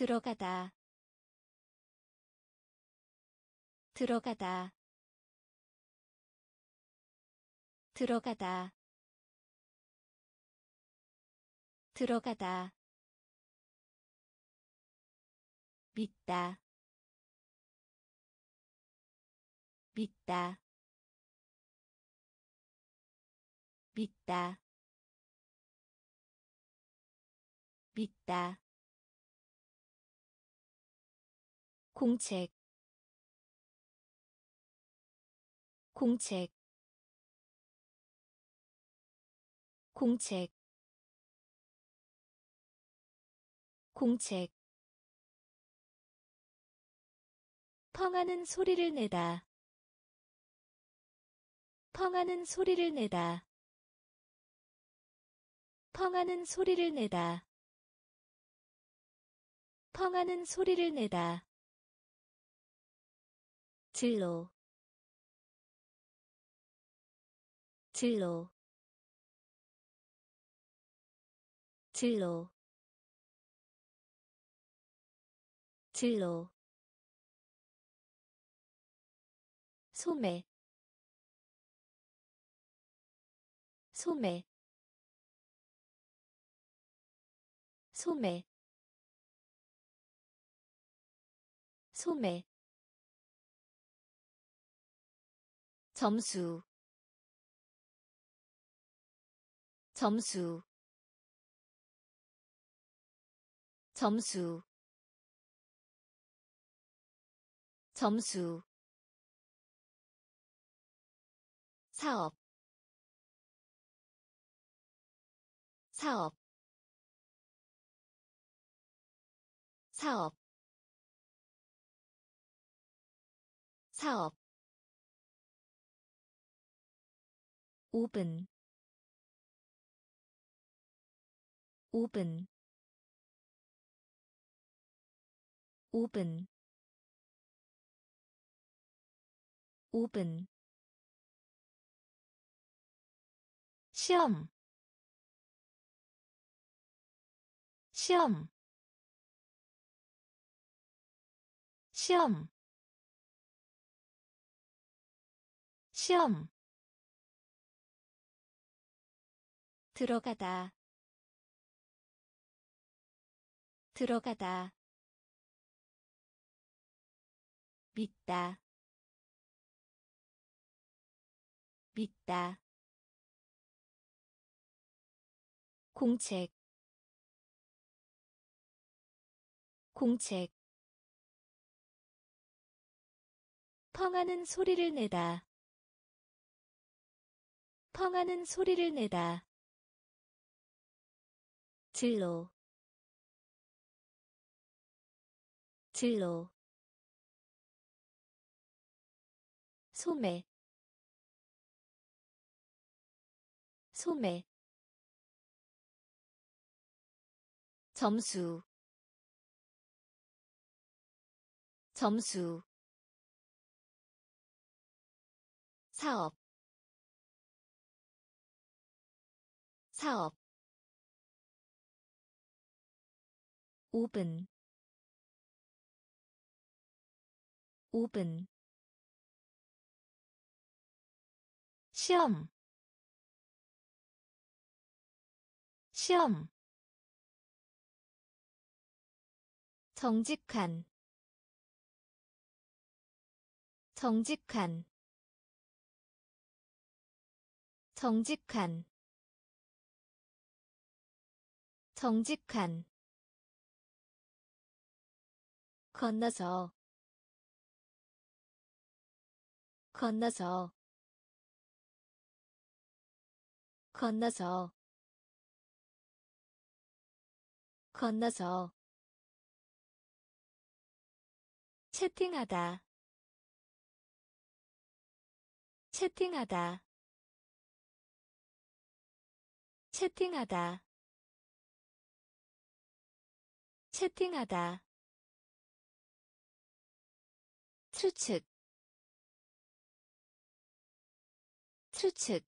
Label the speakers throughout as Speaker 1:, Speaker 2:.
Speaker 1: 들어가다. 들어가다. 들어가다. 들어가다. 믿다. 믿다. 믿다. 믿다 공책 공책 공책 공책. 펑하는 소리를 내다. 펑하는 소리를 내다. 펑하는 소리를 내다. 펑하는 소리를 내다 진로 진로 진로 진로. 소매 소매. 소매 소매 점수 점수 점수 점수. 사업 사업. 사업 사업 5분 5분 5분 5분 시험 시험 시험 시험 들어가다. 들어가다. 믿다. 믿다. 공책. 공책. 펑하는 소리를 내다. 펑하는 소리를 내다 진로. 진로. 소매. 소매. 점수. 점수. 사업. 사업 5분 5분 시험. 시험. 정직한. 정직한. 정직한. 정직한 건너서. 건너서. 건너서. 건너서. 채팅하다. 채팅하다. 채팅하다. 채팅하다 추측 추측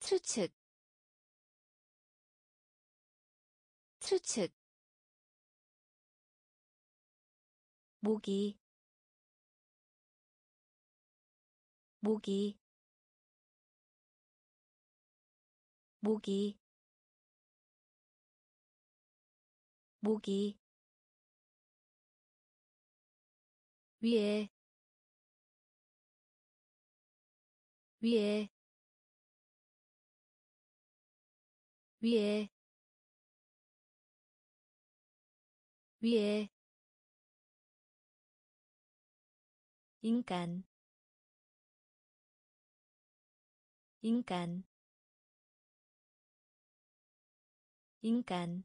Speaker 1: 추측 추측. 모기 모기 모기 모기 위에 위에 위에 위에. 인간 인간 인간.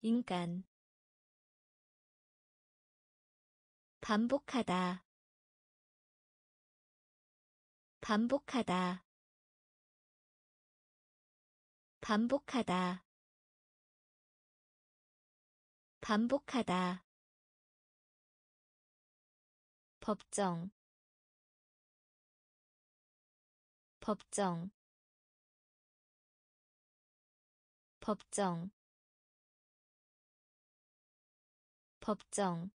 Speaker 1: 인간 반복하다. 반복하다. 반복하다. 반복하다. 법정. 법정. 법정. 법정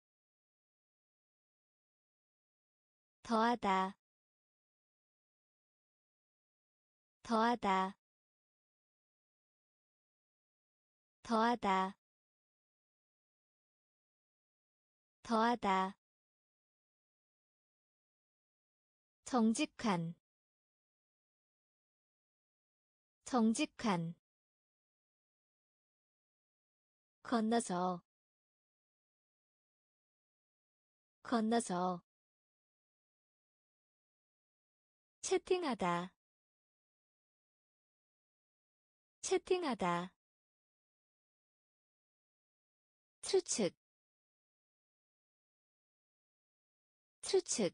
Speaker 1: 더하다. 더하다. 더하다. 더하다. 정직한. 정직한. 건너서. 건너서 채팅하다. 채팅하다. 추측. 추측.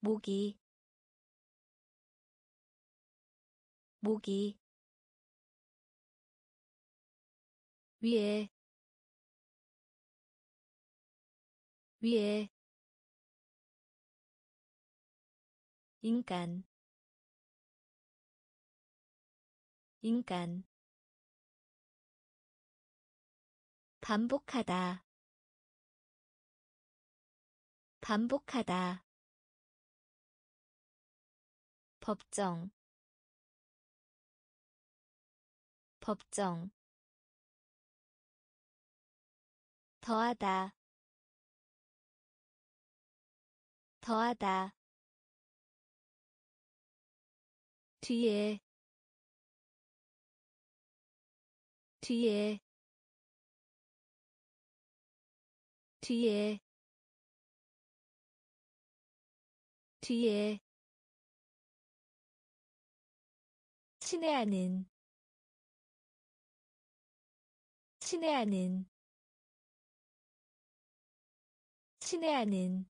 Speaker 1: 모기. 모기. 위에. 위에 인간. 인간. 반복하다. 반복하다. 법정. 법정. 더하다. 더하다 뒤에 뒤에 뒤에 뒤에. 친애하는 친애하는 친애하는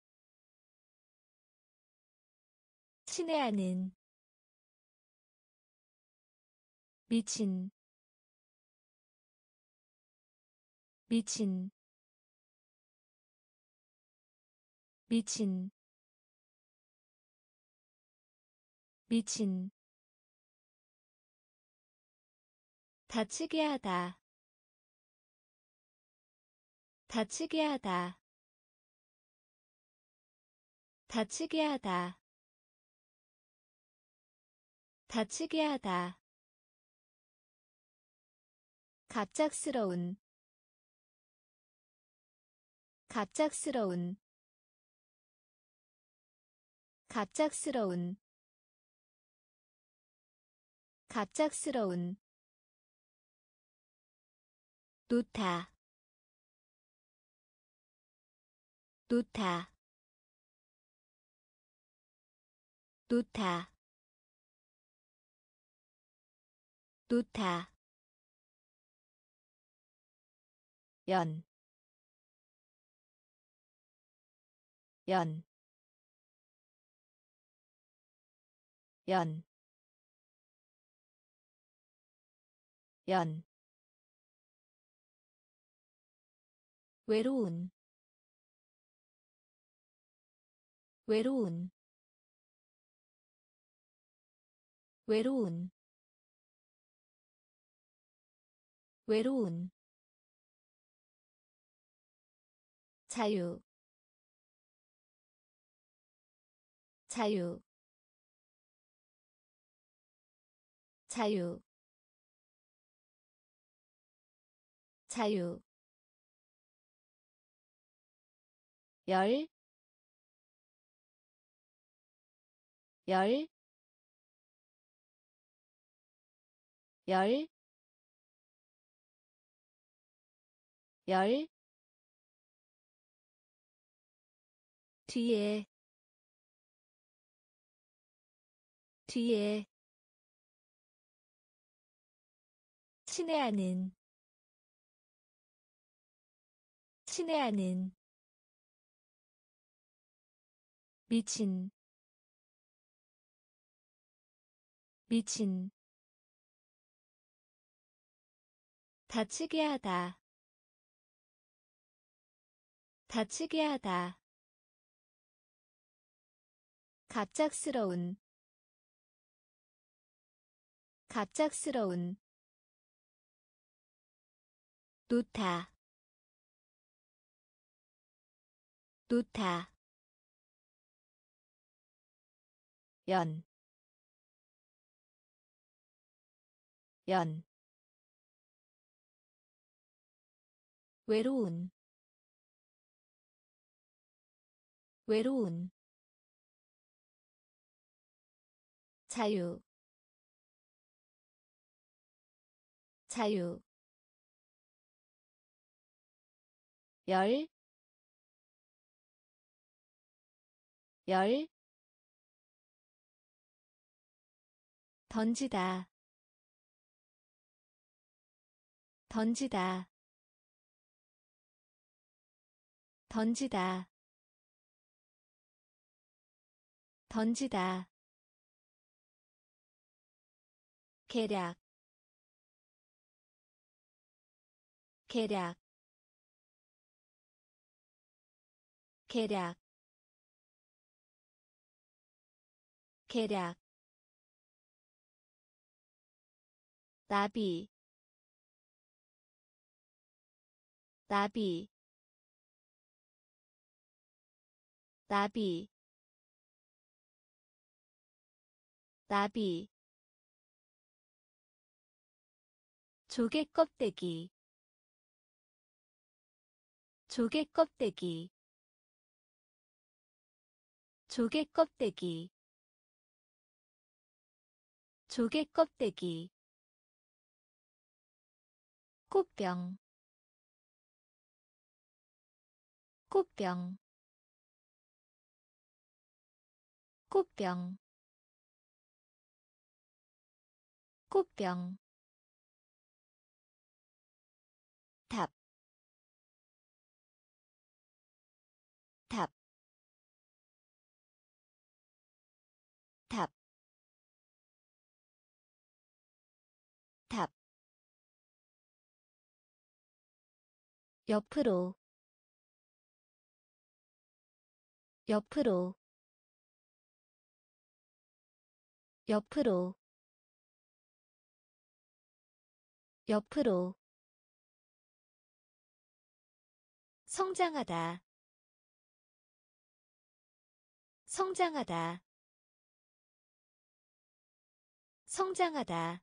Speaker 1: 친애하는 미친. 미친. 미친. 미친. 다치게 하다. 다치게 하다. 다치게 하다. 다치게 하다 갑작스러운 갑작스러운 갑작스러운 갑작스러운. 놓다 놓다 놓다 놓다 연, 연, 연, 연, 외로운, 외로운, 외로운 외로운 자유. 자유. 자유. 자유. 열, 열, 열, 열, 뒤에, 뒤에, 친애하는, 친애하는, 미친. 미친. 다치게 하다. 다치게 하다 갑작스러운 갑작스러운 놓다 놓다 연, 연, 외로운, 외로운, 자유, 자유, 열, 열, 던지다. 던지다. 던지다. 던지다 계략 계략 계략 계략 나비 나비 나비 나비 조개 껍데기. 조개 껍데기. 조개 껍데기. 조개 껍데기. 꽃병. 꽃병. 꽃병. 꽃병 탑, 탑, 탑, 탑. 옆으로. 옆으로. 옆으로. 옆으로 성장하다. 성장하다. 성장하다.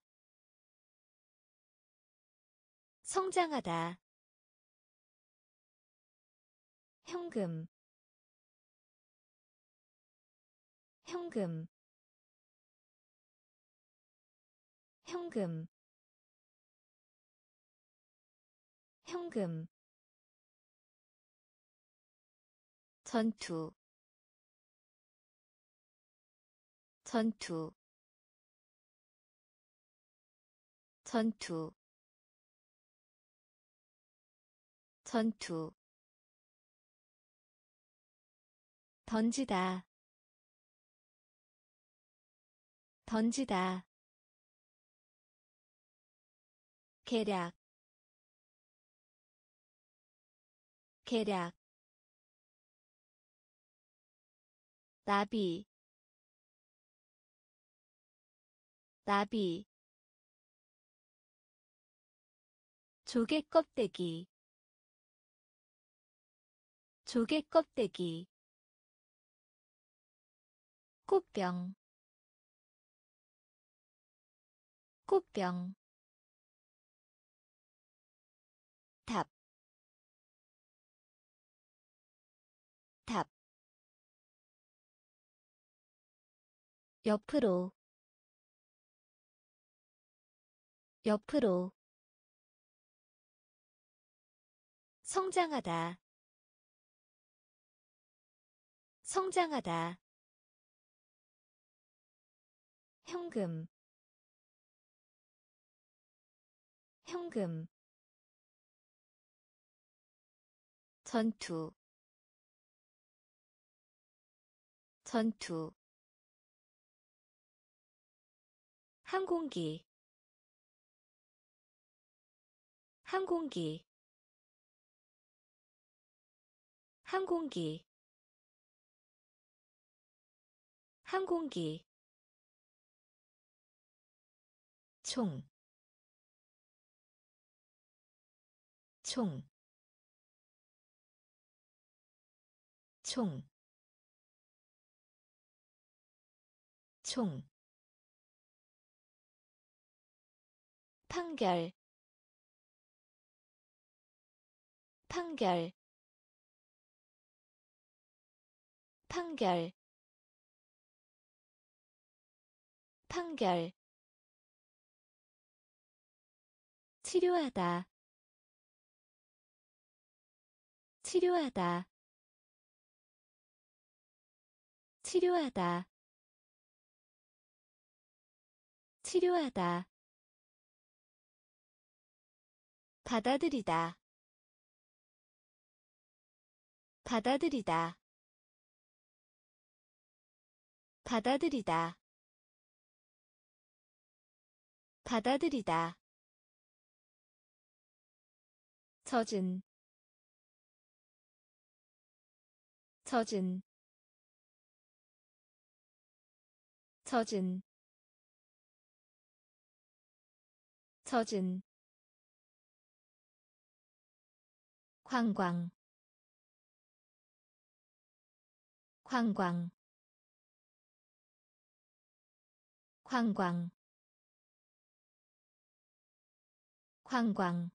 Speaker 1: 성장하다. 현금. 현금. 현금. 현금 전투. 전투. 전투. 전투. 던지다. 던지다. 계략. 계략 나비 나비 조개 껍데기 조개 껍데기 꽃병 꽃병 답, 답, 옆으로, 옆으로, 성장하다, 성장하다, 현금, 현금. 전투 전투 항공기. 항공기. 항공기. 항공기. 총, 총, 총, 총, 판결, 판결, 판결, 판결. 치료하다. 치료하다. 치료하다. 치료하다 받아들이다. 받아들이다. 받아들이다. 받아들이다. 젖은. 젖은. 젖은. 젖은 관광. 관광. 관광. 관광.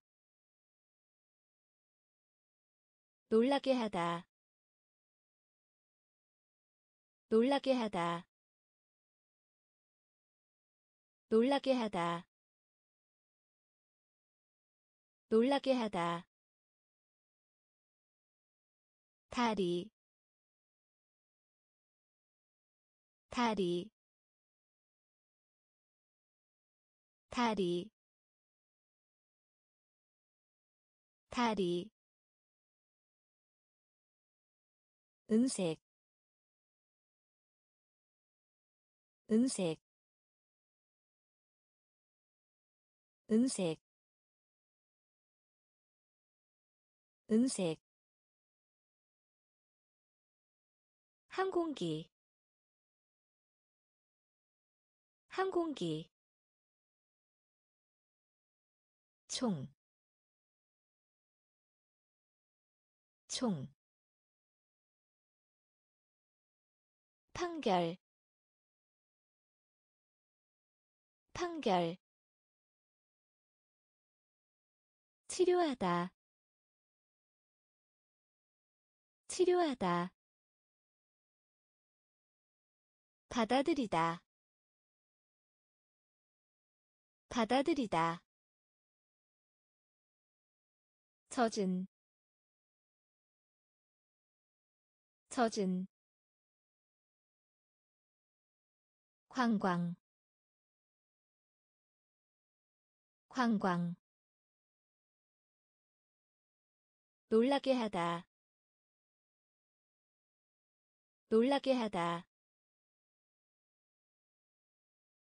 Speaker 1: 놀라게 하다. 놀라게 하다. 놀라게 하다. 놀라게 하다 다리 다리 다리 다리. 은색 은색. 은색 은색 항공기. 항공기. 총, 총, 판결, 판결, 치료하다, 치료하다, 받아들이다, 받아들이다. 젖은. 젖은. 관광. 관광. 놀라게 하다. 놀라게 하다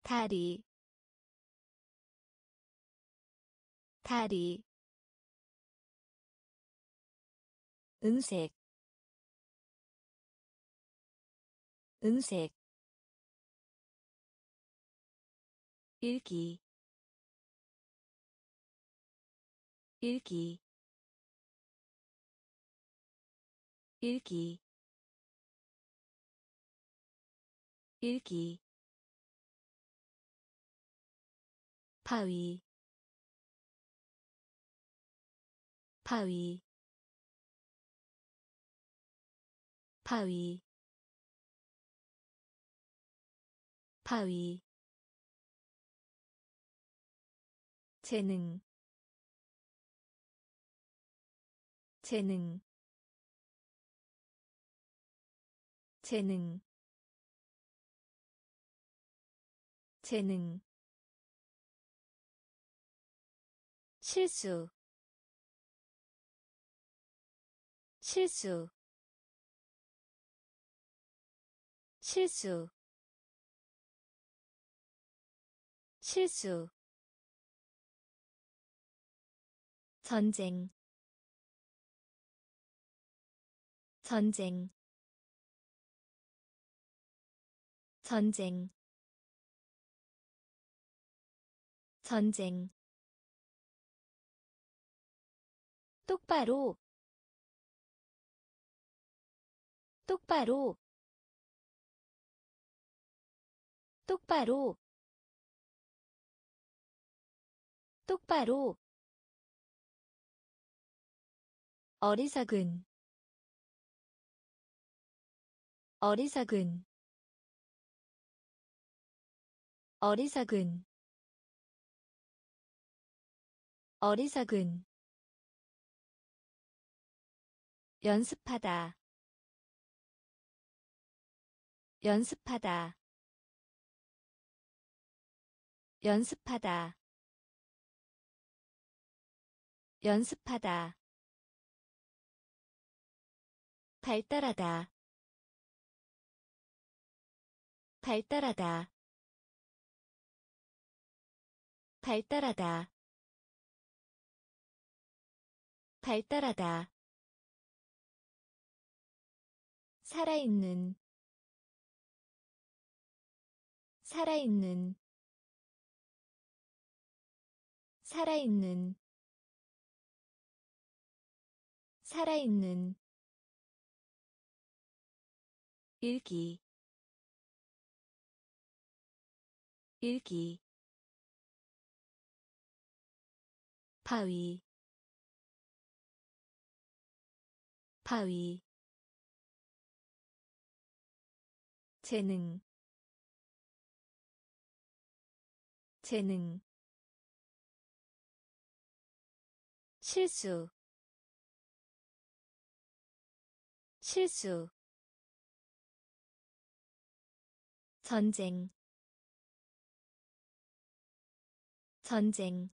Speaker 1: 다리 다리 은색 은색 읽기 읽기 읽기 읽기 바위. 바위. 바위. 바위. 재능. 재능. 재능. 재능 실수 실수 실수 실수. 전쟁 전쟁. 전쟁. 전쟁 똑바로. 똑바로. 똑바로. 똑바로. 어리석은. 어리석은. 어리석은. 어리석은 연습하다. 연습하다. 연습하다. 연습하다. 발달하다. 발달하다. 발달하다. 발달하다 살아있는 살아있는 살아있는 살아있는. 읽기 읽기. 바위 바위 재능 재능 실수 실수 전쟁 전쟁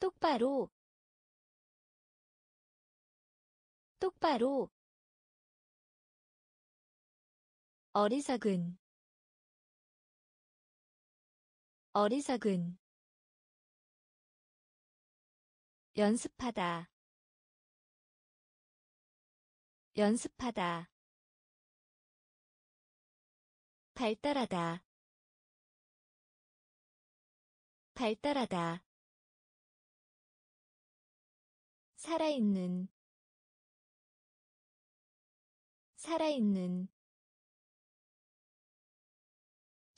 Speaker 1: 똑바로 똑바로 어리석은 어리석은 연습하다 연습하다 발달하다 발달하다 살아있는 살아있는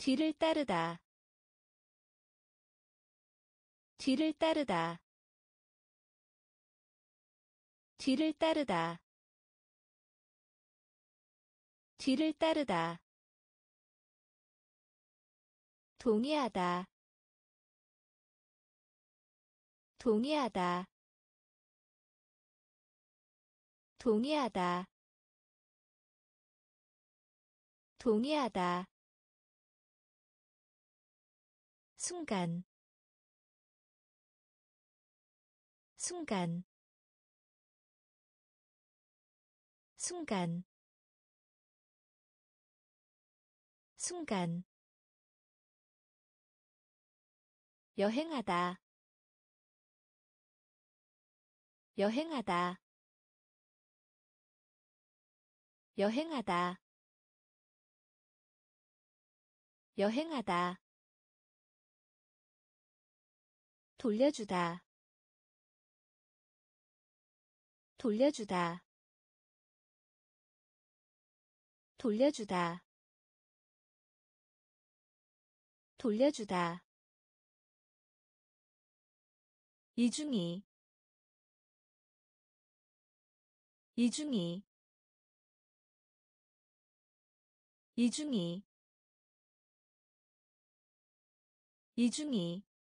Speaker 1: 뒤를 따르다. 뒤를 따르다. 뒤를 따르다. 뒤를 따르다. 동의하다. 동의하다. 동의하다. 동의하다 순간. 순간. 순간. 순간. 여행하다. 여행하다. 여행하다. 여행하다 돌려주다. 돌려주다. 돌려주다. 돌려주다. 이중이. 이중이. 이중이. 이중이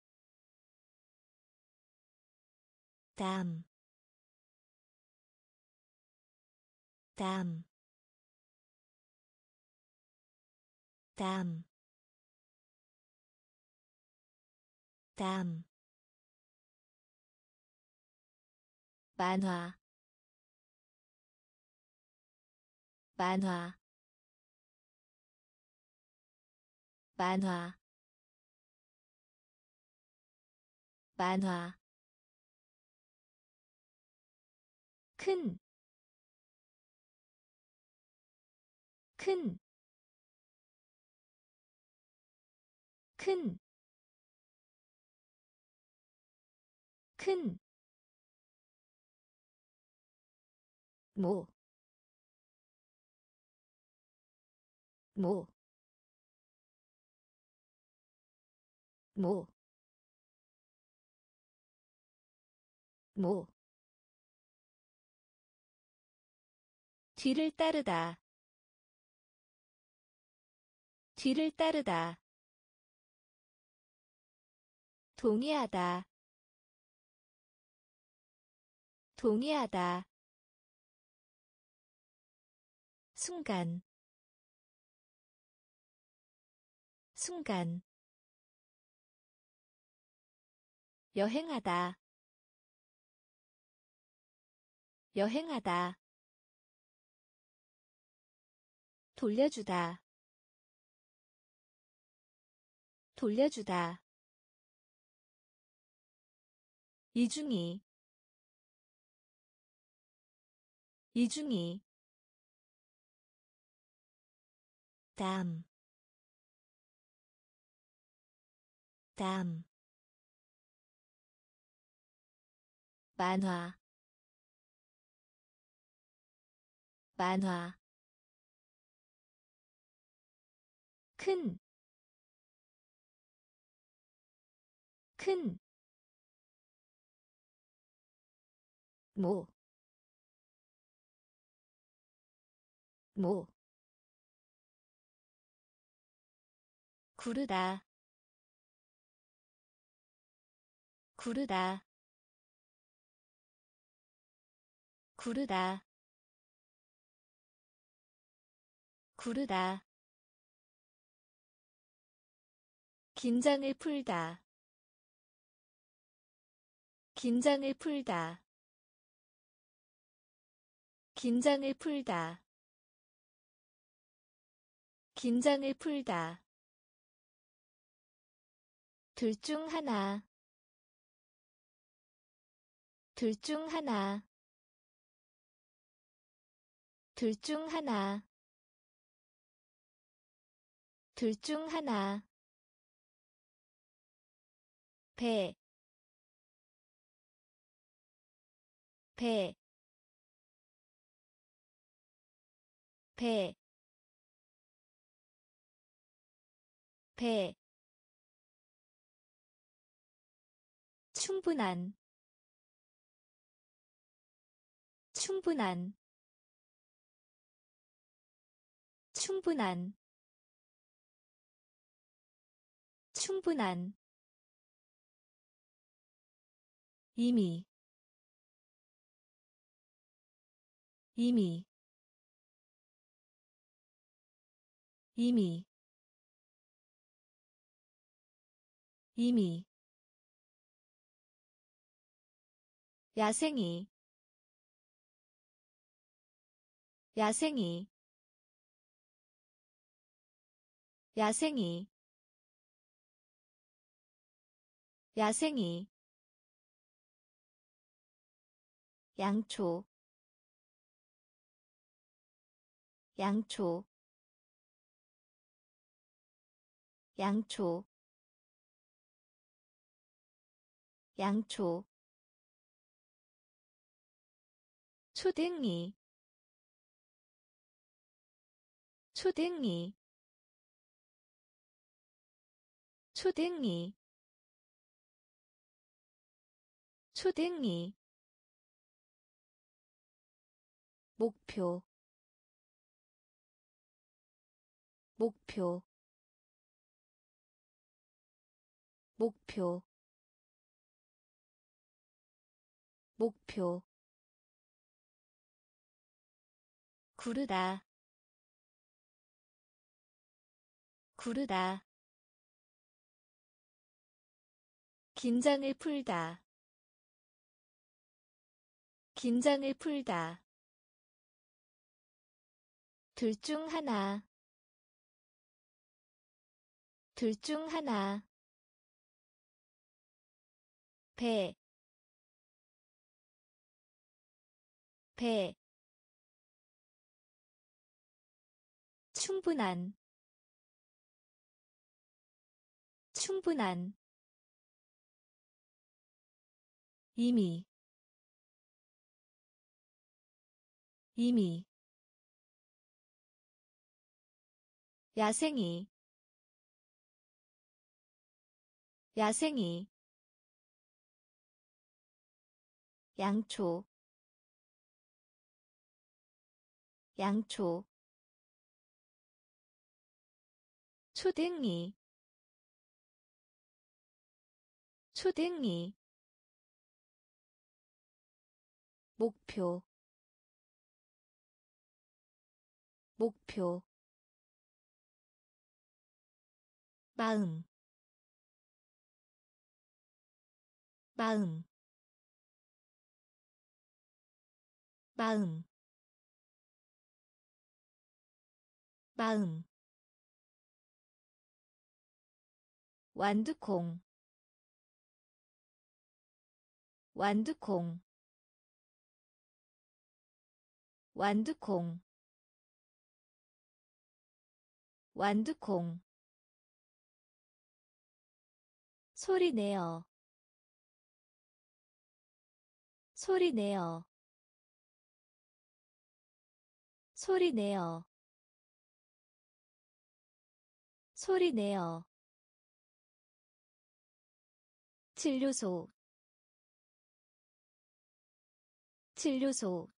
Speaker 1: 땀, 땀, 땀, 땀. 만화 만화 만화 만화 큰, 큰, 큰, 큰, 모, 모, 모, 모. 뒤를 따르다. 뒤를 따르다. 동의하다. 동의하다. 순간. 순간. 여행하다. 여행하다 돌려주다. 돌려주다. 이중이. 이중이. 땀, 땀, 만화, 만화, 큰, 큰, 모, 모, 구르다, 구르다, 구르다, 구르다. 긴장을 풀다. 긴장을 풀다. 긴장을 풀다. 긴장을 풀다. 둘 중 하나. 둘 중 하나. 둘 중 하나. 둘 중 하나. 배, 배, 배, 배, 충분한, 충분한, 충분한, 충분한 이미 이미 이미 이미. 야생이 야생이. 야생이. 야생이 양초 양초 양초 양초 초등이 초등이 초등이 초등이 목표 목표 목표 목표. 구르다 구르다. 긴장을 풀다 긴장을 풀다 둘 중 하나. 둘 중 하나. 배, 배, 충분한, 충분한, 이미, 이미, 야생이, 야생이, 양초. 양초. 초등이. 초등이. 목표. 목표 마음. 마음. 마음. 마음. 완두콩. 완두콩. 완두콩. 완두콩 소리내어. 소리내어. 소리내어. 소리내어. 진료소. 진료소.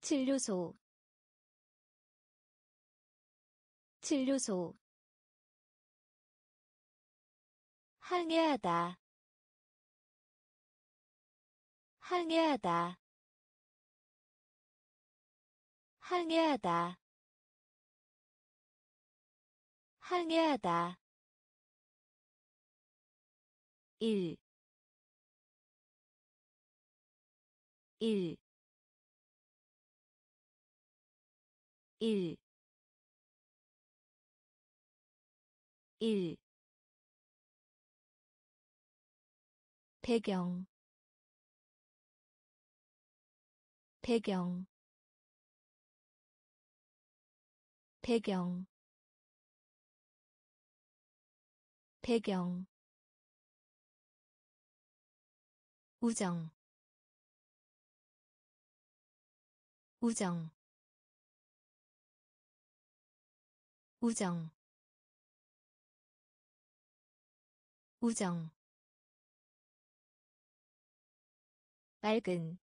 Speaker 1: 진료소. 진료소 항해하다. 항해하다. 항해하다. 항해하다. 1 1 1 1 배경. 배경. 배경. 배경. 우정. 우정. 우정. 우정 맑은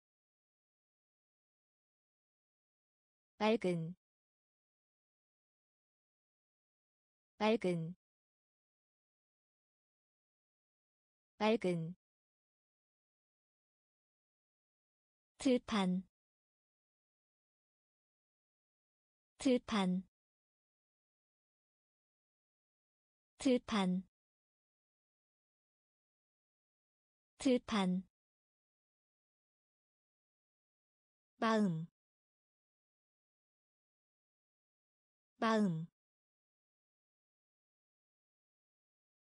Speaker 1: 맑은 맑은 맑은 들판 들판 들판 들판 마음. 마음.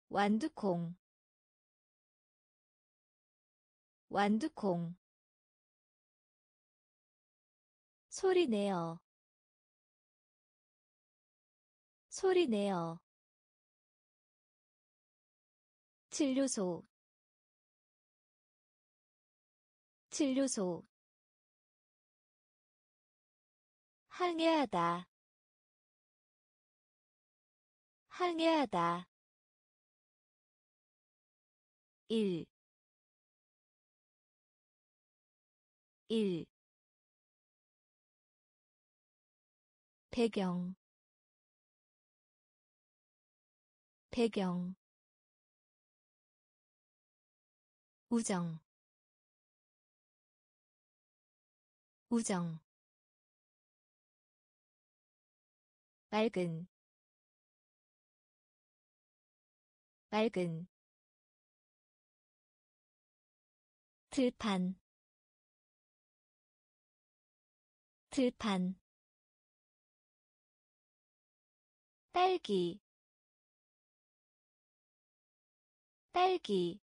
Speaker 1: 완두콩. 완두콩. 소리 내어. 소리 내어. 진료소. 진료소 항해하다. 항해하다. 1 1 배경. 배경. 우정. 우정 맑은 맑은 들판 들판 딸기 딸기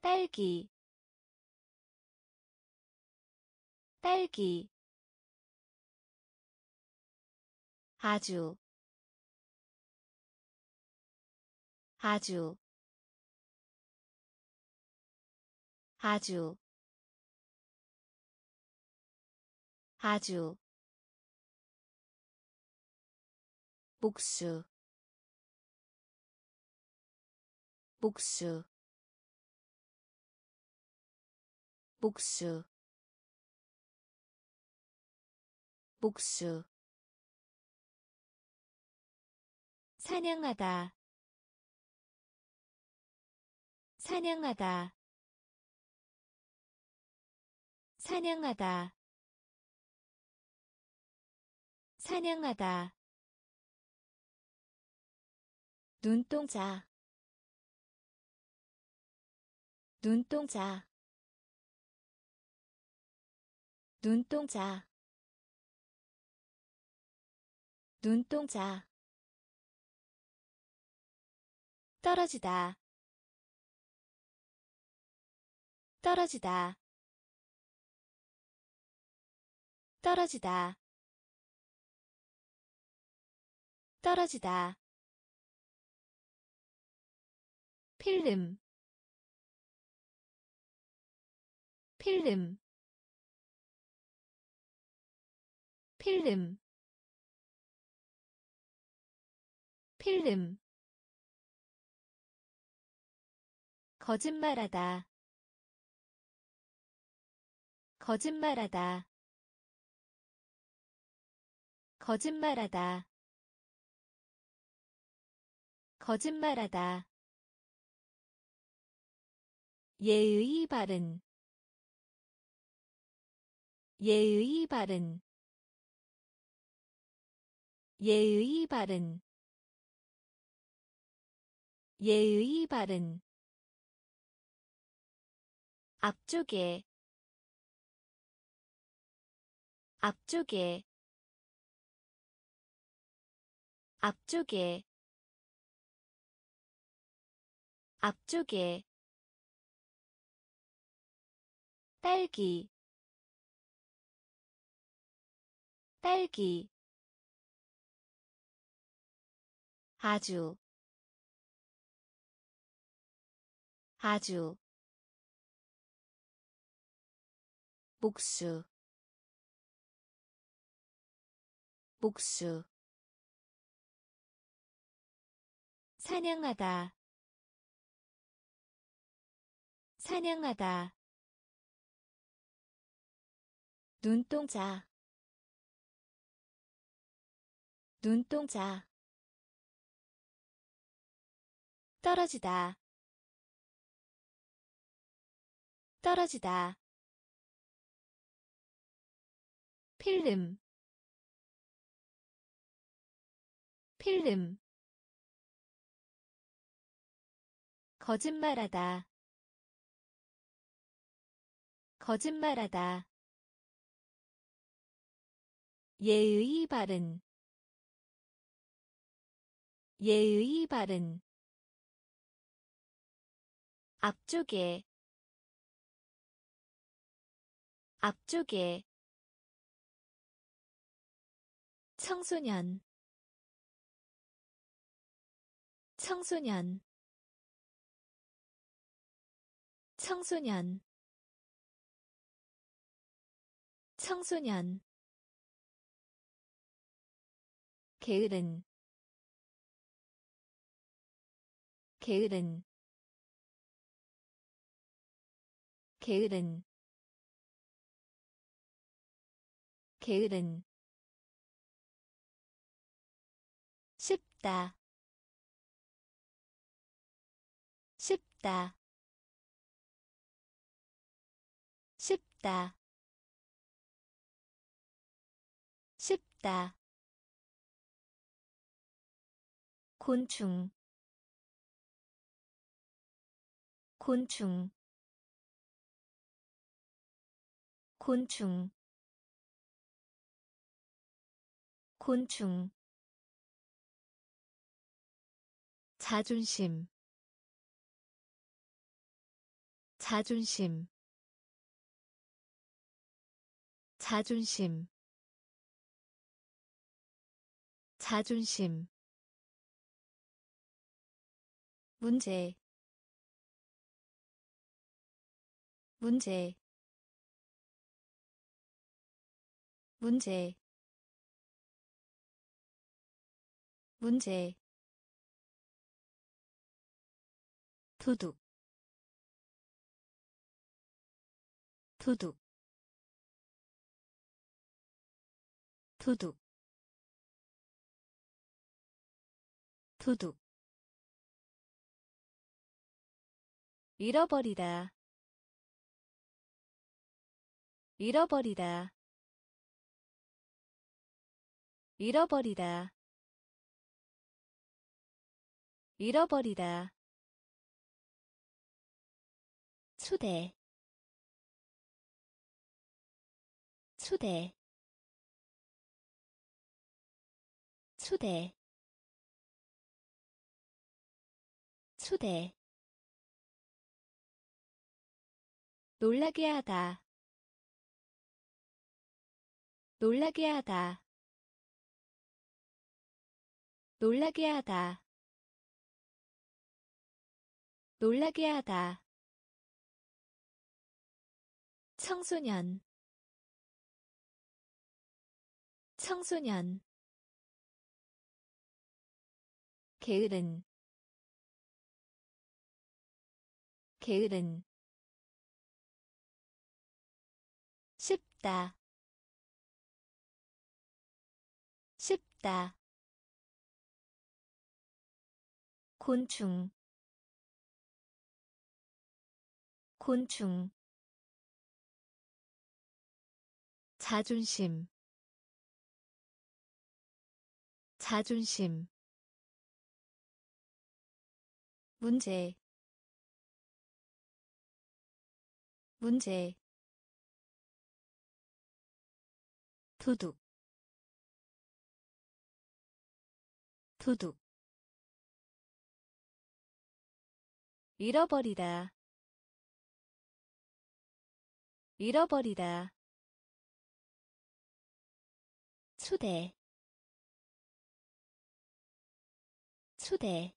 Speaker 1: 딸기 딸기 아주 아주 아주 아주. 복수 복수 복수 복수 사냥하다. 사냥하다. 사냥하다. 사냥하다. 눈동자. 눈동자. 눈동자. 눈동자 떨어지다. 떨어지다. 떨어지다. 떨어지다. 필름. 필름. 필름. 필름 거짓말하다. 거짓말하다. 거짓말하다. 거짓말하다. 예의 바른. 예의 바른. 예의 바른. 예의 바른 앞쪽에 앞쪽에 앞쪽에 앞쪽에. 딸기 딸기. 아주 아주 복수 복수 사냥하다 사냥하다 눈동자 눈동자 떨어지다 떨어지다 필름 필름. 거짓말하다. 거짓말하다. 예의 바른. 예의 바른. 앞쪽에. 앞쪽에 청소년. 청소년. 청소년. 청소년. 게으른. 게으른. 게으른. 게으른 쉽다. 쉽다. 쉽다. 쉽다. 곤충. 곤충. 곤충. 곤충 자존심 자존심 자존심 자존심. 문제 문제. 문제 문제 도둑 도둑 도둑 도둑. 잃어버리다 잃어버리다 잃어버리다 잃어버리다 초대. 초대. 초대. 초대. 놀라게 하다. 놀라게 하다. 놀라게 하다. 놀라게 하다 청소년. 청소년. 게으른. 게으른. 쉽다. 쉽다. 곤충. 곤충 자존심 자존심 문제 문제 도둑 도둑 잃어버리다 잃어버리다 초대. 초대.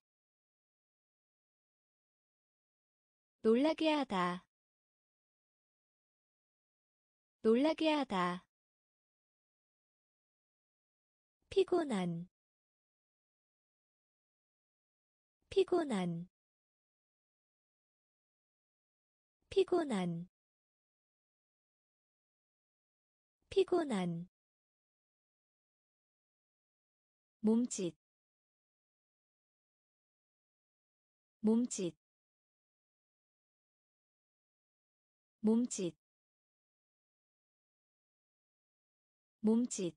Speaker 1: 놀라게 하다. 놀라게 하다. 피곤한. 피곤한. 피곤한. 피곤한 몸짓 몸짓 몸짓 몸짓.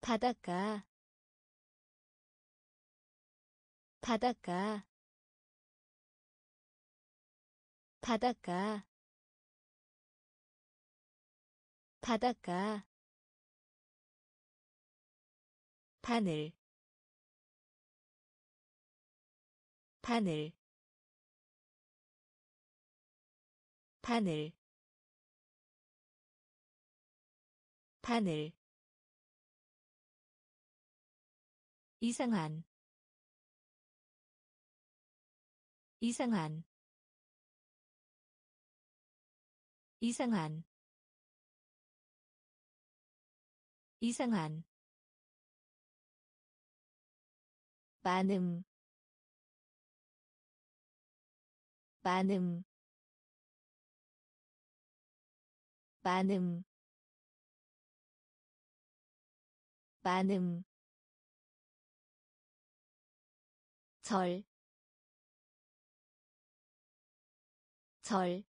Speaker 1: 바닷가 바닷가 바닷가 바닷가 바늘 바늘 바늘 바늘. 이상한 이상한 이상한 이상한 많음. 많음. 많음. 많음. 절, 절,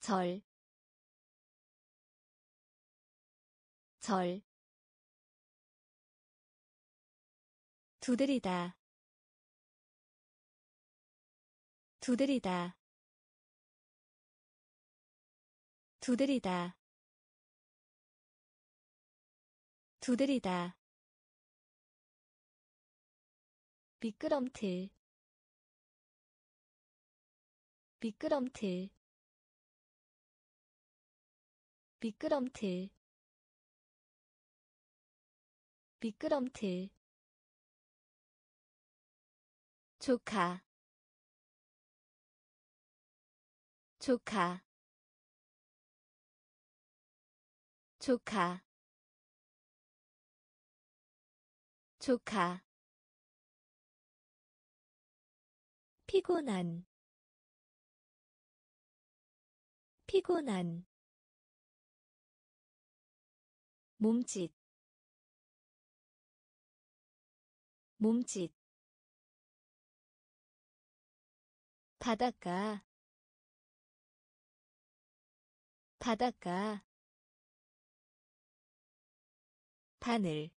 Speaker 1: 절, 절, 두드리다, 두드리다, 두드리다, 두드리다. 미끄럼틀. 미끄럼틀. 미끄럼틀. 미끄럼틀 조카. 조카. 조카. 조카. 피곤한. 피곤한. 몸짓. 몸짓 바닷가 바닷가 바늘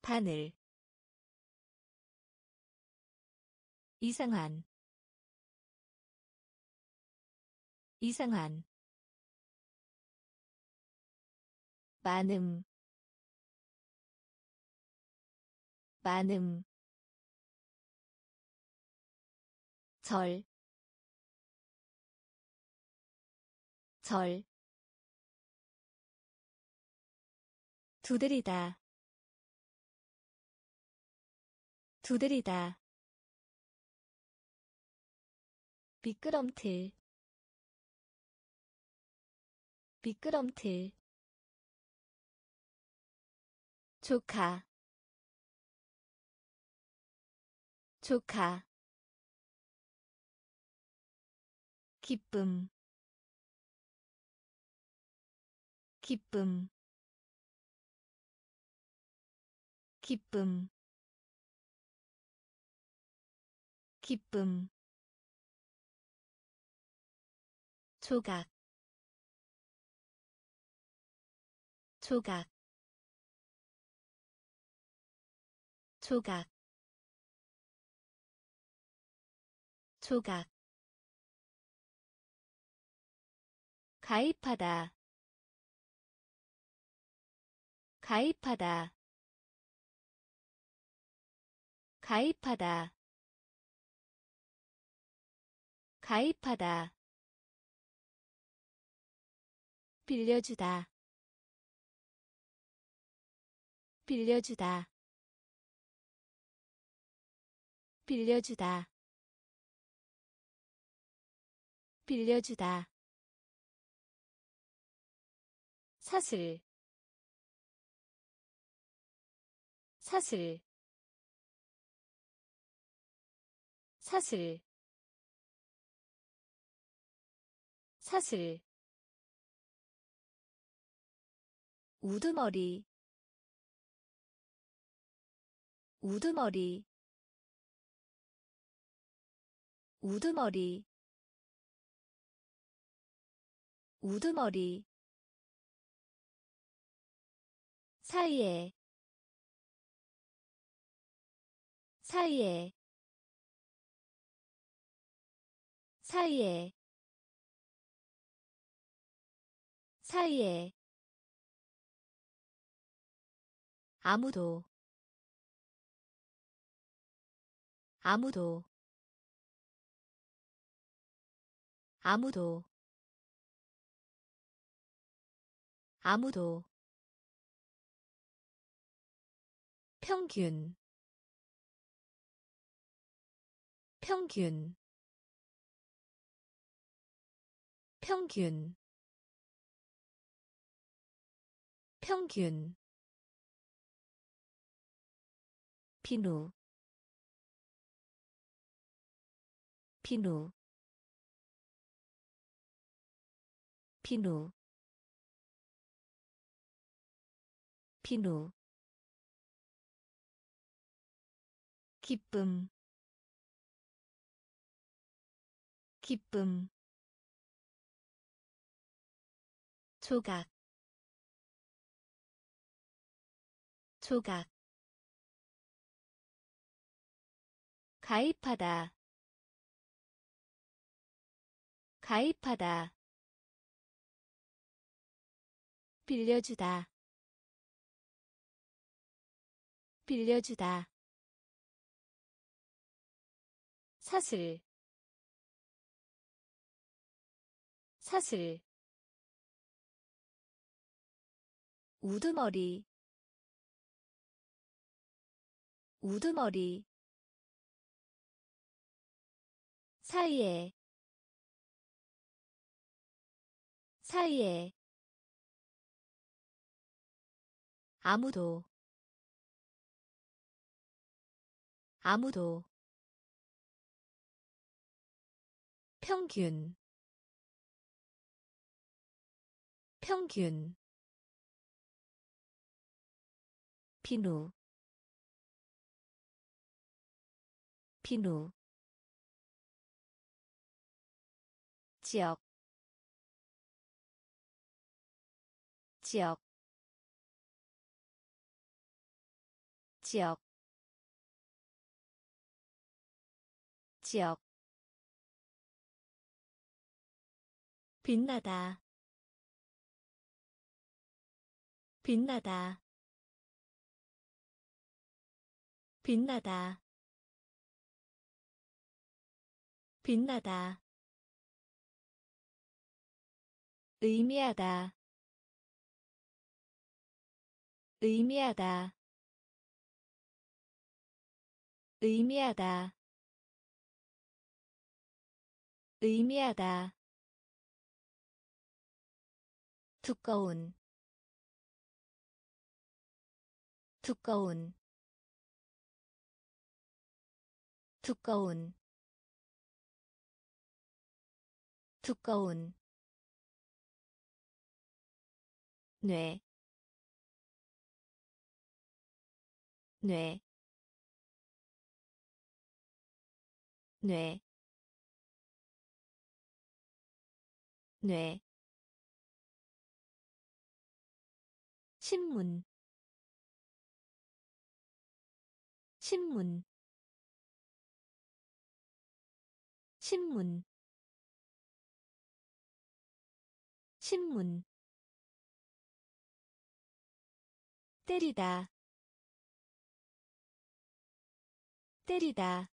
Speaker 1: 바늘. 이상한 이상한. 많음 많음 절, 절, 두드리다, 두드리다, 미끄럼틀, 미끄럼틀, 조카, 조카, 기쁨. 기쁨. 기쁨. 기쁨. 조각. 조각. 조각. 조각 가입하다. 가입하다. 가입하다. 가입하다. 빌려주다. 빌려주다. 빌려주다. 빌려주다 사슬 사슬 사슬 사슬 우두머리 우두머리 우두머리 우두머리 사이에 사이에 사이에 사이에. 아무도 아무도 아무도 아무도 평균. 평균. 평균. 평균. 비누 비누 비누 비누 기쁨. 기쁨. 조각. 조각. 가입하다. 가입하다. 빌려주다. 빌려주다 사슬 사슬 우두머리 우두머리 사이에 사이에 아무도 아무도 평균 평균 비누 비누 지역 지역 지역 지역 빛나다. 빛나다. 빛나다. 빛나다. 의미하다. 의미하다. 의미하다. 의미하다 두꺼운 두꺼운 두꺼운 두꺼운. 뇌, 뇌, 뇌, 뇌, 신문, 신문, 신문, 신문. 때리다. 때리다.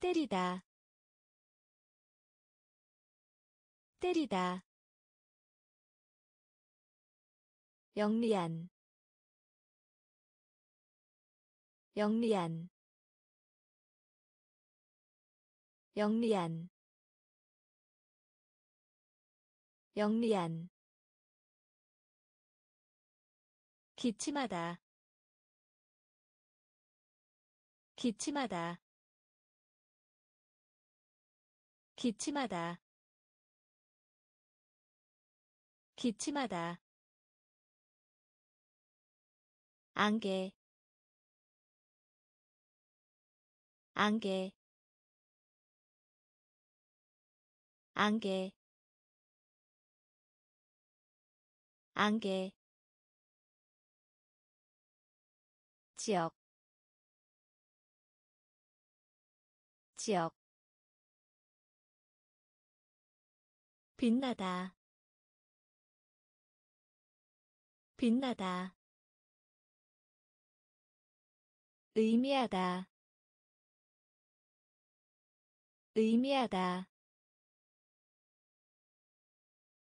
Speaker 1: 때리다. 때리다 영리한 영리한 영리한 영리한. 기침하다 기침하다. 기침하다 기침하다 안개 안개 안개 안개. 지역 지역. 빛나다 빛나다 의미하다. 의미하다.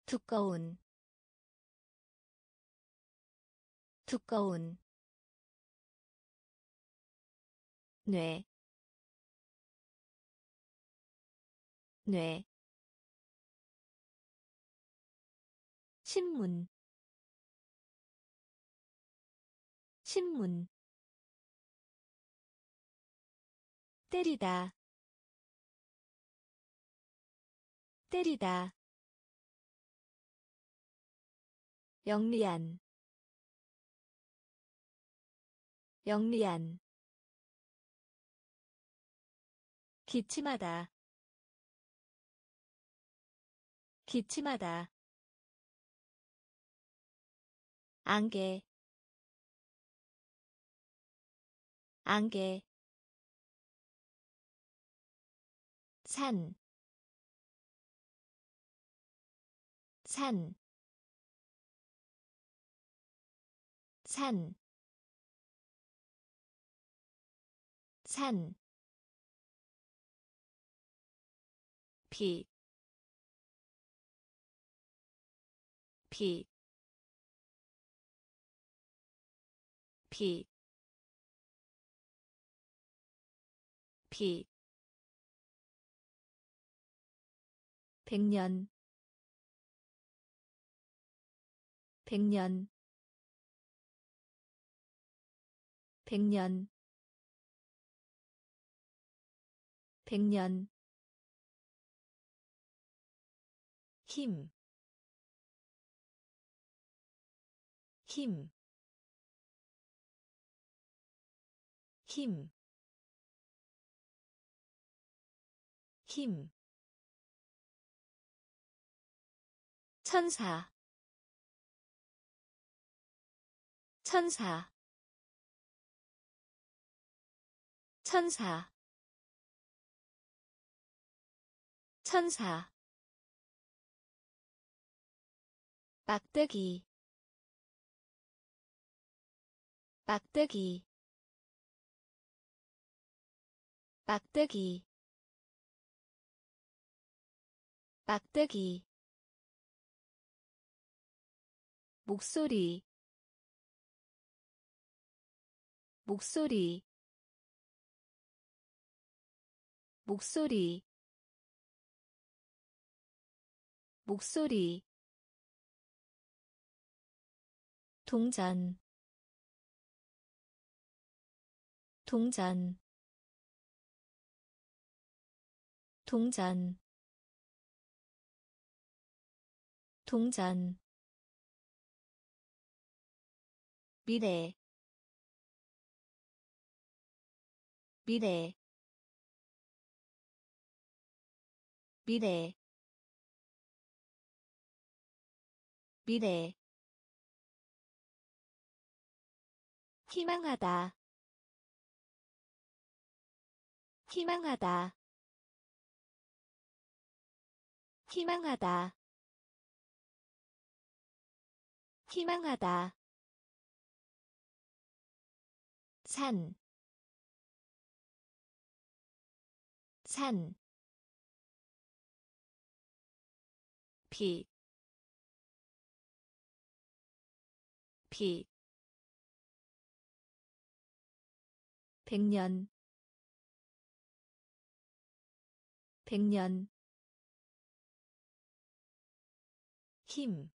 Speaker 1: 두꺼운. 두꺼운. 뇌, 뇌, 신문, 신문, 때리다, 때리다, 영리한, 영리한. 기침하다. 기침하다. 안개. 안개 산, 산, 산, 산, 피, 피, 피, 피, 백년, 백년, 백년, 백년. 힘, 힘, 힘, 힘. 천사, 천사, 천사, 천사. 막대기. 막대기. 막대기. 막대기 목소리 목소리 목소리 목소리. 동전 동전. 동전 동전 미래 미래 미래 미래. 희망하다 희망하다. 희망하다 희망하다 산, 산, 피, 피, 백년. 백년. 힘,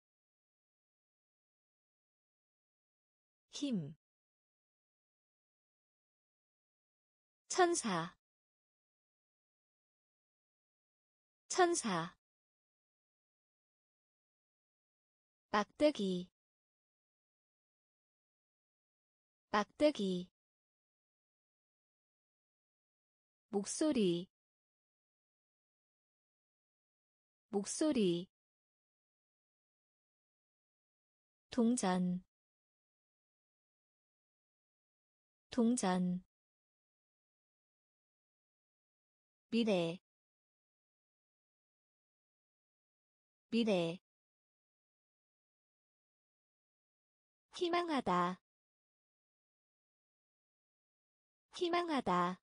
Speaker 1: 힘, 천사, 천사, 막대기, 막대기, 목소리. 목소리. 동전. 동전 미래 미래. 희망하다 희망하다.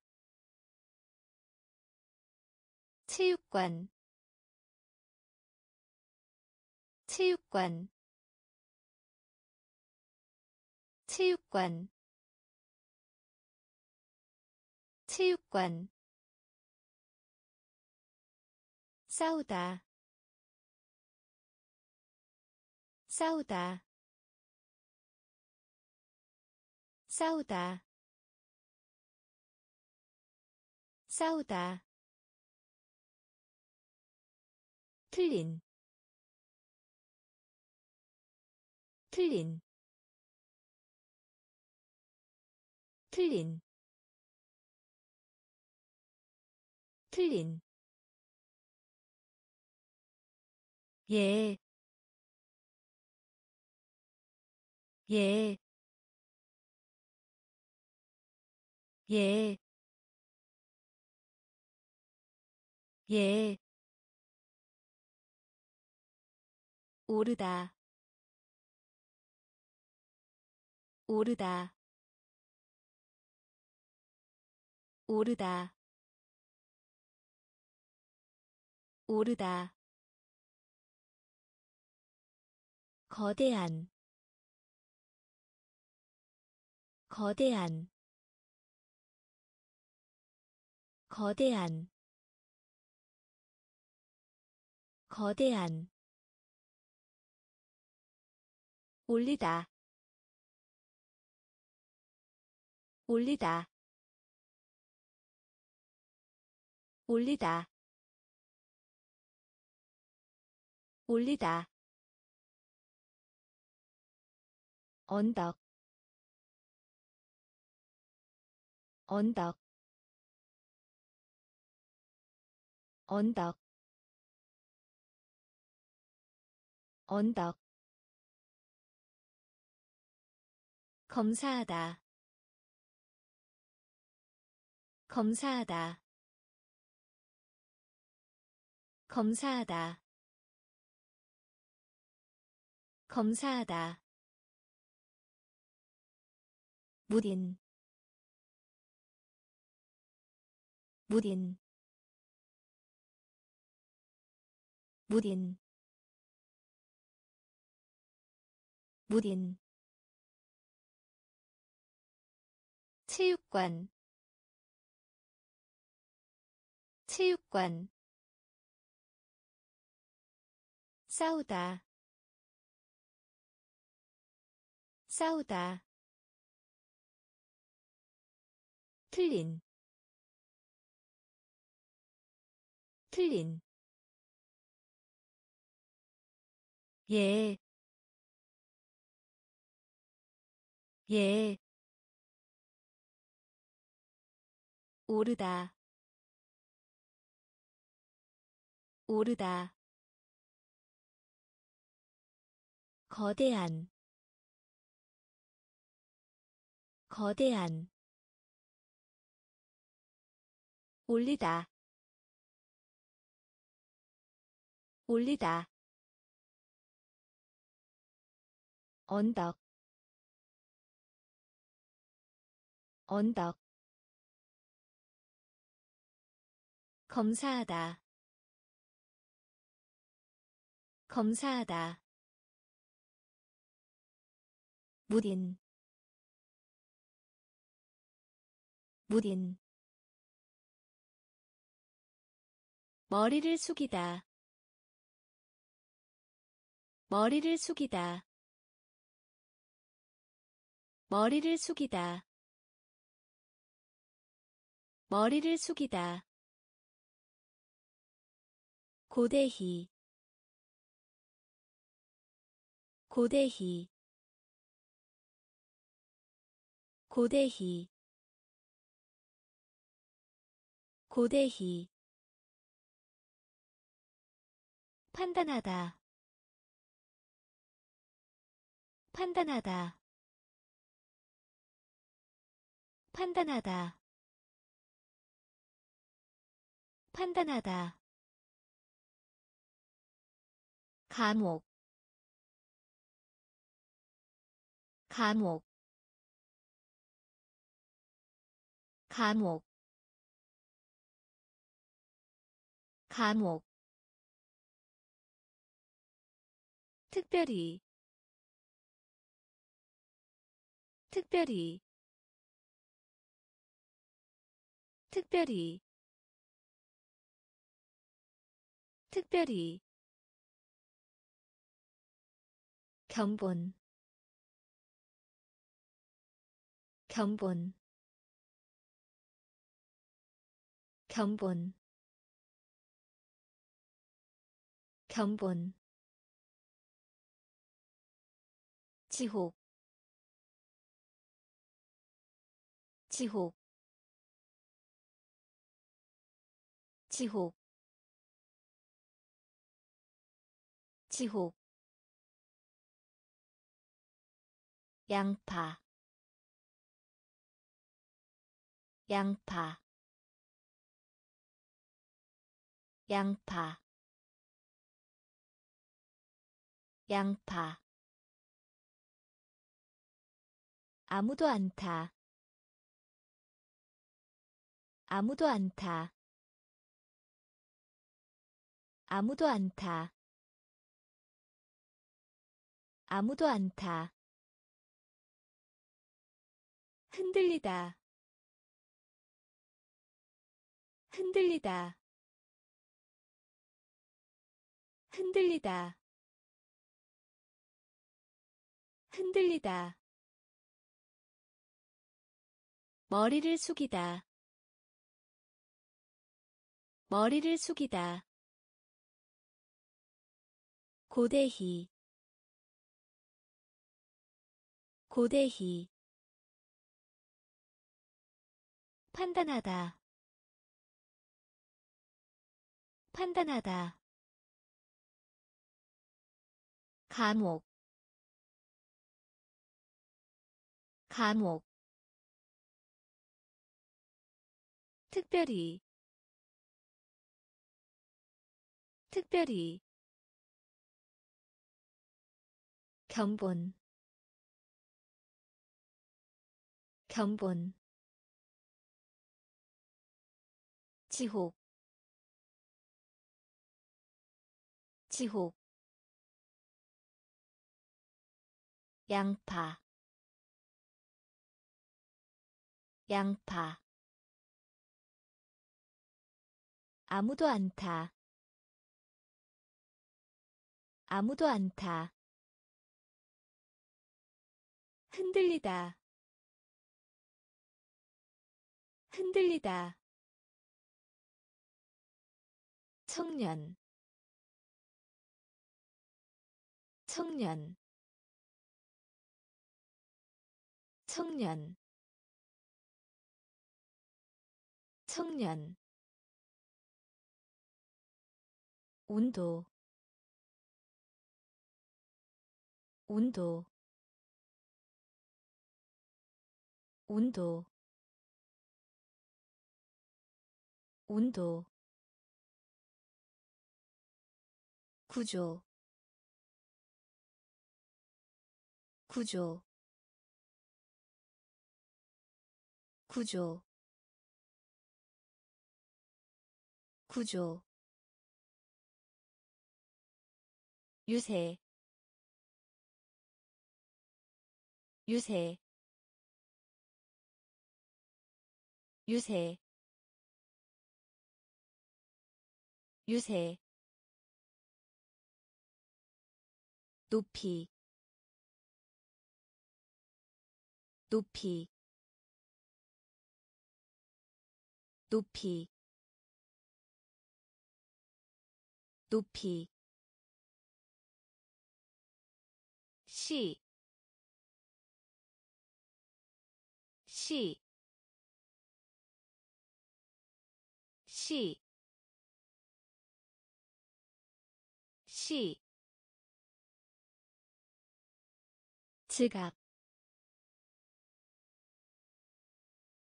Speaker 1: 체육관 체육관. 체육관 체육관 싸우다. 싸우다. 싸우다. 싸우다. 틀린. 틀린. 틀린. 틀린 예, 예, 예, 예. 오르다. 오르다. 오르다. 오르다 거대한 거대한 거대한 거대한. 올리다 올리다. 올리다 올리다 언덕 언덕 언덕 언덕. 검사하다 검사하다. 검사하다 검사하다 무딘 무딘 무딘 무딘. 체육관 체육관. 싸우다 싸우다 틀린 틀린 예, 예, 오르다, 오르다, 거대한, 거대한, 올리다. 올리다. 언덕. 언덕. 검사하다. 검사하다. 무딘 무딘 머리를 숙이다. 머리를 숙이다. 머리를 숙이다. 머리를 숙이다. 고대희 고대희 고대희 고대희 판단하다. 판단하다. 판단하다. 판단하다. 감옥. 감옥. 감옥. 감옥 특별히 특별히 특별히 특별히. 견본 견본. 견본. 견본 지옥 지옥 지옥 지옥 양파 양파 양파 양파 아무도 안 타. 아무도 안 타. 아무도 안 타. 아무도 안 타. 흔들리다. 흔들리다. 흔들리다. 흔들리다 머리를 숙이다. 머리를 숙이다. 고대희 고대희 판단하다. 판단하다. 감옥. 감옥 특별히 특별히 견본 견본 지옥 지옥 양파 양파 아무도 안 타. 아무도 안 타. 흔들리다. 흔들리다. 청년. 청년. 청년. 청년 온도 온도 온도 온도. 구조 구조. 구조 구조 유세 유세 유세 유세. 높이 높이 높이 높이 시, 시, 시, 시, 지갑,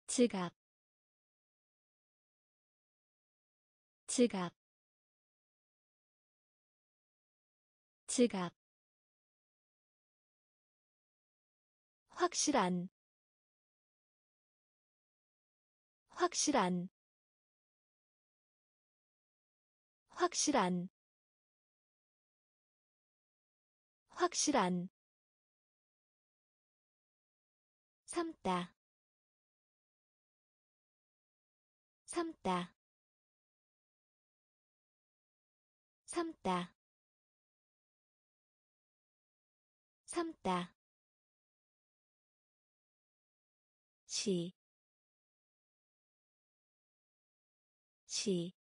Speaker 1: 지갑, 지갑, 지갑 확실한 확실한 확실한 확실한. 삼다 삼다 삼다 삼다 시, 시,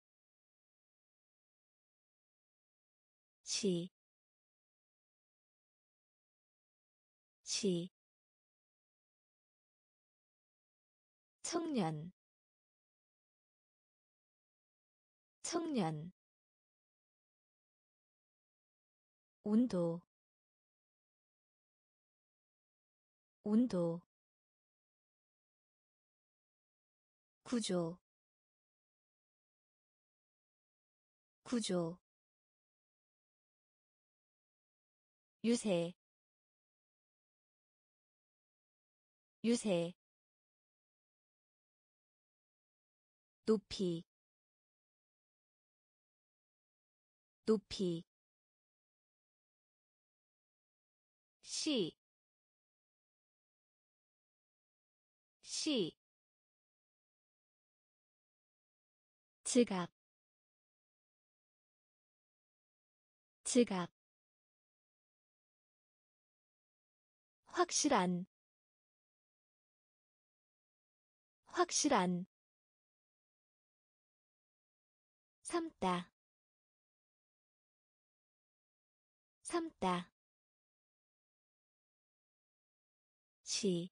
Speaker 1: 시, 시, 청년, 청년, 온도, 온도, 구조. 구조. 유세. 유세. 높이. 높이. 시, 시, 지갑 지갑 확실한 확실한 삼다 삼다 시,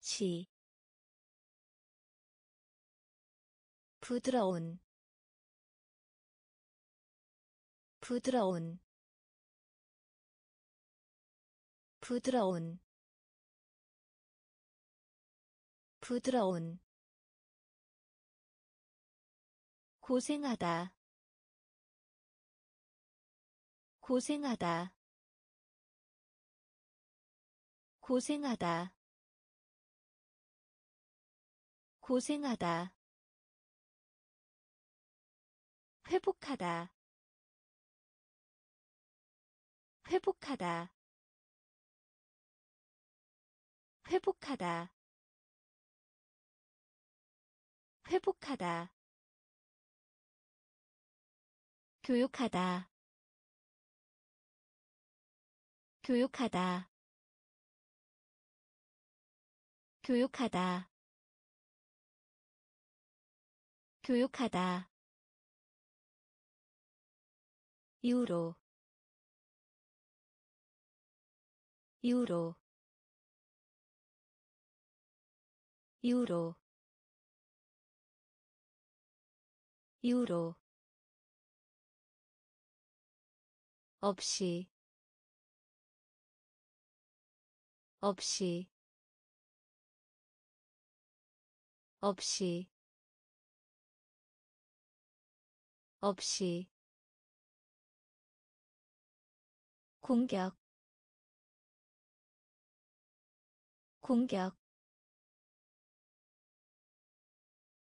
Speaker 1: 시, 부드러운 부드러운 부드러운 부드러운. 고생하다 고생하다 고생하다. 고생하다 회복하다. 회복하다. 회복하다. 회복하다. 교육하다. 교육하다. 교육하다. 교육하다 유로 유로 유로 유로. 없이 없이 없이 없이 공격 공격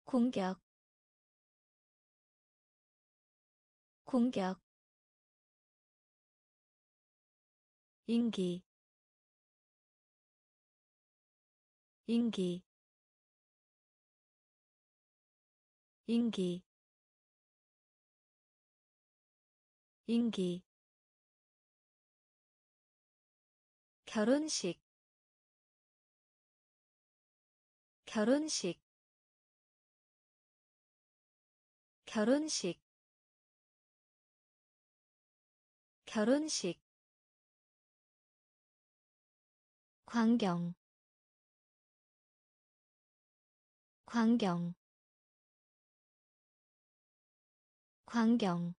Speaker 1: 공격 공격. 인기 인기. 인기 인기 결혼식 결혼식 결혼식 결혼식. 광경 광경. 광경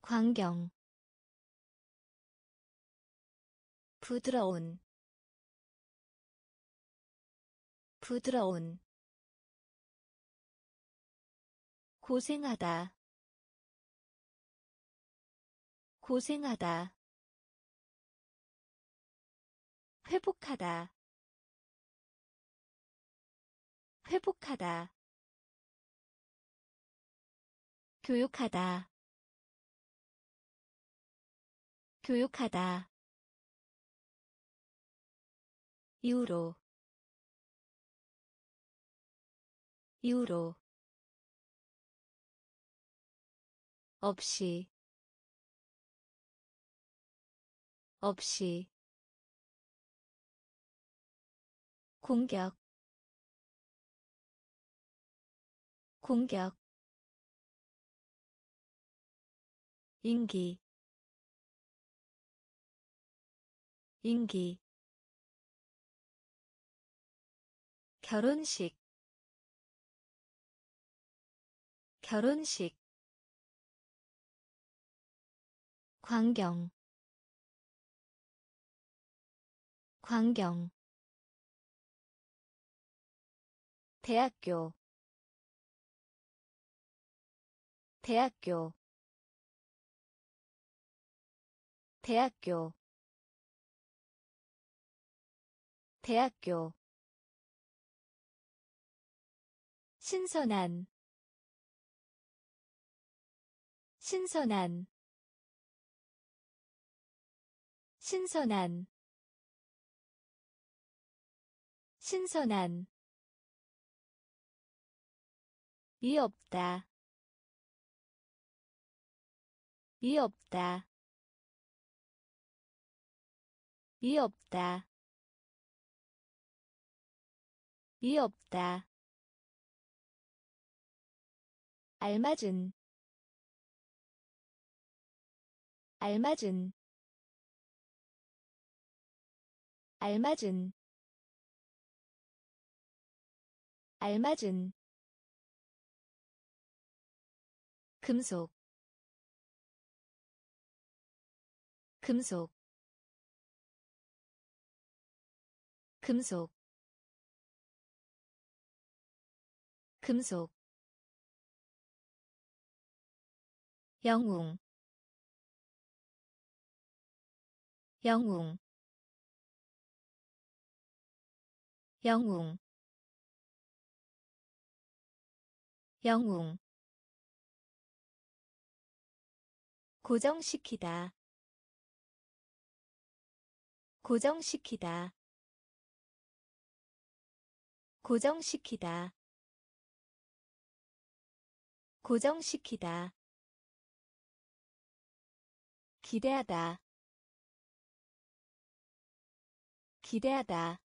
Speaker 1: 광경 부드러운 부드러운 고생하다 고생하다 회복하다 회복하다 교육하다 교육하다 이후로 이후로 없이 없이 공격 공격 인기 인기 결혼식 결혼식 광경 광경 대학교 대학교 대학교 대학교 신선한 신선한 신선한 신선한. 이 없다 이 없다. 이 없다. 이 없다 알맞은 알맞은 알맞은 알맞은. 금속 금속 금속 금속 영웅. 영웅. 영웅. 영웅. 고정시키다. 고정시키다. 고정시키다. 고정시키다 기대하다. 기대하다.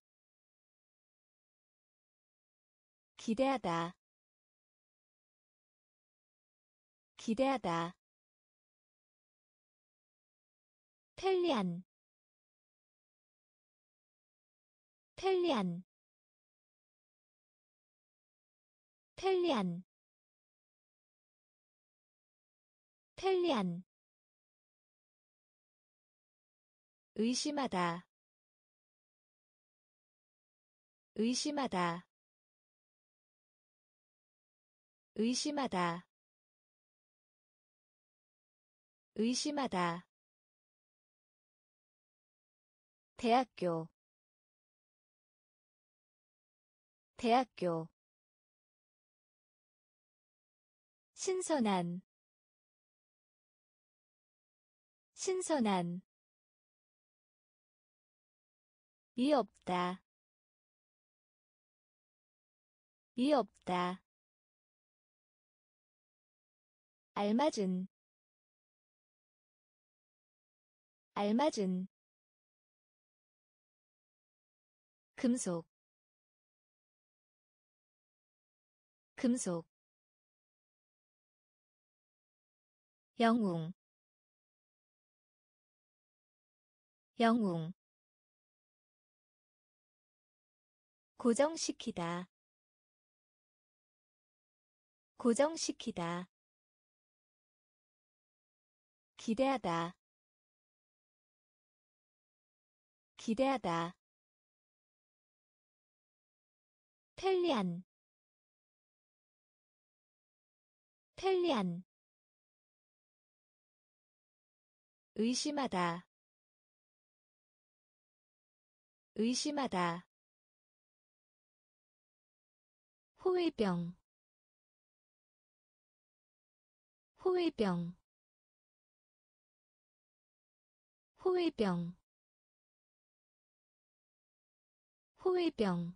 Speaker 1: 기대하다. 기대하다. 편리한. 편리한. 편리한. 편리한 의심하다. 의심하다. 의심하다. 의심하다. 대학교. 대학교. 신선한. 신선한 이 없다. 이 없다. 알맞은. 알맞은. 금속. 금속. 영웅. 영웅 고정시키다. 고정시키다. 기대하다. 기대하다. 편리한. 편리한. 의심하다. 의심하다 호위병. 호위병. 호위병. 호위병.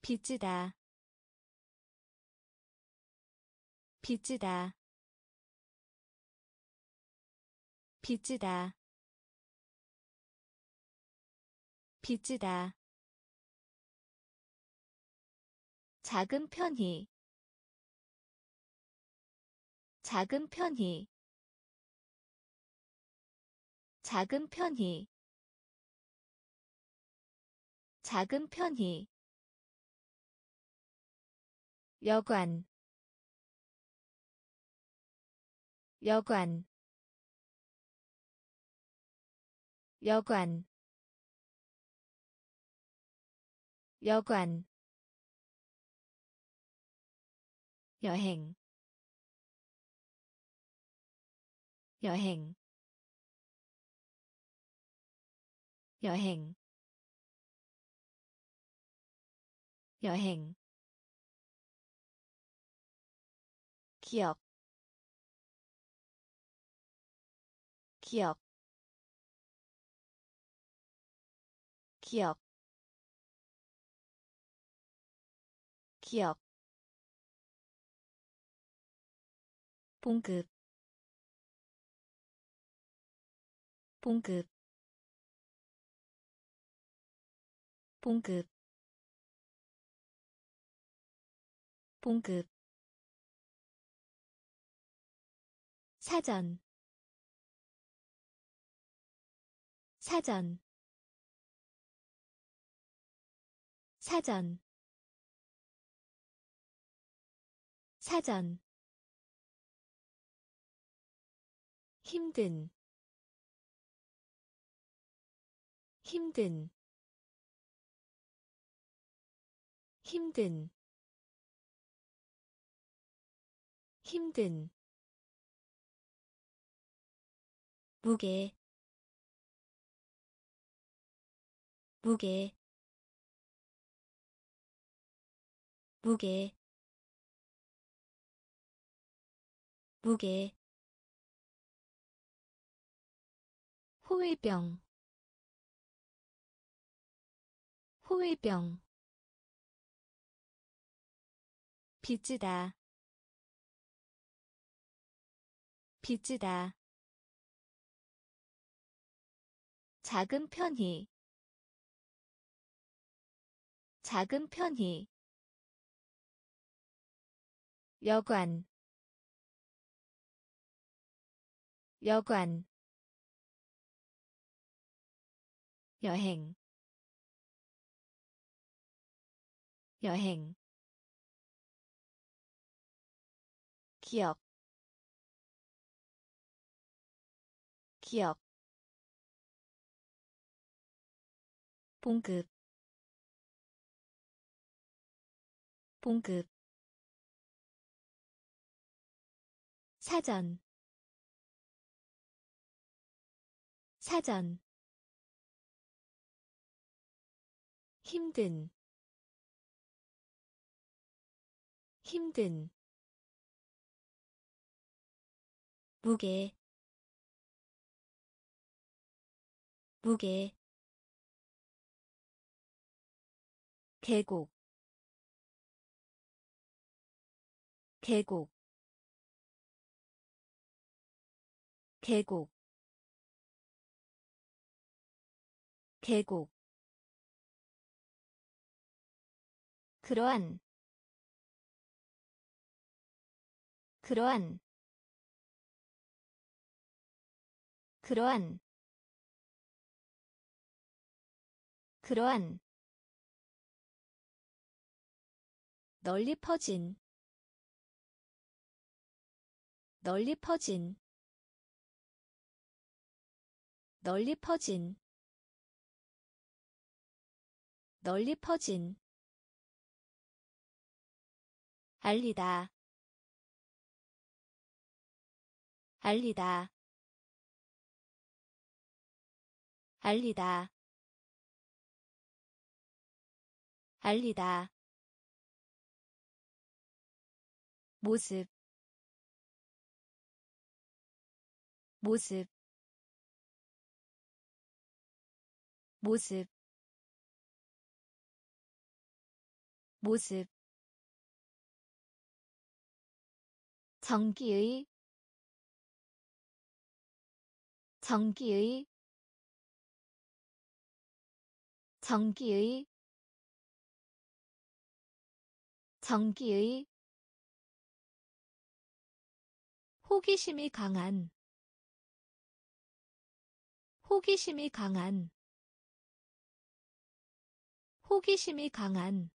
Speaker 1: 빚지다. 빚지다. 빚지다. 빚지다 작은 편히. 작은 편히. 작은 편히. 작은 편히. 여관. 여관. 여관. 여관 여행 여행 여행 여행 기억 기억 기억 기억 봉급 봉급 봉급 봉급. 사전 사전. 사전 사전 힘든 힘든 힘든 힘든. 무게 무게 무게. 무게 호위병. 호위병. 빚지다. 빚지다. 작은 편히. 작은 편히. 여관. 여관 여행. 여행. 기억. 기억. 봉급. 봉급. 사전. 사전 힘든 힘든 무게 무게 계곡 계곡 계곡 계곡 그러한 그러한 그러한 그러한. 널리 퍼진 널리 퍼진 널리 퍼진 널리 퍼진 알리다. 알리다. 알리다. 알리다. 모습. 모습. 모습. 모습 전기의 전기의 전기의 전기의 호기심이 강한 호기심이 강한 호기심이 강한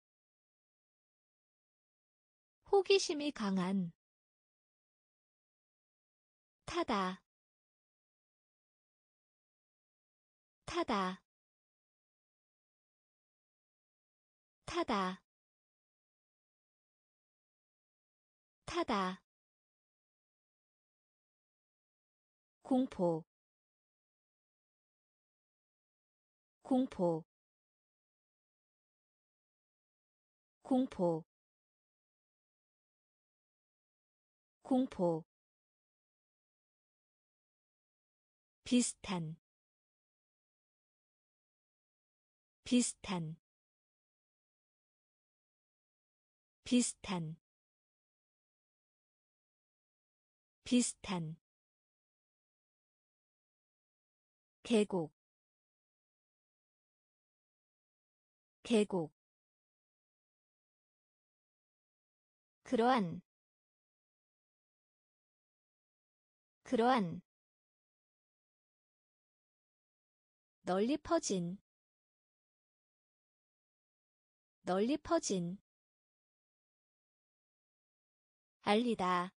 Speaker 1: 호기심이 강한 타다. 타다. 타다. 타다. 공포. 공포. 공포. 공포 비슷한 비슷한 비슷한 비슷한. 계곡 계곡. 그러한 그러한 널리 퍼진. 널리 퍼진. 알리다.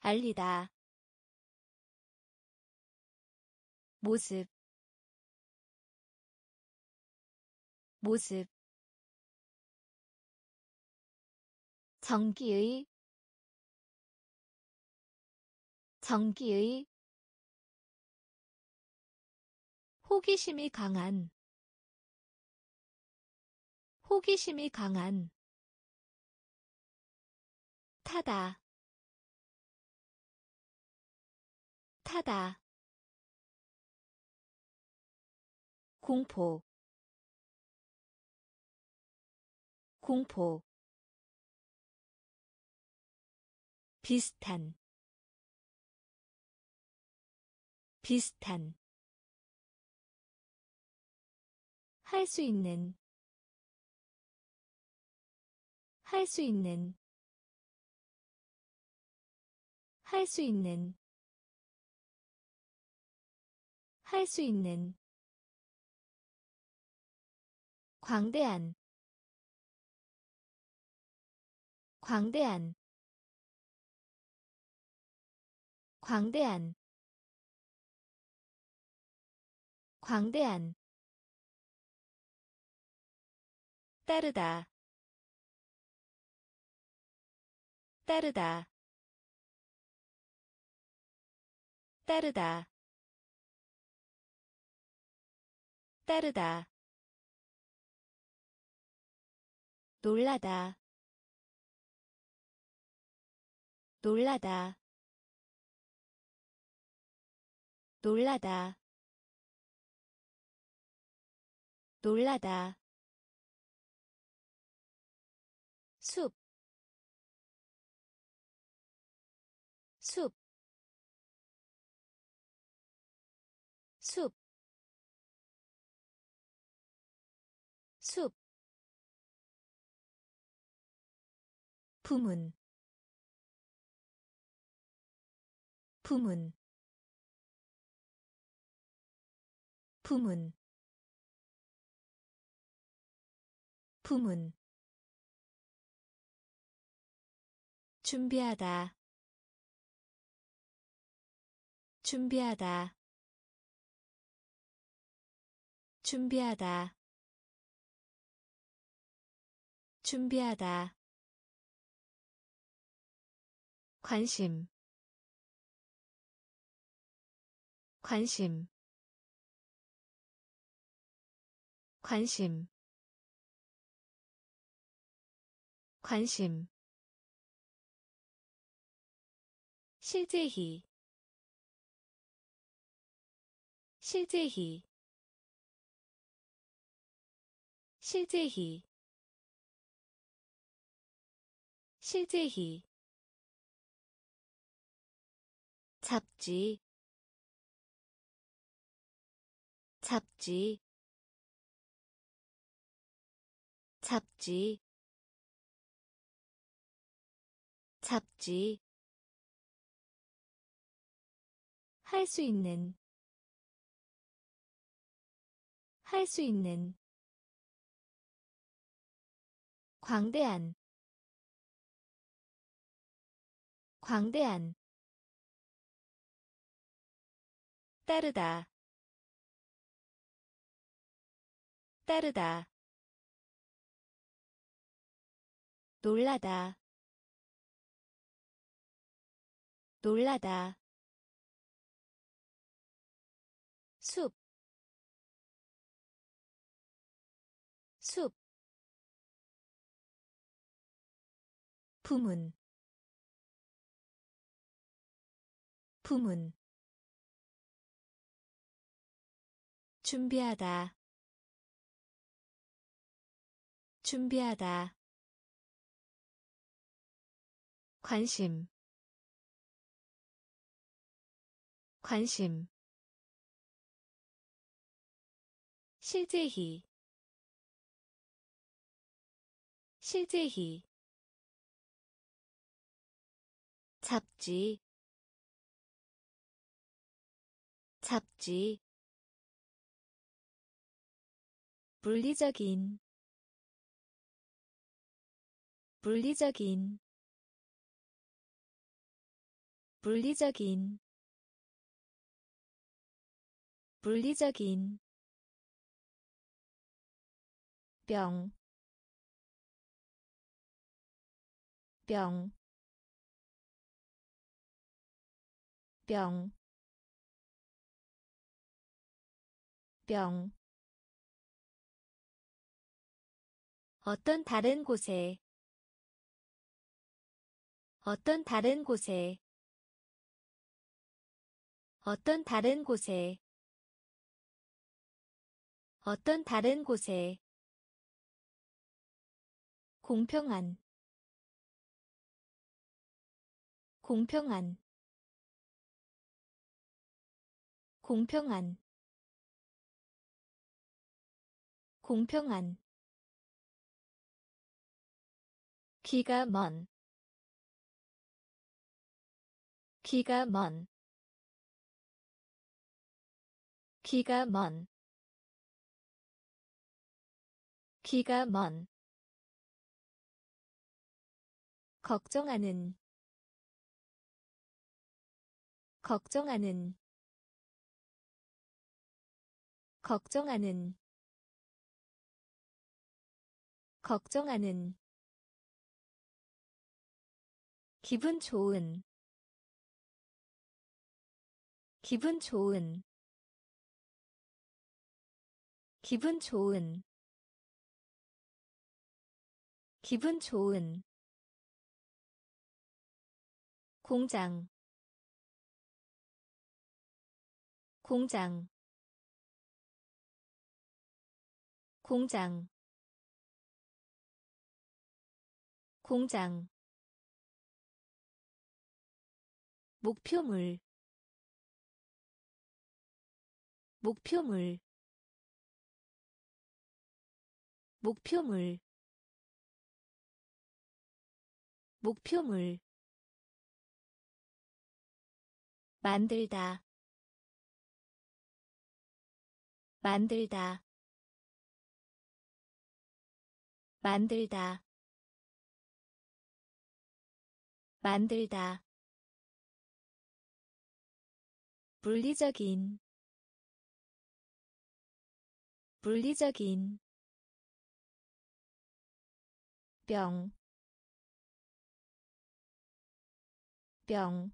Speaker 1: 알리다. 모습. 모습. 전기의. 전기의 호기심이 강한. 호기심이 강한. 타다. 타다. 공포. 공포. 비슷한. 비슷한 할 수 있는 할 수 있는 할 수 있는 할 수 있는. 광대한 광대한. 광대한. 광대한 따르다. 따르다. 따르다. 따르다. 놀라다. 놀라다. 놀라다. 놀라다 숲, 숲, 숲, 숲. 부문 부문 부문 부문 준비하다. 준비하다. 준비하다. 준비하다. 관심. 관심. 관심. 관심 실제히 실제히 실제히 실제히. 잡지 잡지 잡지 잡지 할 수 있는 할 수 있는 광대한 광대한 따르다 따르다 놀라다 놀라다 숲, 숲, 부문, 부문, 준비하다, 준비하다, 관심, 관심 실제히 실제히 잡지 잡지 물리적인 물리적인 물리적인 물리적인 병, 병, 병, 병. 어떤 다른 곳에? 어떤 다른 곳에? 어떤 다른 곳에? 어떤 다른 곳에 공평한. 공평한. 공평한. 공평한. 기가 먼. 기가 먼. 기가 먼. 기가 먼 걱정하는 걱정하는 걱정하는 걱정하는. 기분 좋은 기분 좋은 기분 좋은 기분 좋은 공장 공장 공장 공장. 목표물 목표물 목표물 목표물 만들다. 만들다. 만들다. 만들다. 물리적인. 물리적인. 병, 병,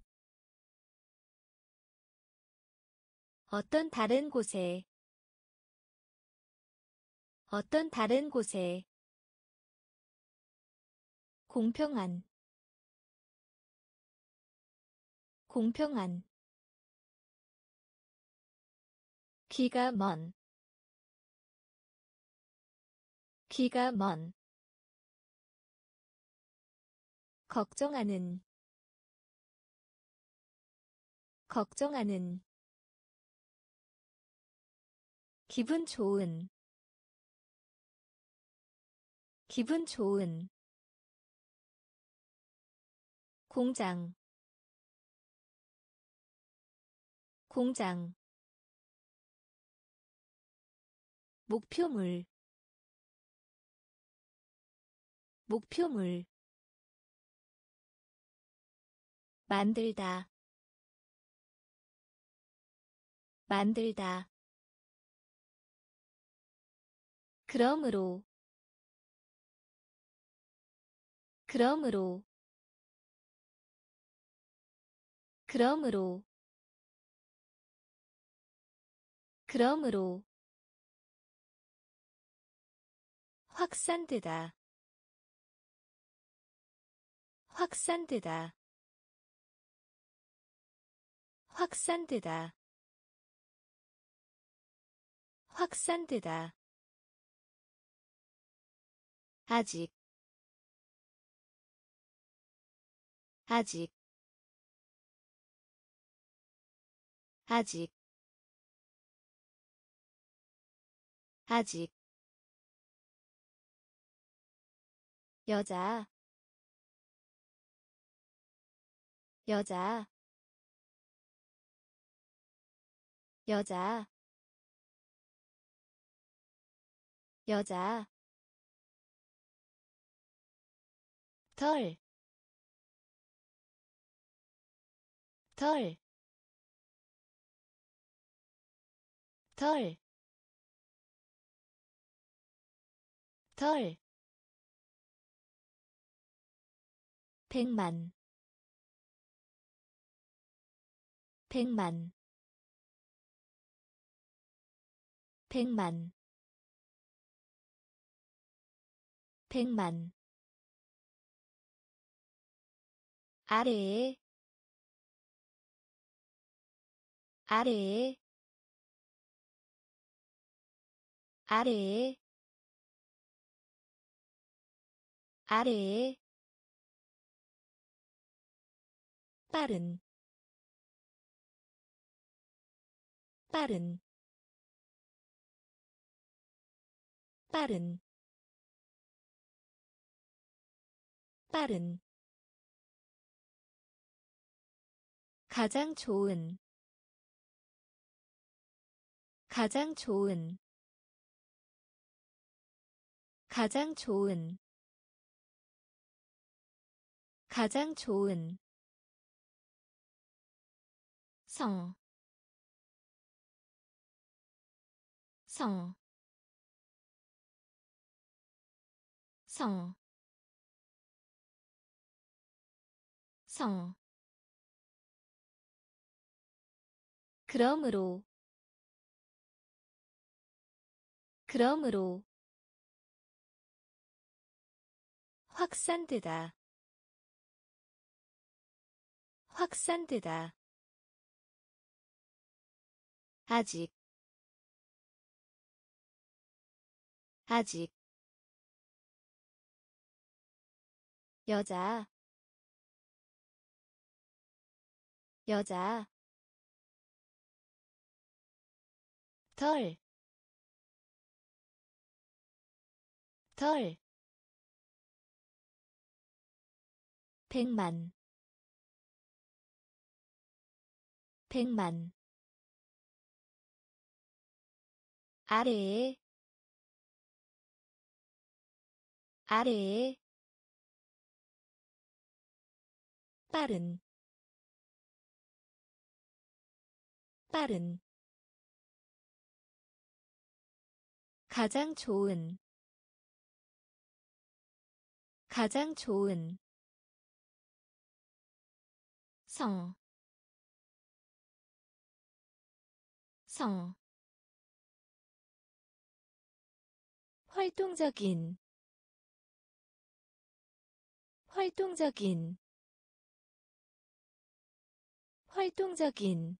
Speaker 1: 어떤 다른 곳에? 어떤 다른 곳에? 공평한. 공평한. 기가 먼. 기가 먼. 걱정하는. 걱정하는 기분 좋은 기분 좋은 공장 공장 목표물 목표물 만들다 만들다 그러므로 그러므로 그러므로 그러므로 확산되다 확산되다 확산되다 확산되다 아직 아직 아직 아직. 여자 여자 여자 여자 털, 털, 털, 털, 백만, 백만, 백만, 백만 아래에 아래에 아래에 아래에 빠른 빠른. 빠른 빠른 가장 좋은 가장 좋은 가장 좋은 가장 좋은 성, 성, 성, 성. 그러므로 그러므로 확산되다 확산되다. 아직 아직. 여자 여자 털, 털, 백만, 백만, 아래에, 아래에, 빠른, 빠른, 가장 좋은 가장 좋은 성, 성, 활동적인 활동적인 활동적인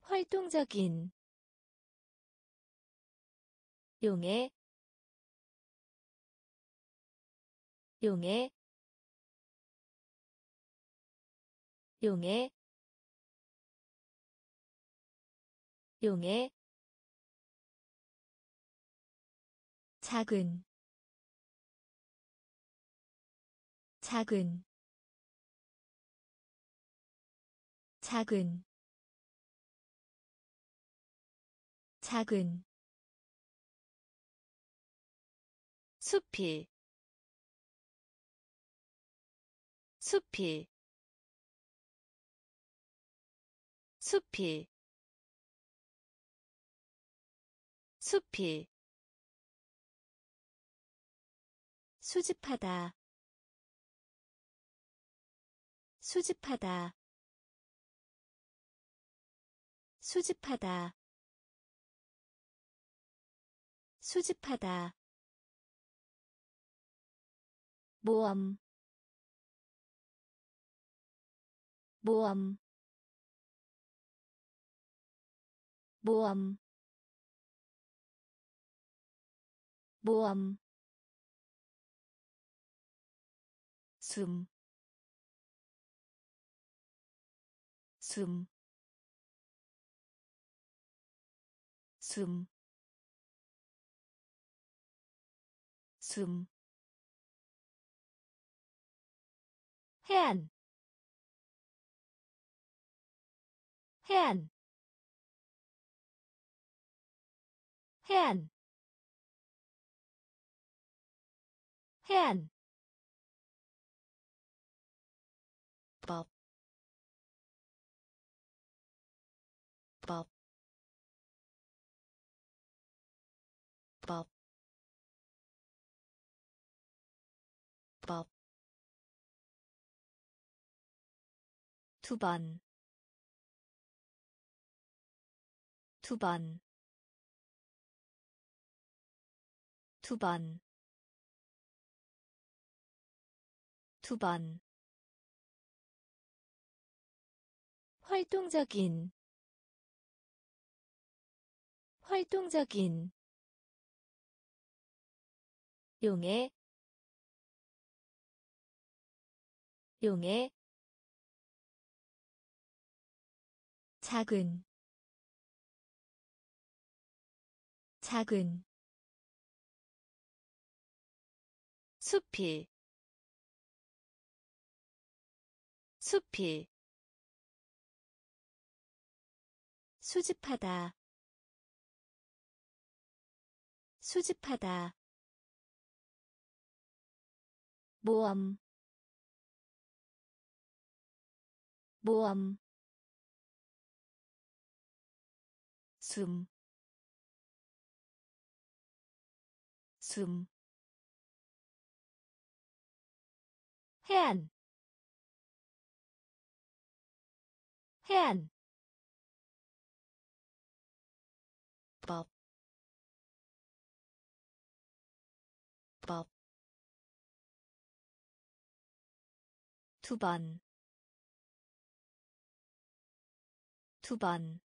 Speaker 1: 활동적인 용해 용해 용해 용해. 작은 작은 작은 작은 숲이 숲이 숲이 숲이. 수집하다 수집하다. 수집하다 수집하다 모험 모험 모험 모험 숨, 숨, 숨, 숨. 두 번, 두 번, 두 번, 두 번. 활동적인. 활동적인. 용해 용해 작은 작은 숲이 숲이 수집하다 수집하다 모험 모험 숨, 숨, 해안, 해안, 법, 법, 두 번, 두 번,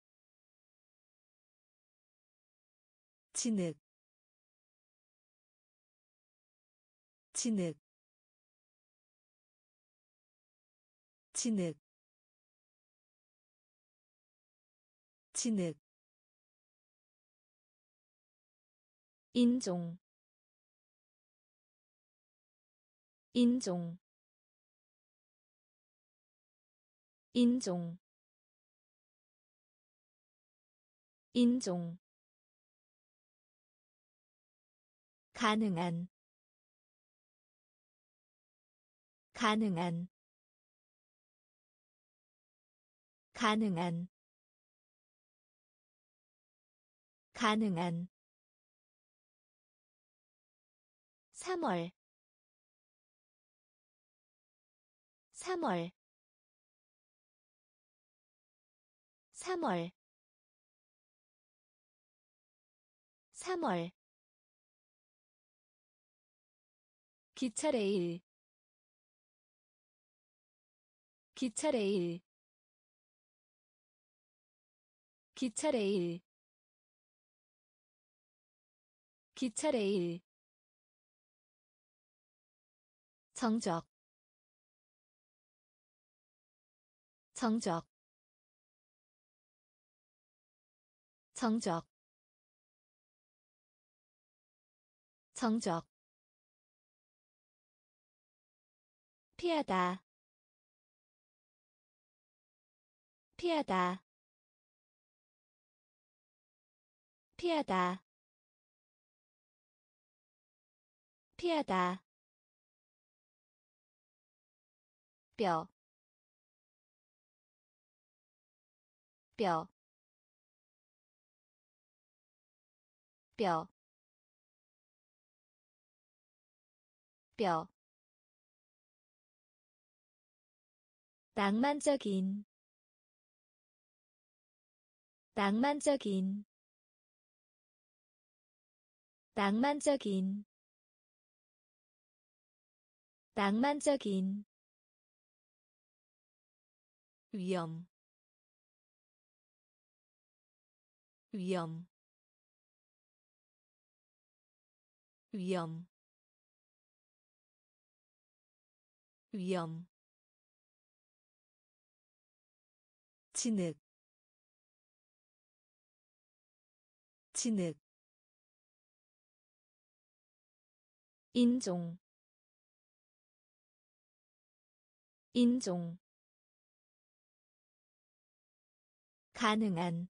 Speaker 1: 진흙 진흙 진흙 진흙 인종 인종 인종 인종 가능한 가능한 가능한 가능한. 3월 3월. 3월. 3월 기차 레일. 기차 레일. 기차 레일. 기차 레일. 정적. 정적. 정적. 정적 피하다. 피하다. 피하 낭만적인 낭만적인 낭만적인 낭만적인 위험 위험 위험 위험 진흙 진흙 인종 인종 가능한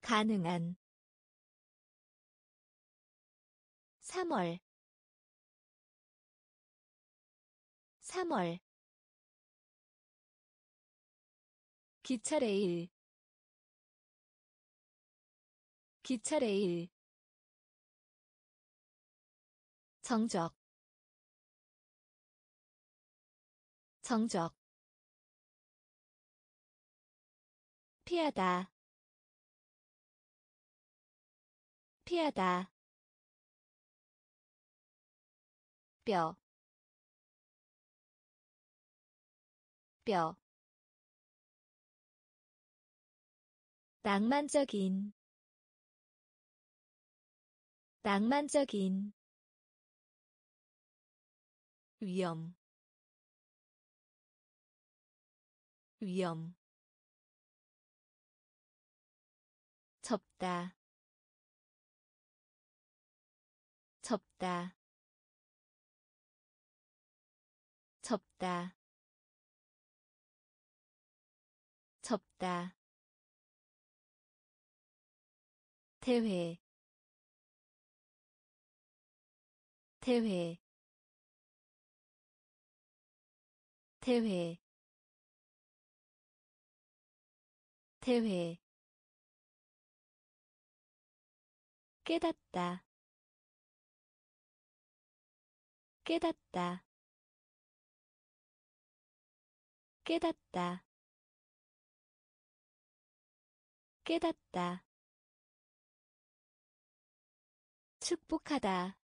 Speaker 1: 가능한 3월 3월 기차 레일. 기차 레일. 정적. 정적. 피하다. 피하다. 뼈, 뼈. 낭만적인, 낭만적인. 위험, 위험. 접다 접다 접다 접다 대회 대회 대회 대회. 깨닫다 깨닫다. 깨닫다 깨닫다 축복하다.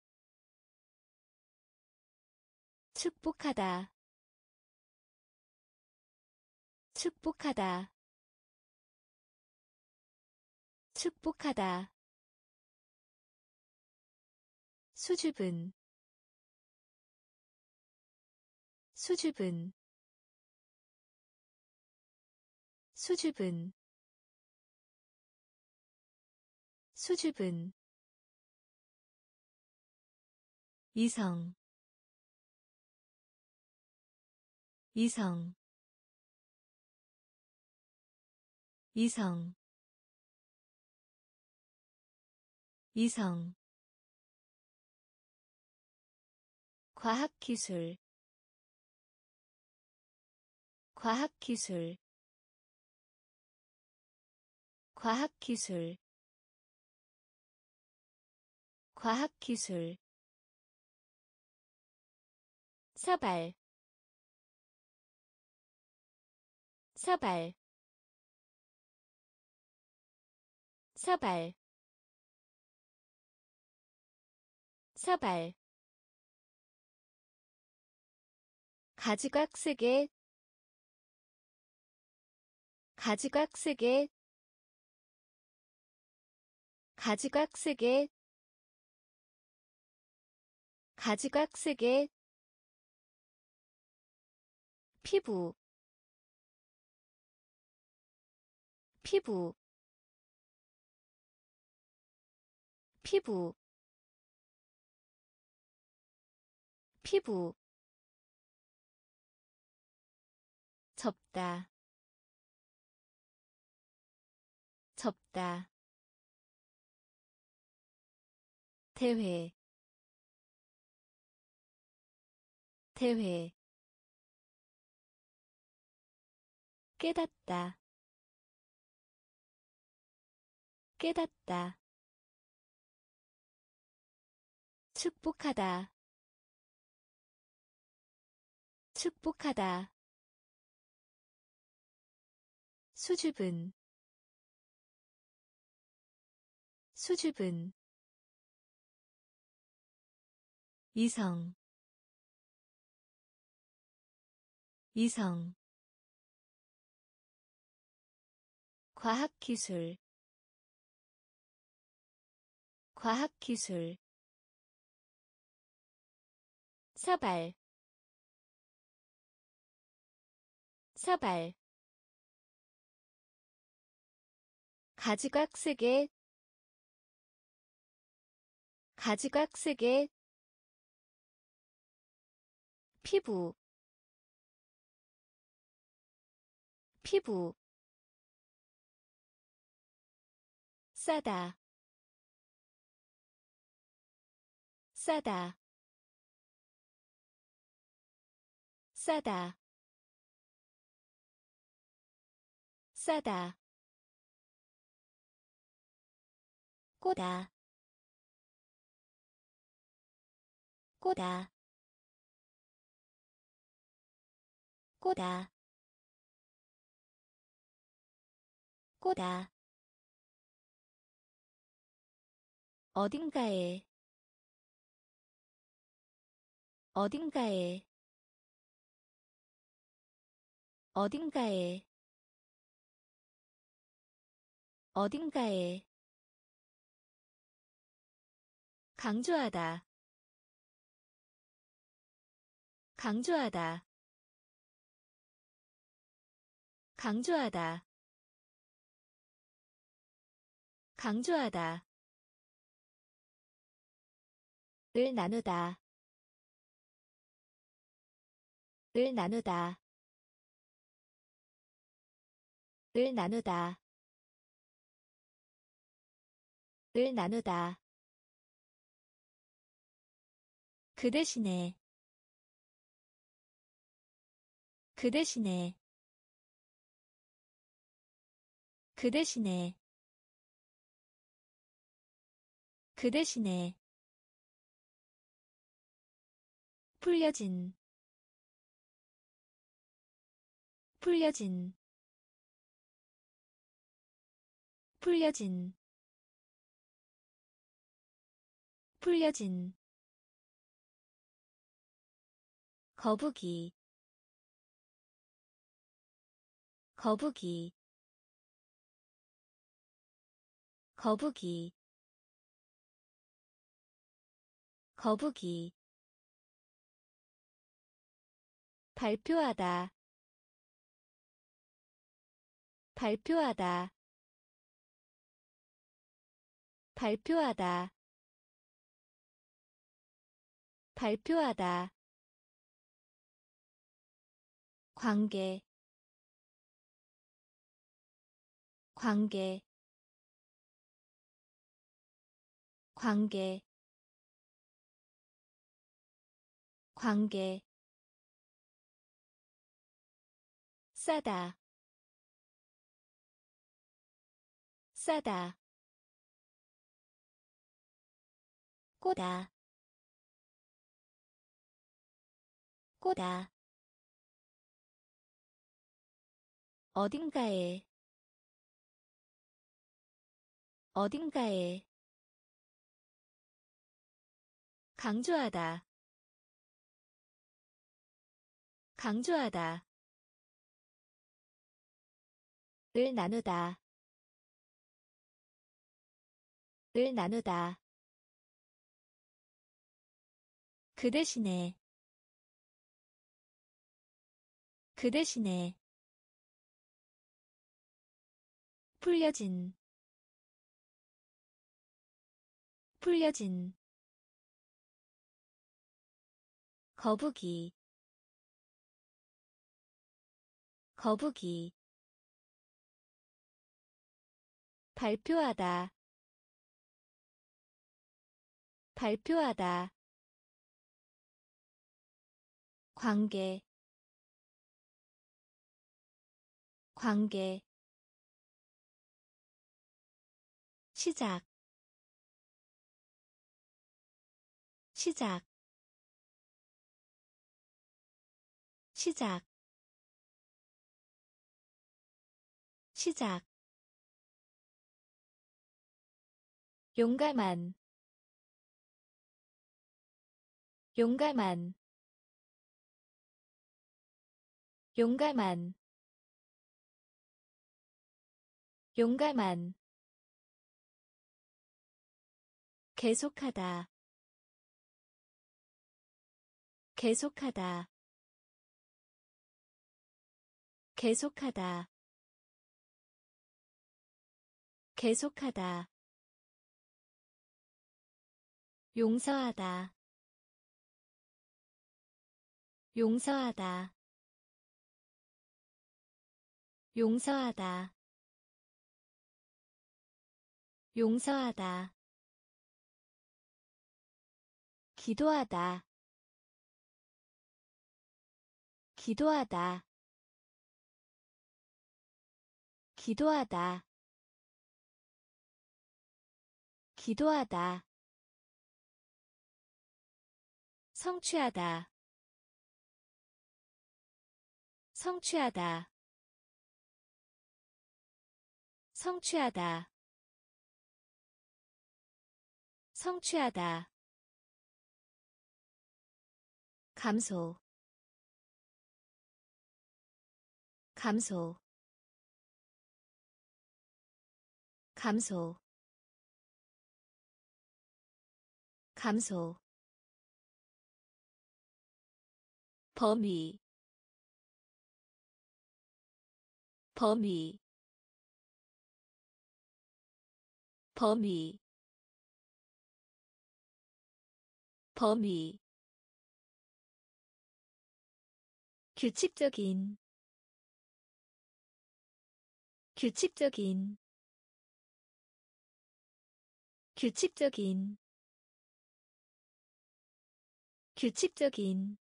Speaker 1: 축복하다. 축복하다. 축복하다. 수줍은. 수줍은. 수줍은. 수줍은 이성 이성 이성 이성. 과학기술 과학기술 과학기술 과학기술 서발 서발 서발 서발. 가지각색의 가지각색의 가지각색의 가지각색의 피부 피부 피부 피부. 접다 접다. 대회 대회 깨닫다. 깨닫다. 축복하다. 축복하다. 수줍은. 수줍은. 이성. 이성 과학기술 과학기술 서발 서발 가지각색의 가지각색의 피부 피부 싸다. 싸다. 싸다. 싸다. 꼬다. 꼬다. 꼬다. 꼬다 어딘가에 어딘가에 어딘가에 어딘가에. 강조하다. 강조하다. 강조하다. 강조하다 을 나누다. 을 나누다. 을 나누다. 을 나누다. 그 대신에. 그 대신에. 그 대신에. 그 대신에 풀려진 풀려진 풀려진 풀려진. 거북이 거북이 거북이 거북이 발표하다. 발표하다. 발표하다. 발표하다. 관계. 관계. 관계. 관계 싸다. 싸다. 꼬다. 꼬다. 어딘가에. 어딘가에. 강조하다. 강조하다 을 나누다. 을 나누다. 그 대신에. 그 대신에. 풀려진. 풀려진. 거북이. 거북이 발표하다. 발표하다. 관계. 관계. 시작. 시작. 시작. 시작 용감한 용감한 용감한 용감한. 계속하다 계속하다. 계속하다 계속하다 용서하다. 용서하다. 용서하다. 용서하다. 기도하다. 기도하다. 기도하다. 기도하다 성취하다. 성취하다. 성취하다. 성취하다. 감소. 감소. 감소. 감소 범위 범위 범위 범위. 규칙적인 규칙적인 규칙적인 규칙적인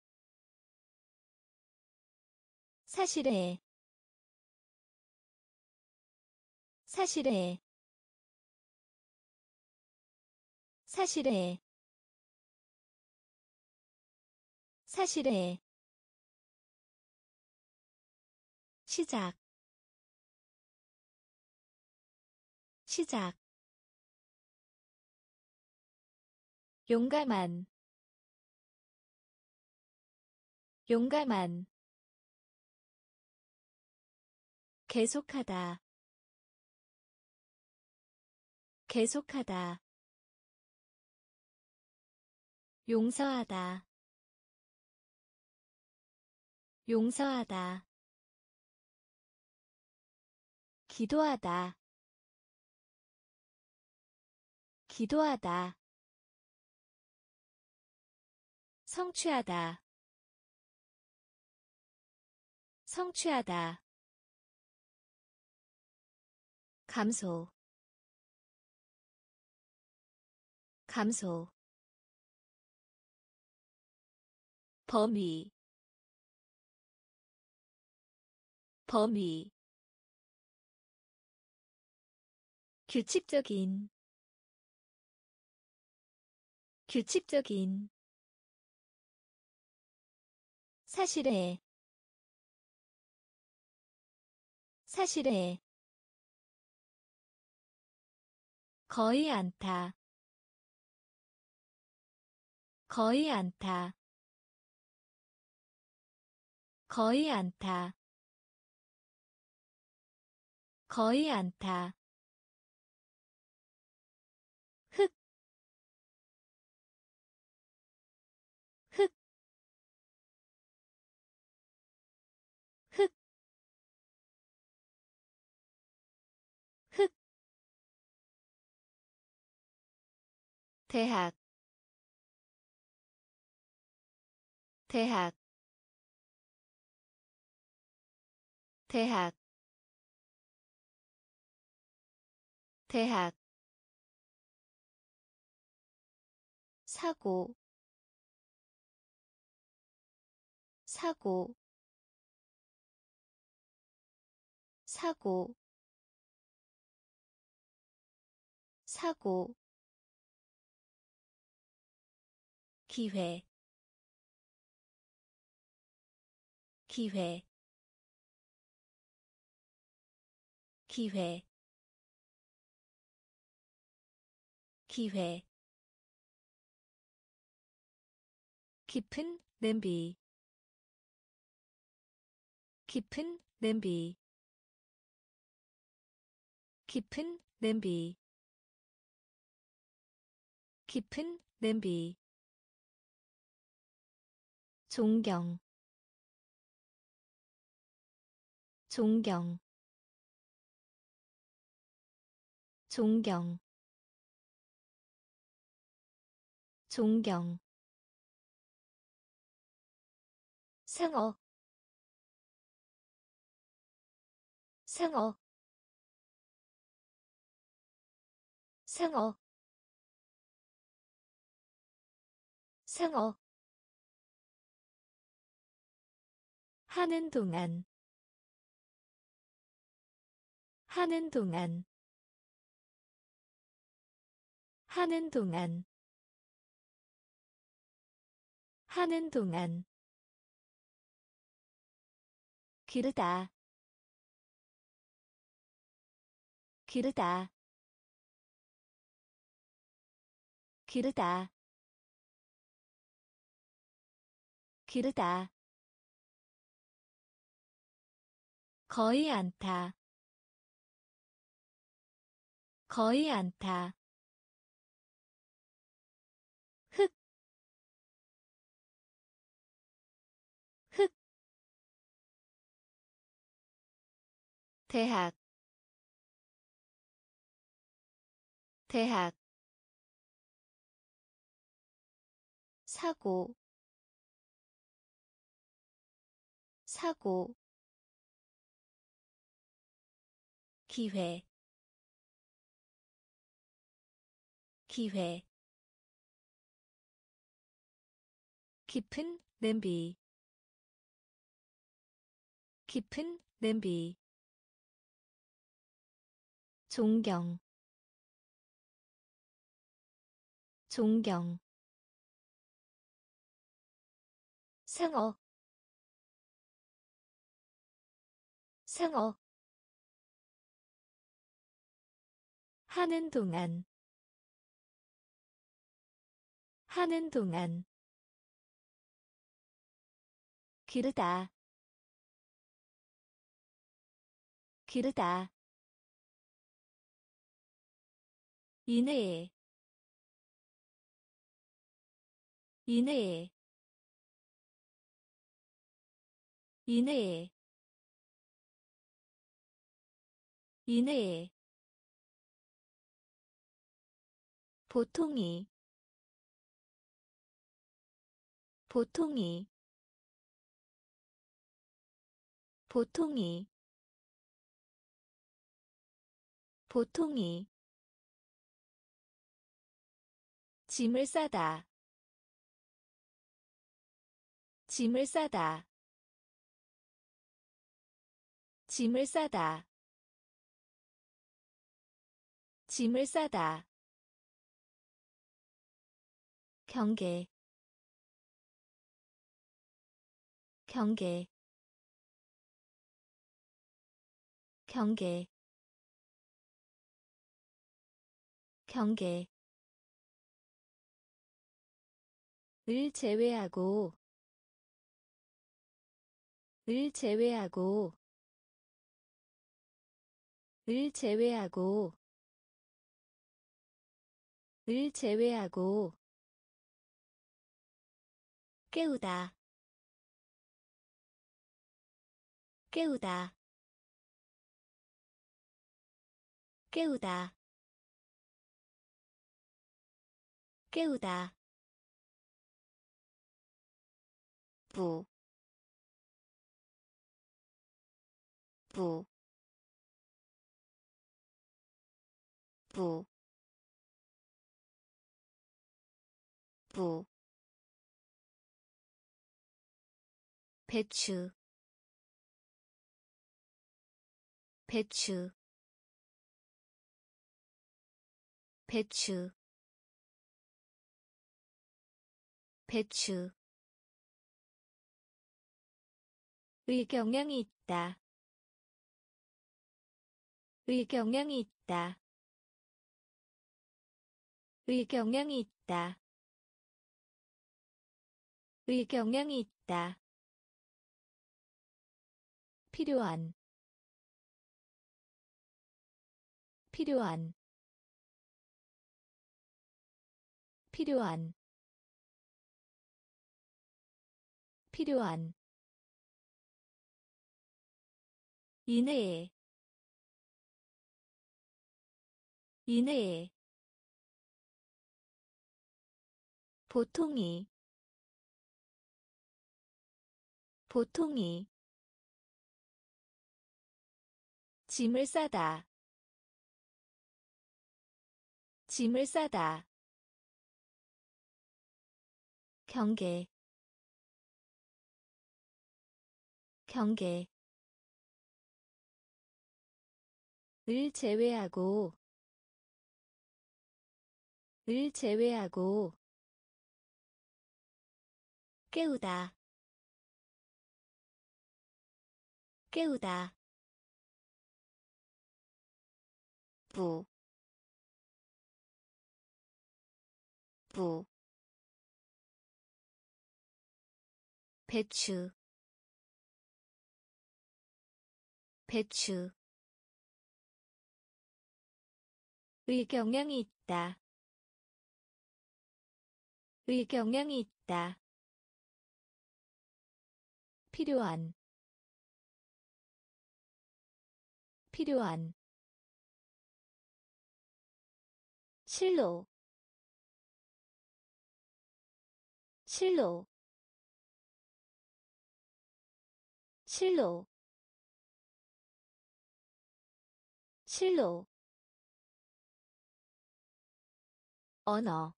Speaker 1: 사실에 사실에 사실에 사실에. 시작. 시작. 용감한. 용감한 계속하다. 계속하다. 용서하다. 용서하다. 기도하다. 기도하다. 성취하다. 성취하다 감소. 감소. 범위. 범위. 규칙적인. 규칙적인. 사실에. 사실에 거의 않다. 거의 않다. 거의 않다. 거의 않다. 대학 대학 대학 대학. 사고 사고. 사고 사고 기회 기회 기회 기회. 깊은 냄비 깊은 냄비 깊은 냄비 깊은 냄비 존경 존경 존경 존경. 상어 상어. 상어 상어 하는 동안. 하는 동안. 하는 동안. 하는 동안. 기르다. 기르다. 기르다. 기르다 거의 않다. 거의 않다. 흑, 흑, 대학, 대학, 사고, 사고, 기회. 기회. 깊은 냄비. 깊은 냄비. 존경. 존경. 상어. 상어 하는 동안. 하는 동안. 기르다. 기르다. 이내에. 이내에. 이내에. 이내에 보통이 보통이 보통이 보통이. 짐을 싸다. 짐을 싸다. 짐을 싸다. 짐을 싸다 경계 경계 경계 경계. 을 제외하고 을 제외하고 을 제외하고 을 제외하고 깨우다. 깨우다. 깨우다. 깨우다. 부, 부, 부, 부, 배추, 배추, 배추, 배추 의경향이 있다. 의경향이 있다. 의경향이 있다. 의경향이 있다. 필요한 필요한 필요한 필요한. 이내에 이내에. 보통이 보통이 짐을 싸다. 짐을 싸다. 경계. 경계. 을 제외하고. 을 제외하고. 깨우다. 깨우다 부, 부, 배추, 배추, 의 경향이 있다. 의 경향이 있다. 필요한. 필요한 실로 실로 실로 실로. 언어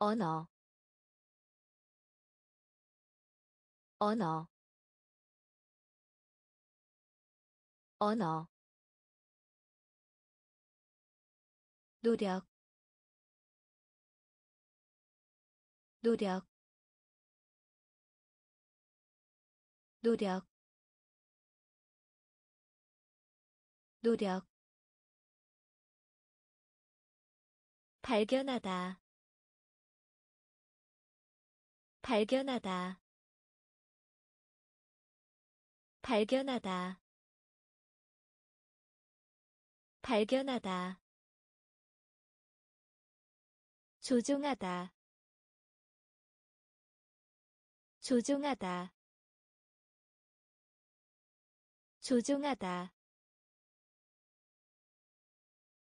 Speaker 1: 언어. 언어. 언어 노력 노력 노력 노력. 발견하다 발견하다 발견하다 발견하다 조종하다. 조종하다. 조종하다.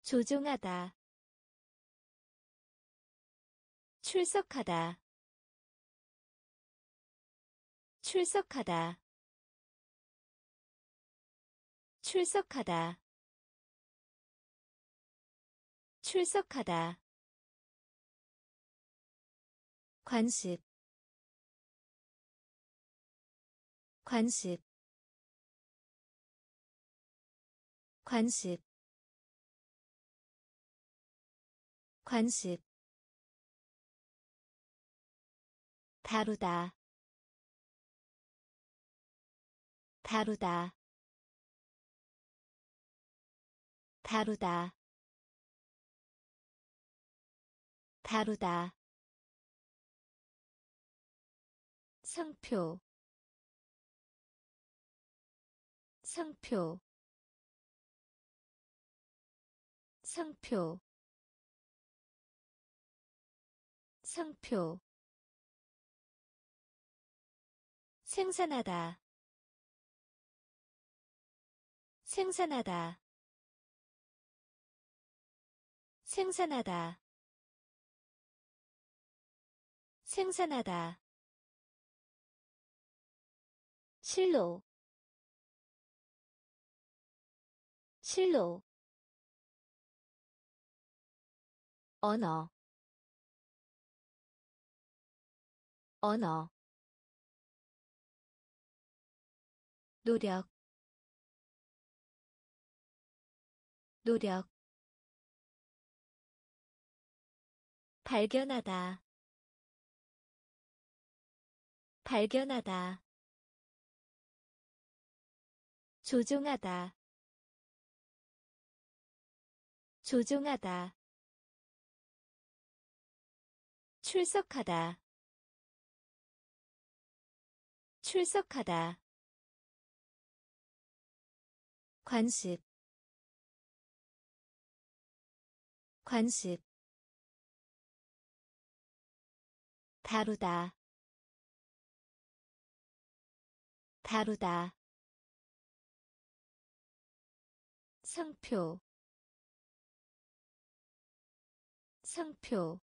Speaker 1: 조종하다. 출석하다. 출석하다. 출석하다. 출석하다 관습 관습 관습 관습. 다루다 다루다 다루다 다루다 상표 상표 상표 상표. 생산하다 생산하다. 생산하다 생산하다 실로 실로 언어 언어 노력 노력 발견하다 발견하다 조종하다. 조종하다. 출석하다. 출석하다. 관습. 관습. 다루다. 다루다 상표 상표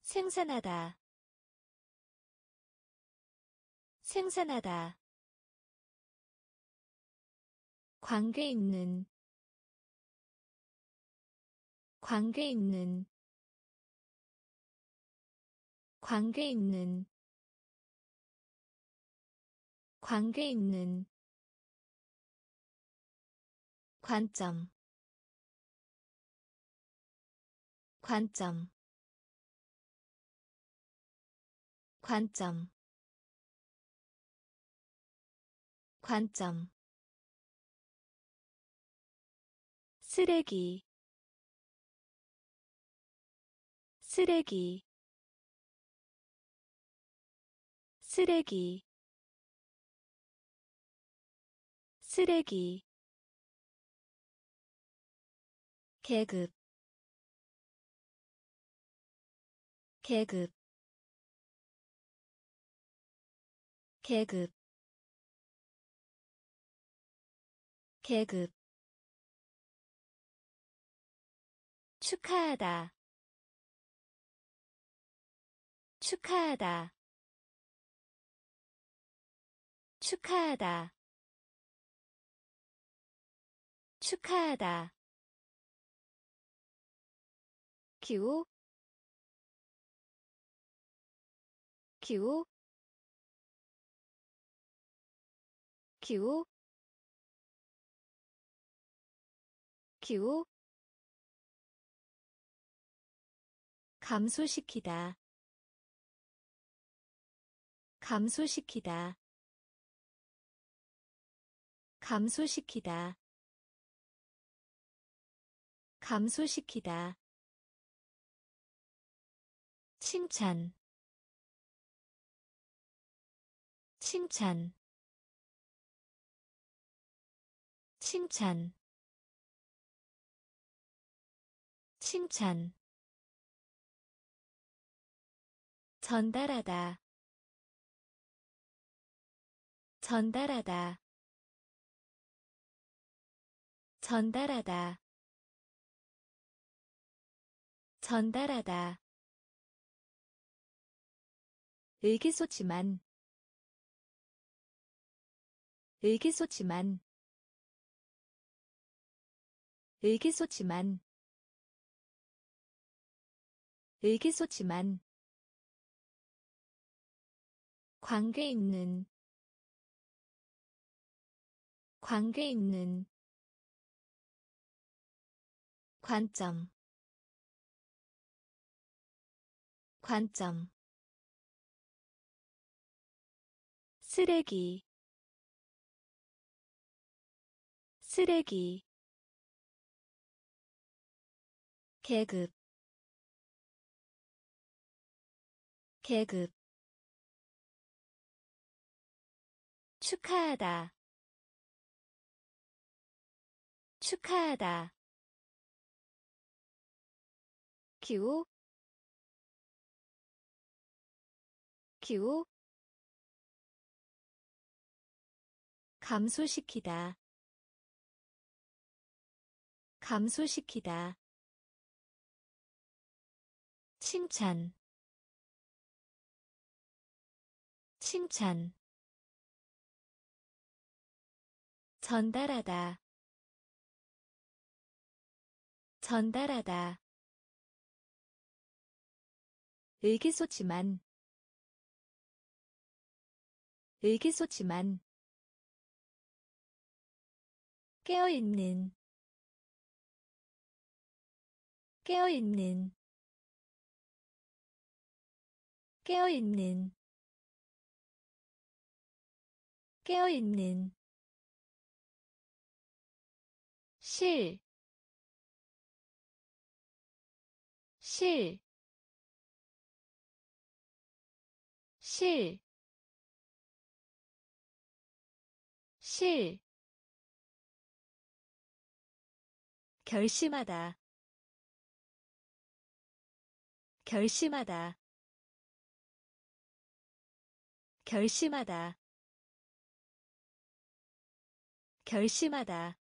Speaker 1: 생산하다 생산하다 관계 있는 관계 있는 관계 있는 관계 있는 관점. 관점. 관점. 관점. 쓰레기. 쓰레기. 쓰레기. 쓰레기 계급 계급 계급 계급. 축하하다 축하하다. 축하하다 축하하다 기호 기호 기호 기호 감소시키다. 감소시키다. 감소시키다. 감소시키다 칭찬. 칭찬. 칭찬. 칭찬. 전달하다. 전달하다. 전달하다. 전달하다 의기소침한 의기소침한 의기소침한 의기소침한 관계 있는 관계 있는 관점 관점 쓰레기 쓰레기 계급 계급. 축하하다 축하하다. 기호 기호 감소시키다. 감소시키다. 칭찬. 칭찬. 전달하다. 전달하다. 의기소침한. 의기소침한 깨어있는 깨어있는 깨어있는 깨어있는. 실, 실, 실, 실, 결심하다, 결심하다, 결심하다, 결심하다.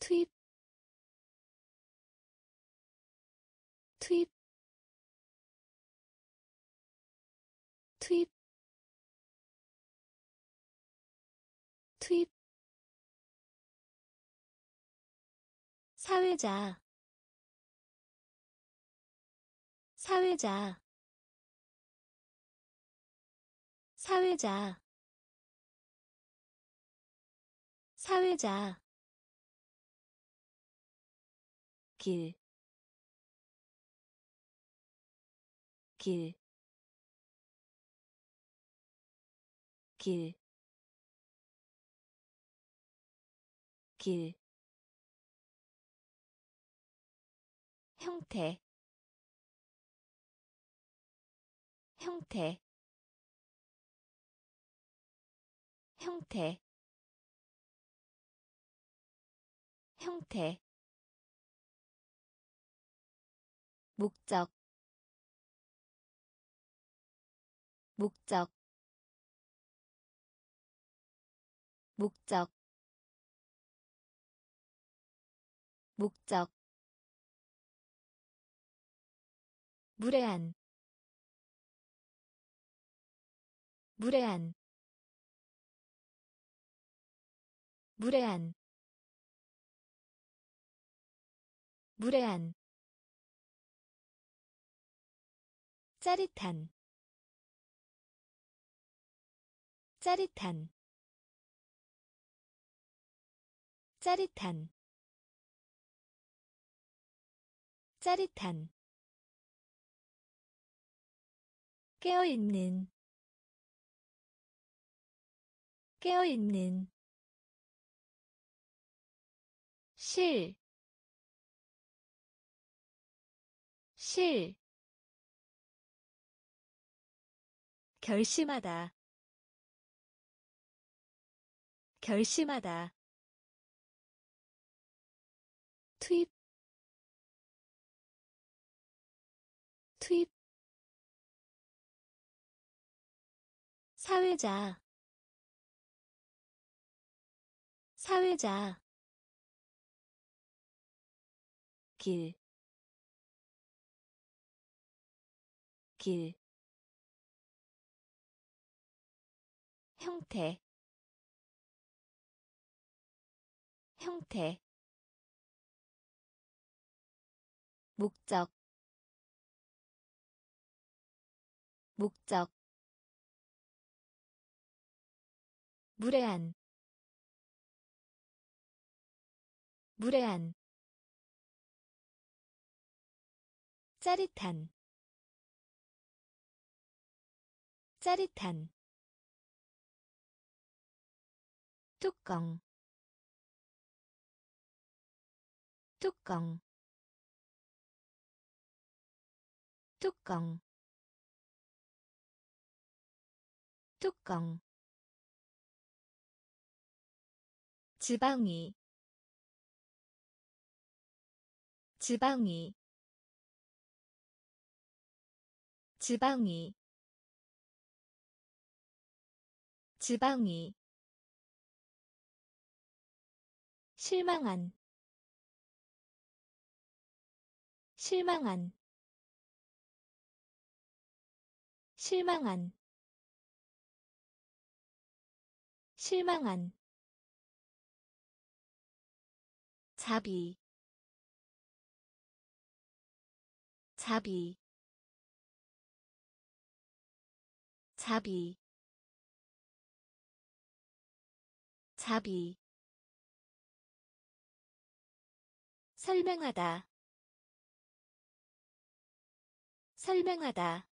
Speaker 1: 투입. 투입. 투입. 투입 사회자. 사회자. 사회자. 사회자. 길, 길, 길, 길, 형태, 형태, 형태, 형태. 목적 목적 목적 목적 무례한 무례한 무례한 무례한 짜릿한 짜릿한 짜릿한 짜릿한 깨어있는 깨어있는. 실, 실, 결심하다 결심하다. 투입 투입 사회자. 사회자. 길, 길, 형태. 형태. 목적. 목적 무례한 무례한 짜릿한 짜릿한 뚜껑 뚜껑 뚜껑 뚜껑 지방이 지방이 지방이 지방이. 실망한 실망한. 실망한. 실망한 자비 자비 자비 자비. 설명하다 설명하다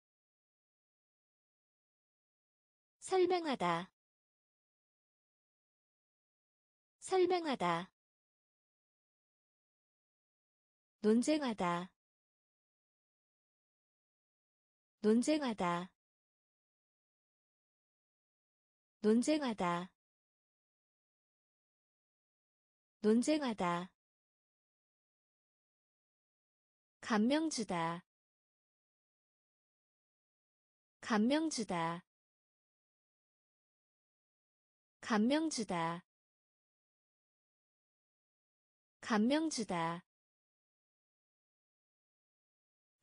Speaker 1: 설명하다 설명하다 논쟁하다. 논쟁하다. 논쟁하다. 논쟁하다. 감명 주다. 감명 주다. 감명 주다. 감명 주다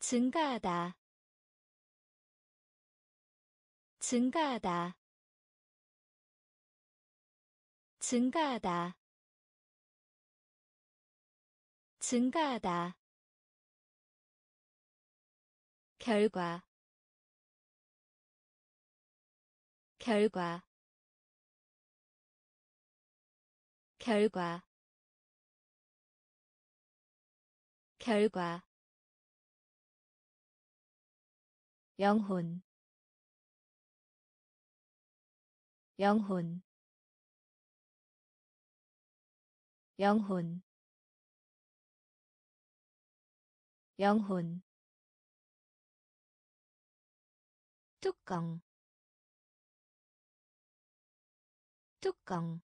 Speaker 1: 증가하다. 증가하다. 증가하다. 증가하다. 결과. 결과. 결과. 결과 영혼. 영혼. 영혼. 영혼. 뚜껑. 뚜껑.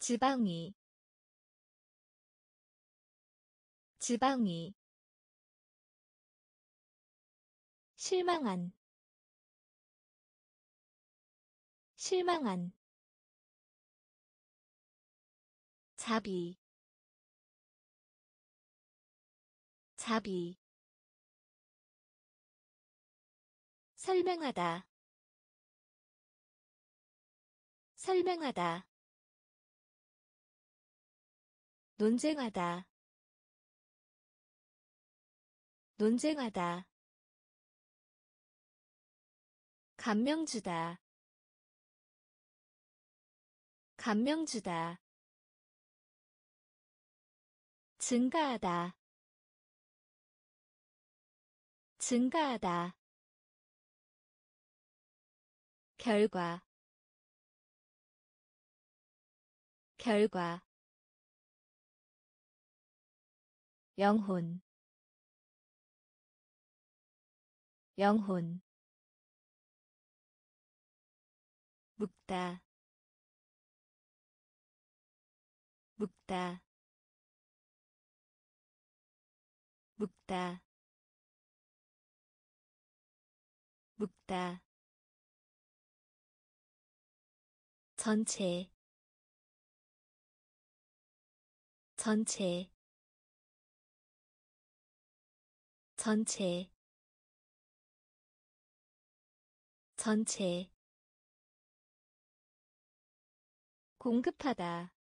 Speaker 1: 지방이. 지방이 실망한. 실망한. 자비. 자비. 설명하다. 설명하다. 논쟁하다. 논쟁하다 감명 주다. 감명 주다. 증가하다. 증가하다. 결과. 결과. 영혼. 영혼 묵다. 묵다. 묵다. 묵다. 전체. 전체. 전체. 전체 공급하다.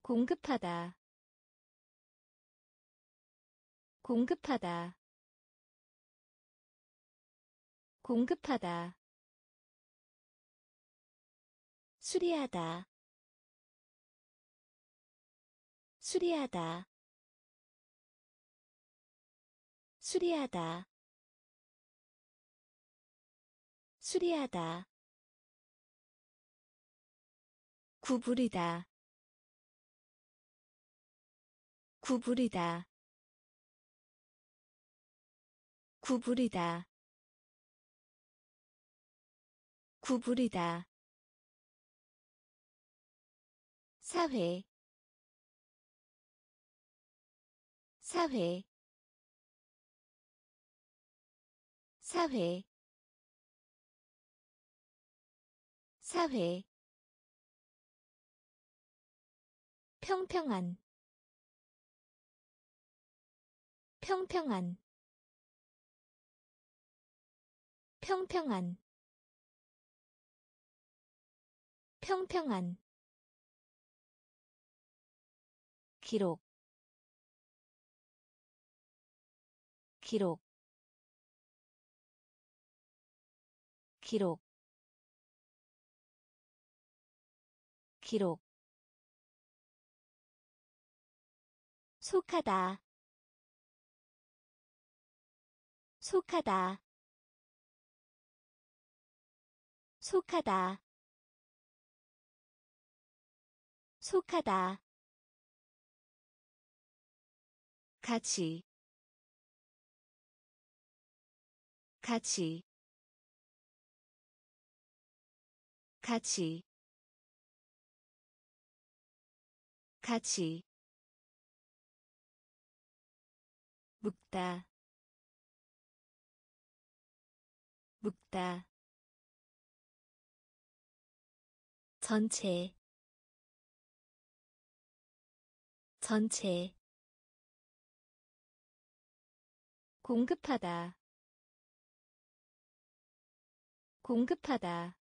Speaker 1: 공급하다. 공급하다. 공급하다. 수리하다. 수리하다. 수리하다. 수리하다 구부리다. 구부리다. 구부리다. 구부리다. 사회. 사회. 사회. 사회 평평한. 평평한. 평평한. 평평한. 기록. 기록. 기록. 기록 속하다. 속하다. 속하다. 속하다. 같이. 같이. 같이. 같이 묵다. 묵다. 전체. 전체. 공급하다. 공급하다.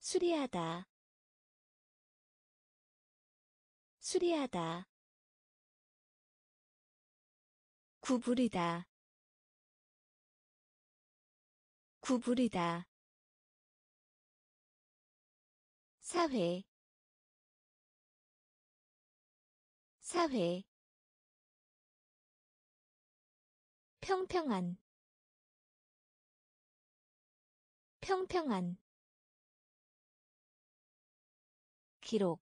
Speaker 1: 수리하다. 수리하다 구부리다. 구부리다. 사회. 사회. 평평한. 평평한. 기록.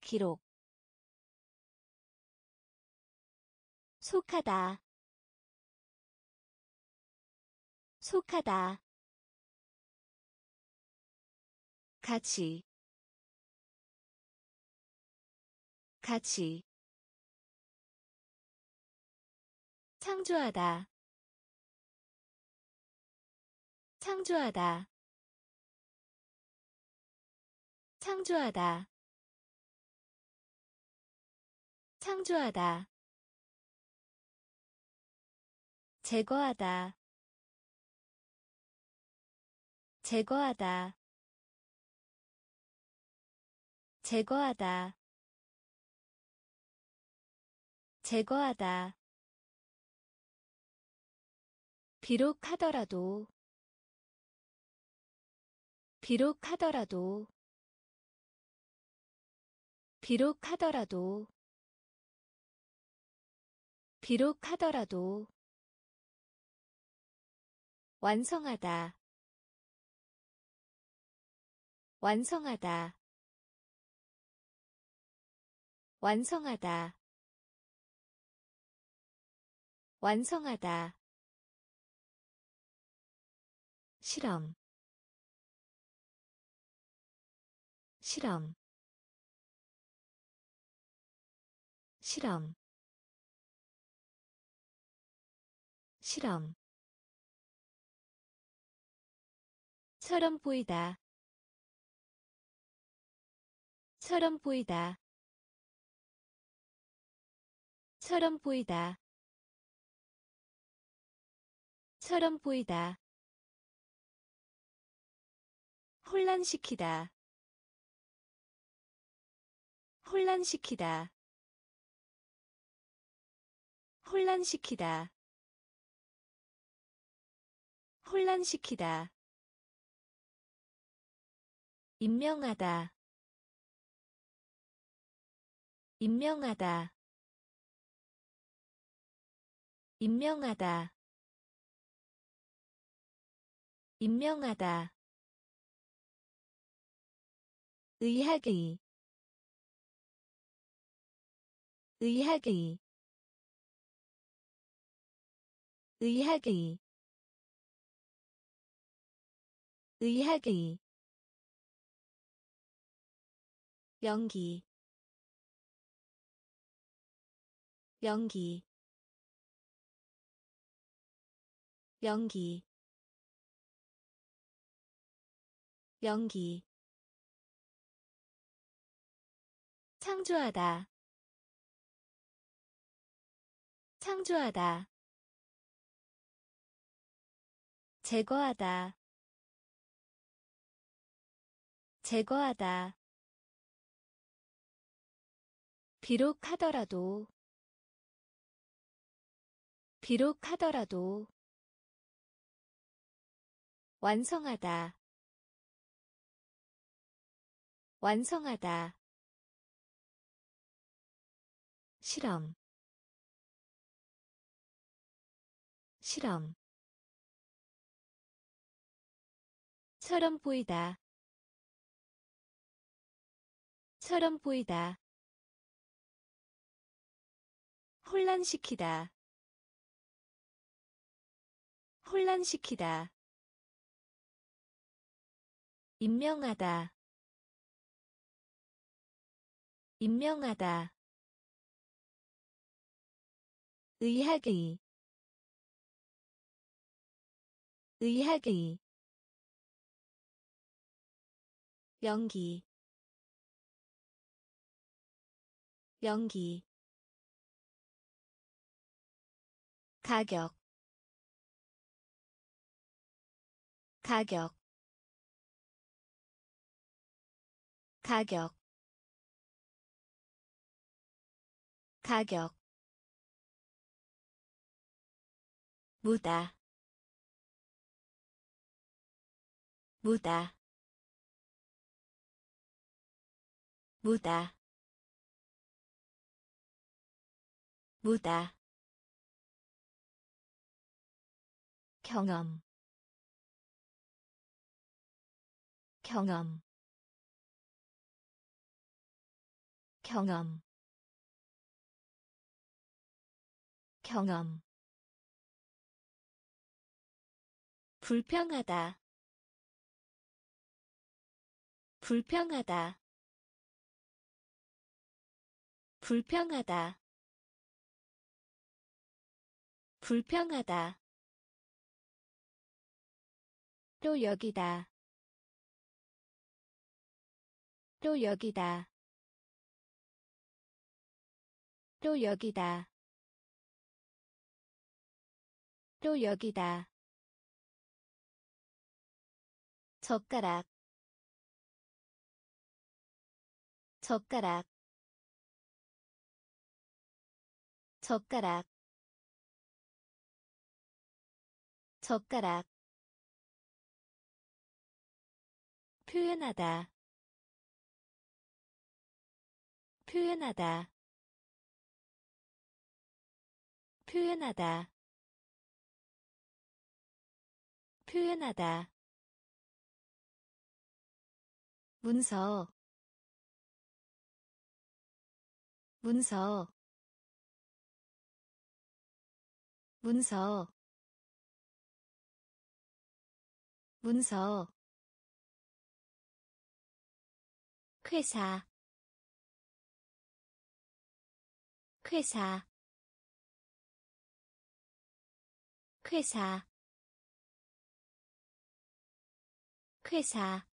Speaker 1: 기록 속하다. 속하다. 같이. 같이. 창조하다. 창조하다. 창조하다. 창조하다 제거하다. 제거하다. 제거하다. 제거하다. 비록 하더라도. 비록 하더라도. 비록 하더라도. 비록 하더라도 완성하다. 완성하다. 완성하다. 완성하다. 실험. 실험. 실험. 실험 처럼 보이다. 처럼 보이다. 처럼 보이다. 처럼 보이다. 혼란시키다. 혼란시키다. 혼란시키다. 혼란시키다 임명하다. 임명하다. 임명하다. 임명하다. 의학의 의학의 의학의 의학의 연기 연기 연기 연기. 창조하다 창조하다. 제거하다 제거하다 비록 하더라도 비록 하더라도 완성하다 완성하다. 실험 실험. 처럼 보이다. 처럼 보이다 혼란시키다. 혼란시키다. 임명하다. 임명하다. 의학의 의학의. 연기. 연기 가격 가격 가격 가격. 무다 무다 무다. 무다 경험. 경험. 경험. 경험. 불평하다. 불평하다. 불평하다. 불평하다 또 여기다. 또 여기다. 또 여기다. 또 여기다. 젓가락. 젓가락. 젓가락. 젓가락 표현하다. 표현하다. 표현하다. 표현하다. 문서. 문서. 문서. 문서 회사 회사 회사 회사.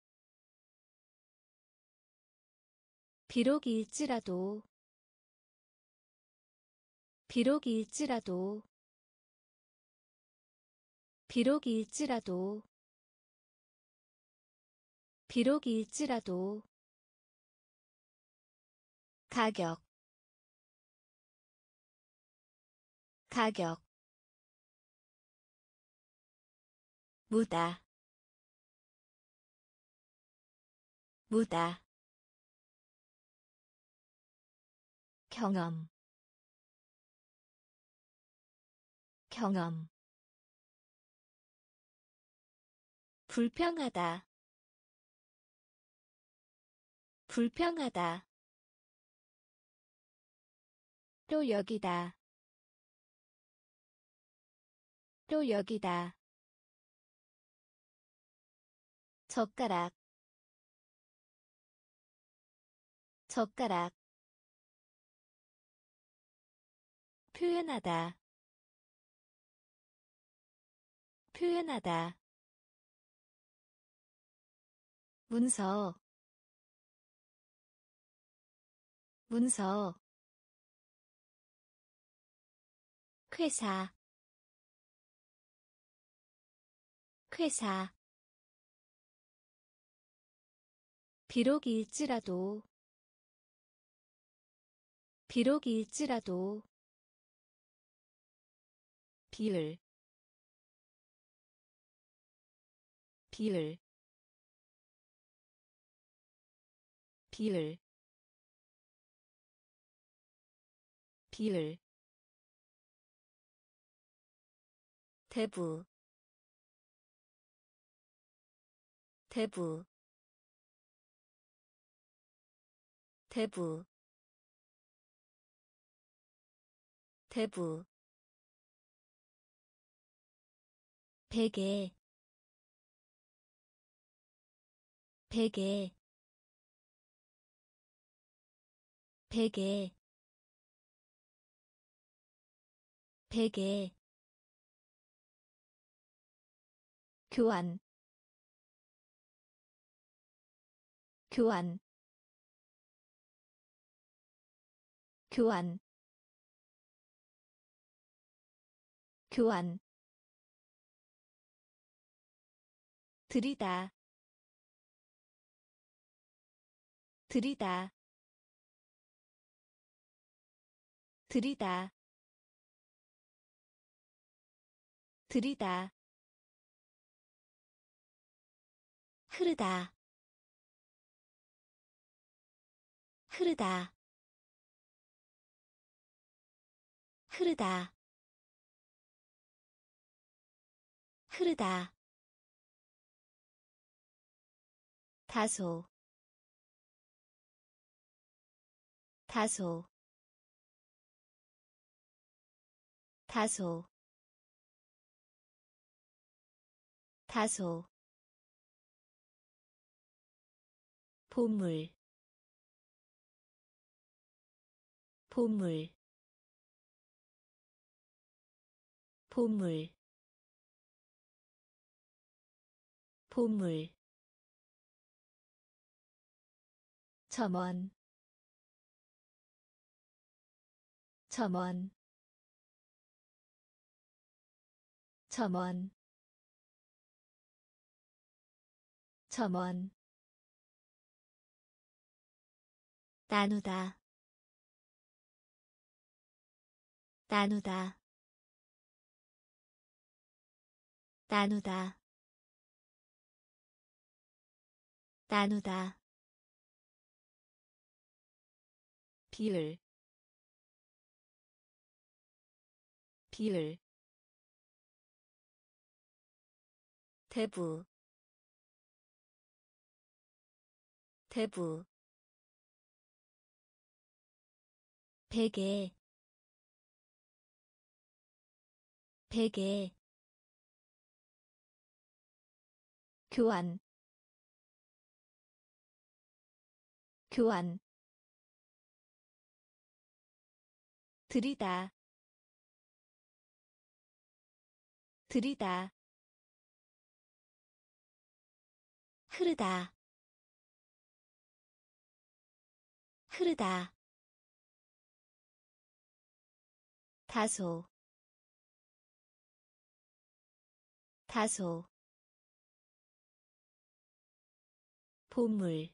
Speaker 1: 비록일지라도 비록일지라도 비록일지라도 비록일지라도 가격 가격 무다 무다 경험 경험 불평하다 불평하다 또 여기다. 또 여기다. 젓가락. 젓가락. 표현하다. 표현하다. 문서. 문서 회사 회사. 비록일지라도 비록일지라도 비을 비을 비을 비을 대부 대부 대부 대부. 베개 베개. 베개. 베개 교환. 교환. 교환. 교환. 들이다. 들이다. 들이다. 들이다 흐르다. 흐르다. 흐르다. 흐르다. 다소. 다소. 다소. 다소 보물 보물 보물 보물. 점원 점원. 점원. 점원 나누다. 나누다. 나누다. 나누다. 비을 비을 대부. 대부 베개 베개 교환 교환 들이다 들이다 흐르다 흐르다 다소 다소 보물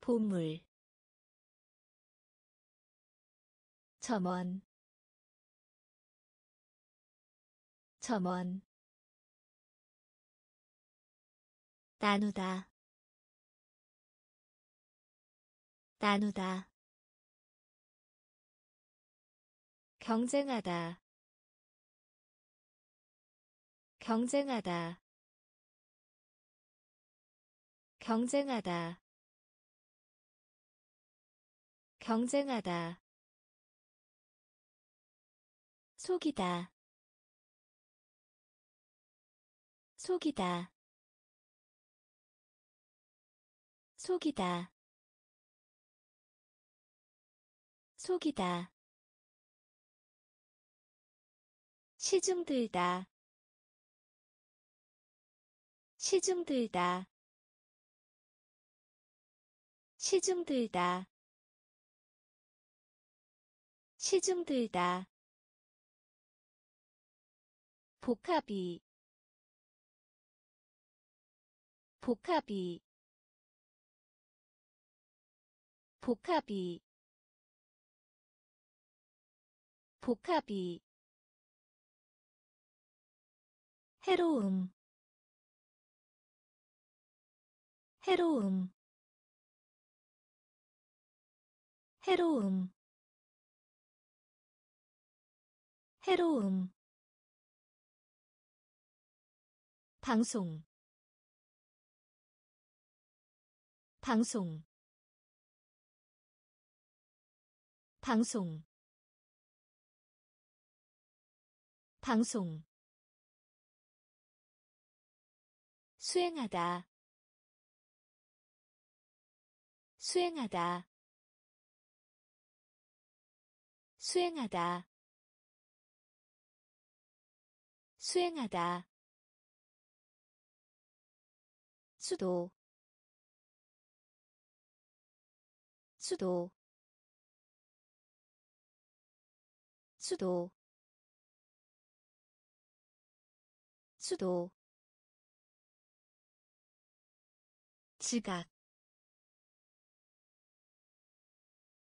Speaker 1: 보물 점원 점원 나누다 나누다 경쟁하다. 경쟁하다. 경쟁하다. 경쟁하다. 속이다. 속이다. 속이다. 속이다 시중 들다. 시중 들다. 시중 들다. 시중 들다. 복합이. 복합이. 복합이. 복합이 해로움. 해로움. 해로움. 해로움. 방송. 방송. 방송. 방송 수행하다. 수행하다. 수행하다. 수행하다. 수도. 수도. 수도. 수도 지각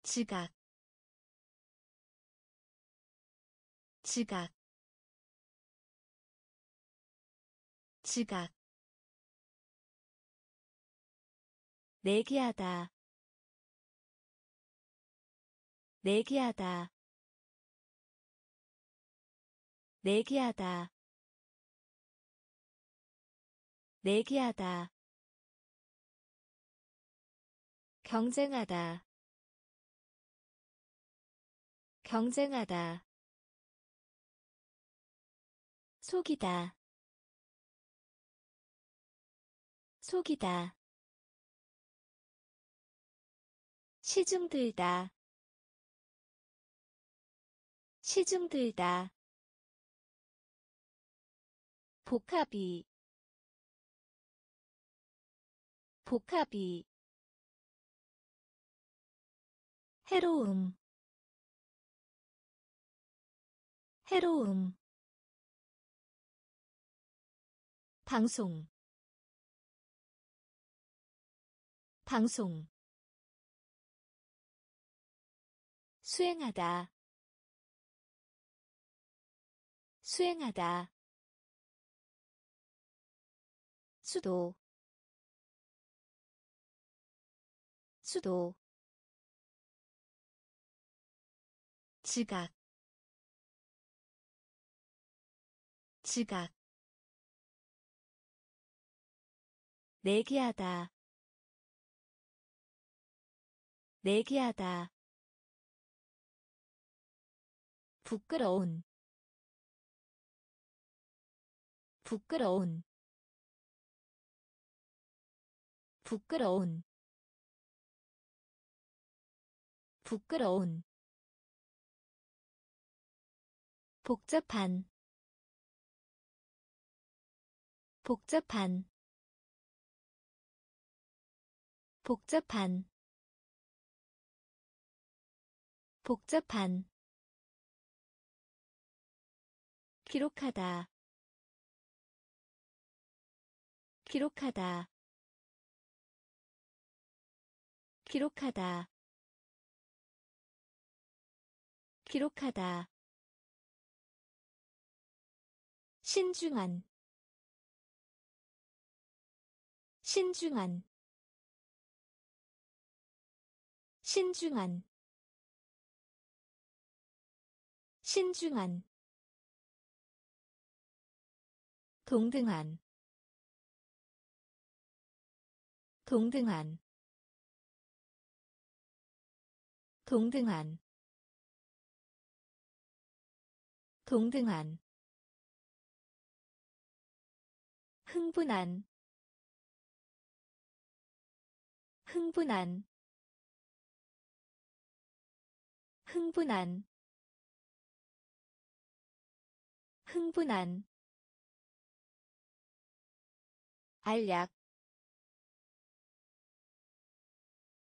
Speaker 1: 지각 지각 지각. 내기하다 내기하다 내기하다 내기하다 경쟁하다. 경쟁하다. 속이다. 속이다. 시중 들다. 시중 들다. 복합이. 복합이 해로움. 해로움. 방송. 방송. 수행하다. 수행하다. 수도. 수도 지각 지각. 내기하다 내기하다. 부끄러운 부끄러운. 부끄러운 부끄러운 복잡한 복잡한 복잡한 복잡한. 기록하다 기록하다. 기록하다. 기록하다 신중한 신중한 신중한 신중한 동등한 동등한 동등한 동등한 흥분한 흥분한 흥분한 흥분한. 알약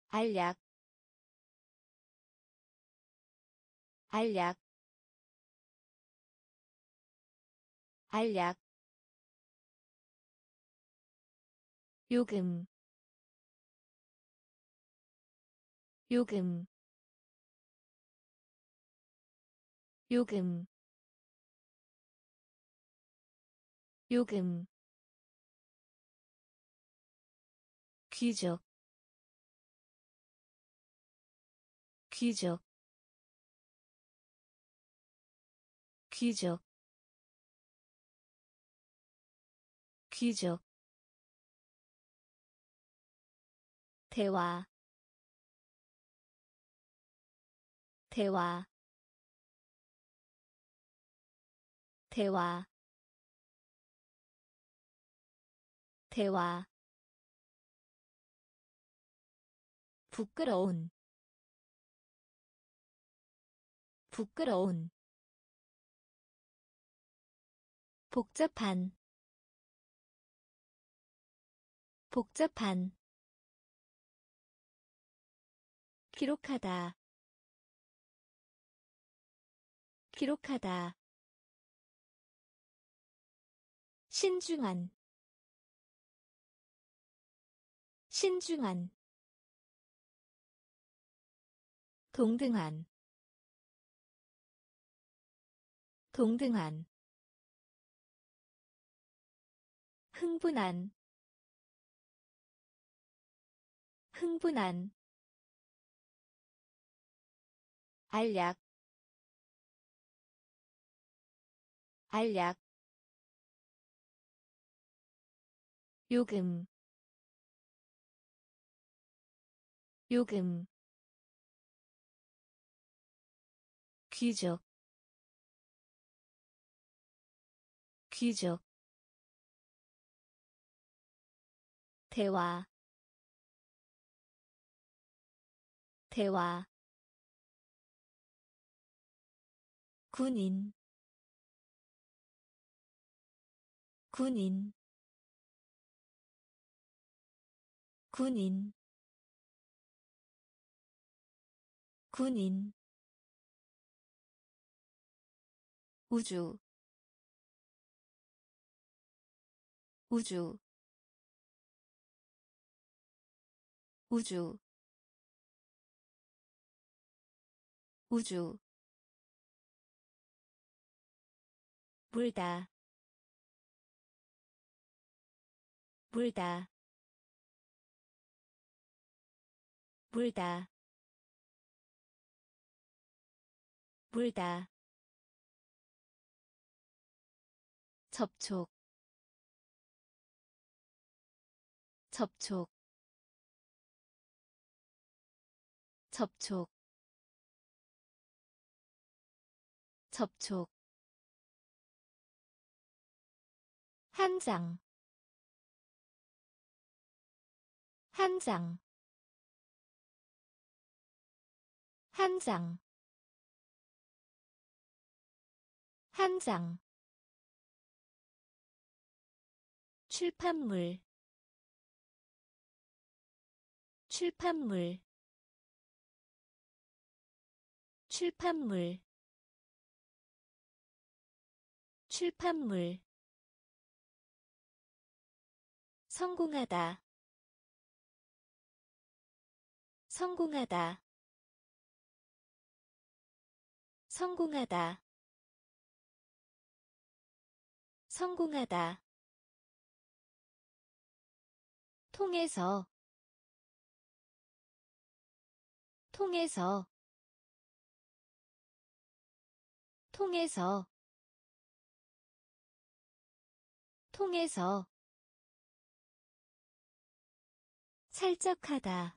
Speaker 1: 알약. 알약. 알약 요금 요금 요금 요금. 귀족 귀족 귀족 귀족 대화. 대화. 대화. 대화. 부끄러운. 부끄러운. 복잡한. 복잡한 기록하다. 기록하다. 신중한. 신중한. 동등한. 동등한. 흥분한. 흥분한 알약 알약 요금 요금 귀족 귀족 대화 대화 군인. 군인. 군인. 군인. 우주. 우주. 우주. 우주 물다. 물다. 물다. 물다. 접촉. 접촉. 접촉. 접촉 한 장, 한 장, 한 장, 한 장. 출판물, 출판물, 출판물, 출판물. 성공하다. 성공하다. 성공하다. 성공하다. 통해서. 통해서. 통해서. 통해서 살짝하다.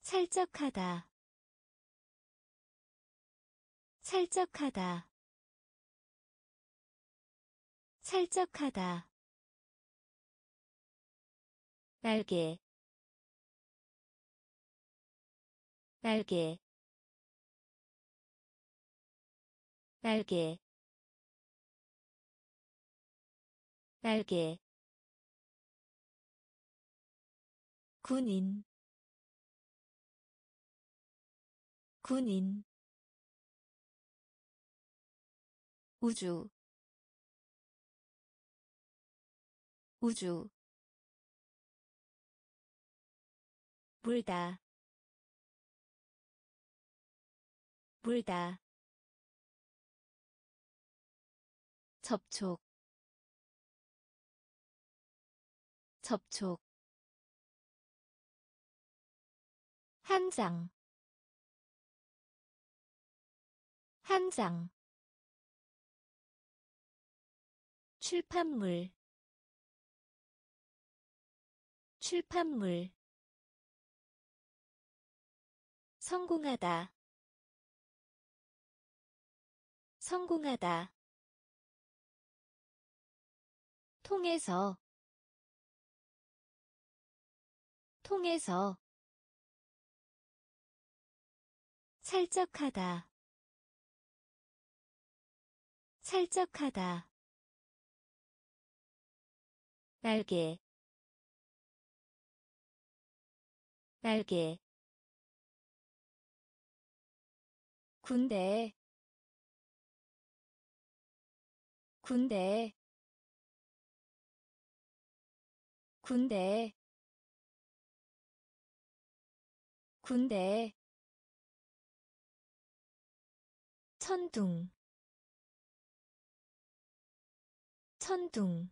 Speaker 1: 살짝하다. 살짝하다. 살짝하다. 날개. 날개. 날개. 날개 군인. 군인. 우주. 우주. 물다. 물다. 접촉. 접촉 한 장, 한 장. 출판물, 출판물. 성공하다, 성공하다. 통해서, 통해서. 살짝하다. 살짝하다. 날개. 날개. 군대. 군대. 군대. 군대 천둥. 천둥.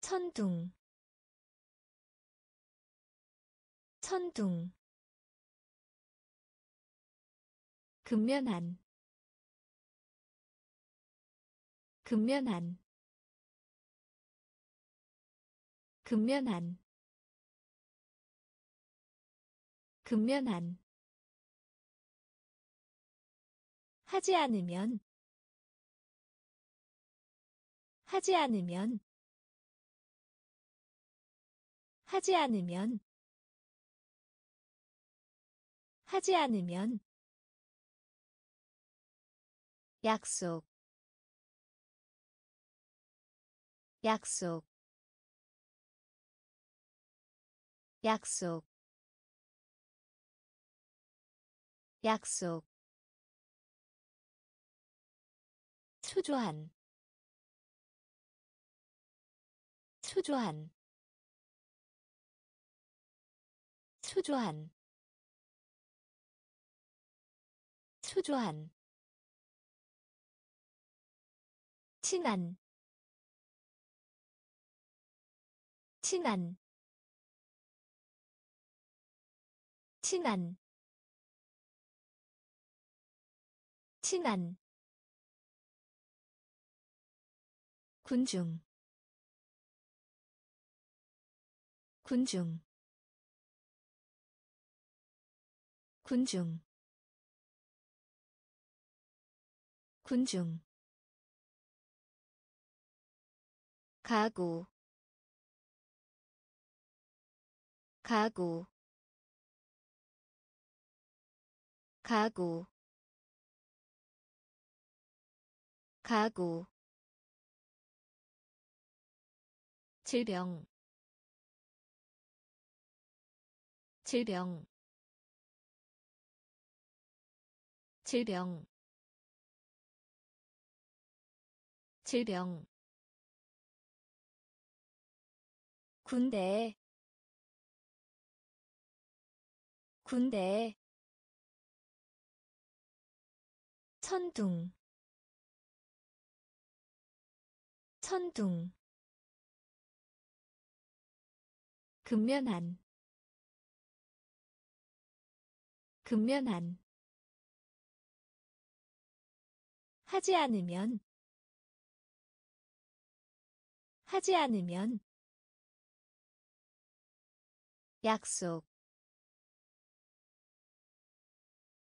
Speaker 1: 천둥. 천둥. 근면한. 근면한. 근면한. 근면한 하지 않으면 하지 않으면 하지 않으면 하지 않으면 약속 약속 약속 약속 초조한 초조한 초조한 초조한 친한 친한 친한 친한 군중 군중 군중 군중. 가구 가구 가구. 가구 질병 질병 질병 질병. 군대 군대. 천둥 천둥 근면한 근면한 하지 않으면. 하지 않으면. 약속.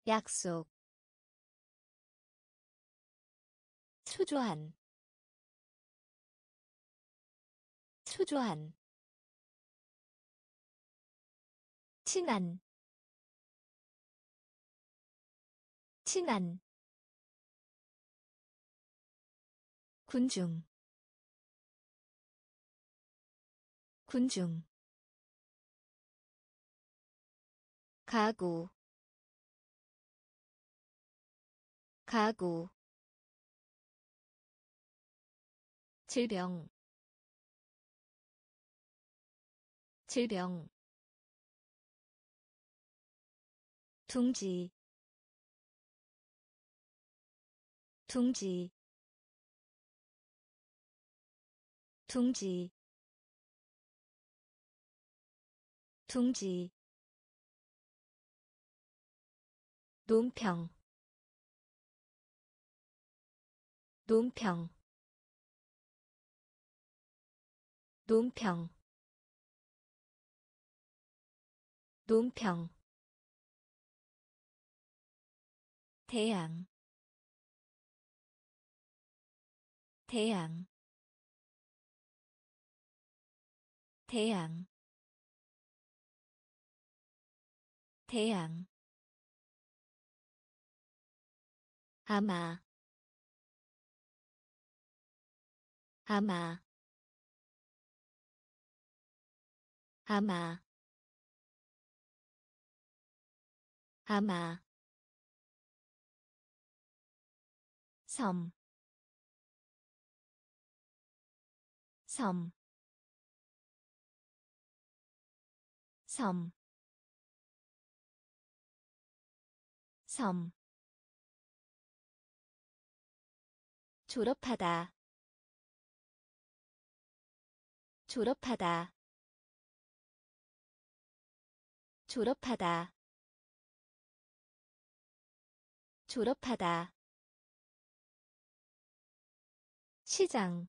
Speaker 1: 약속. 초조한. 초조한 친한 친한 군중 군중 가구 가구 질병 질병 둥지 둥지 둥지 둥지. 논평 논평 논평 논평 태양. 태양. 태양. 태양. 아마. 아마. 아마. 아마 섬, 섬, 섬, 섬. 졸업하다. 졸업하다. 졸업하다. 졸업하다 시장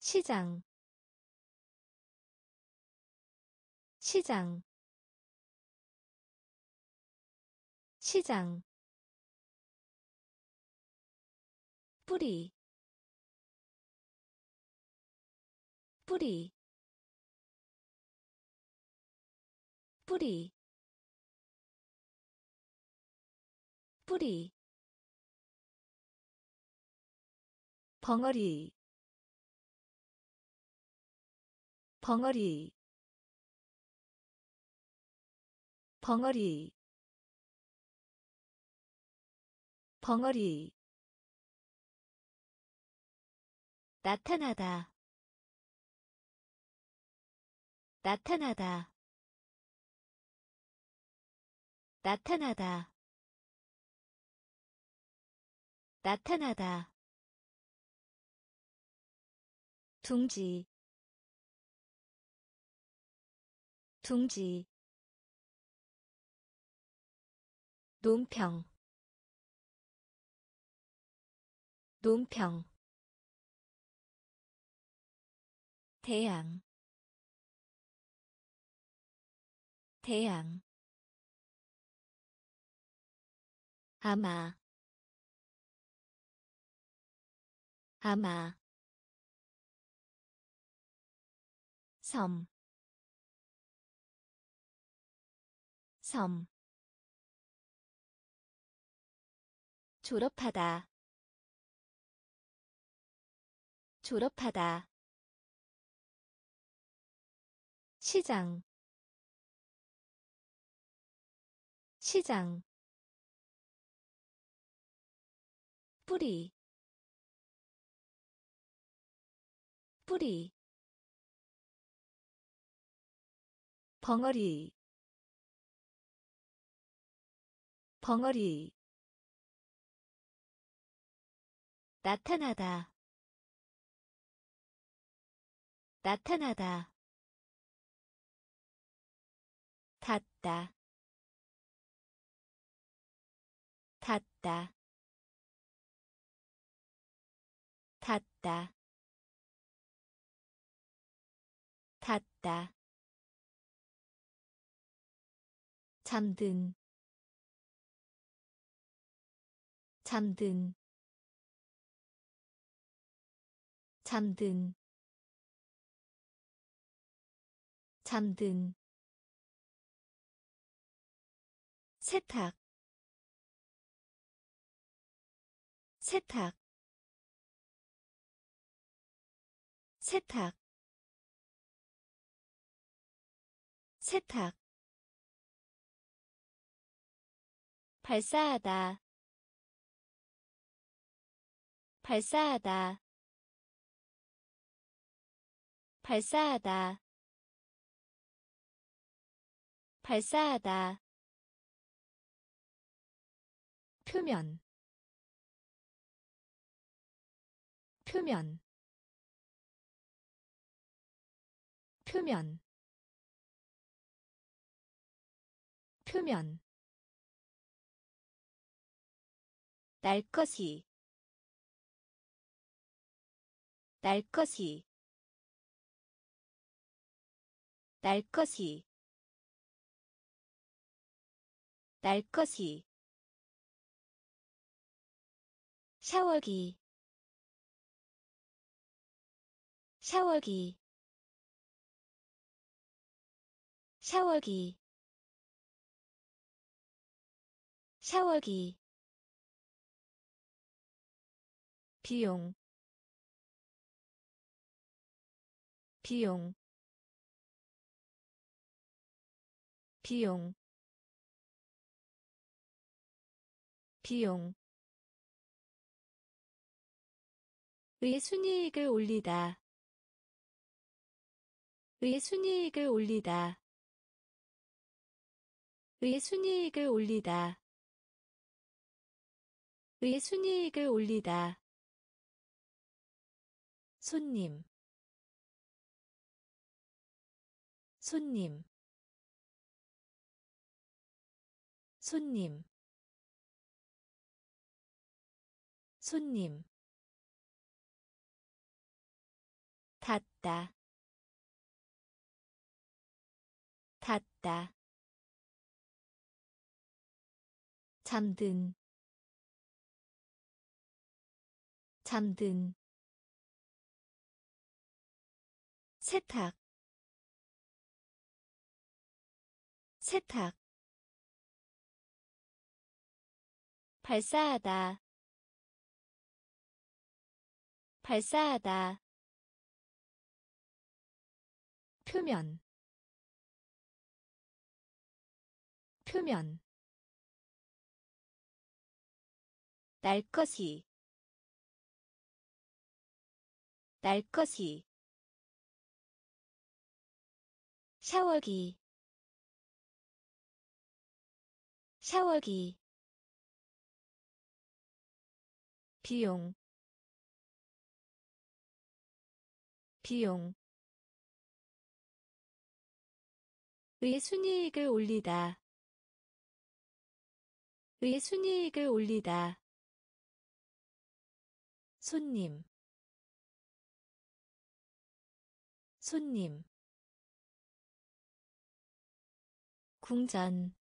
Speaker 1: 시장 시장 시장. 뿌리 뿌리 뿌리 뿌리 벙어리 벙어리 벙어리 벙어리. 나타나다 나타나다. 나타나다 나타나다 둥지 둥지 논평 논평 태양 태양 아마 아마 섬, 섬. 졸업하다. 졸업하다. 시장. 시장. 뿌리. 뿌리 벙어리 벙어리 나타나다 나타나다 닫다 닫다 닫다 닫다 잠든 잠든 잠든 잠든. 세탁 세탁. 세탁 세탁 발사하다. 발사하다. 발사하다. 발사하다. 표면. 표면. 표면. 표면 날 것이. 날 것이. 날 것이. 날 것이. 샤워기. 샤워기. 샤워기. 샤워기 비용 비용 비용 비용. 의 순이익을 올리다. 의 순이익을 올리다. 의 순이익을 올리다. 의 순이익을 올리다 손님. 손님. 손님. 손님. 닫다. 닫다. 잠든. 잠든 세탁 세탁 발사하다 발사하다. 표면 표면. 날 것이 날 것이 샤워기. 샤워기. 비용. 비용. 의 순이익을 올리다. 의 순이익을 올리다. 손님. 손님 궁전.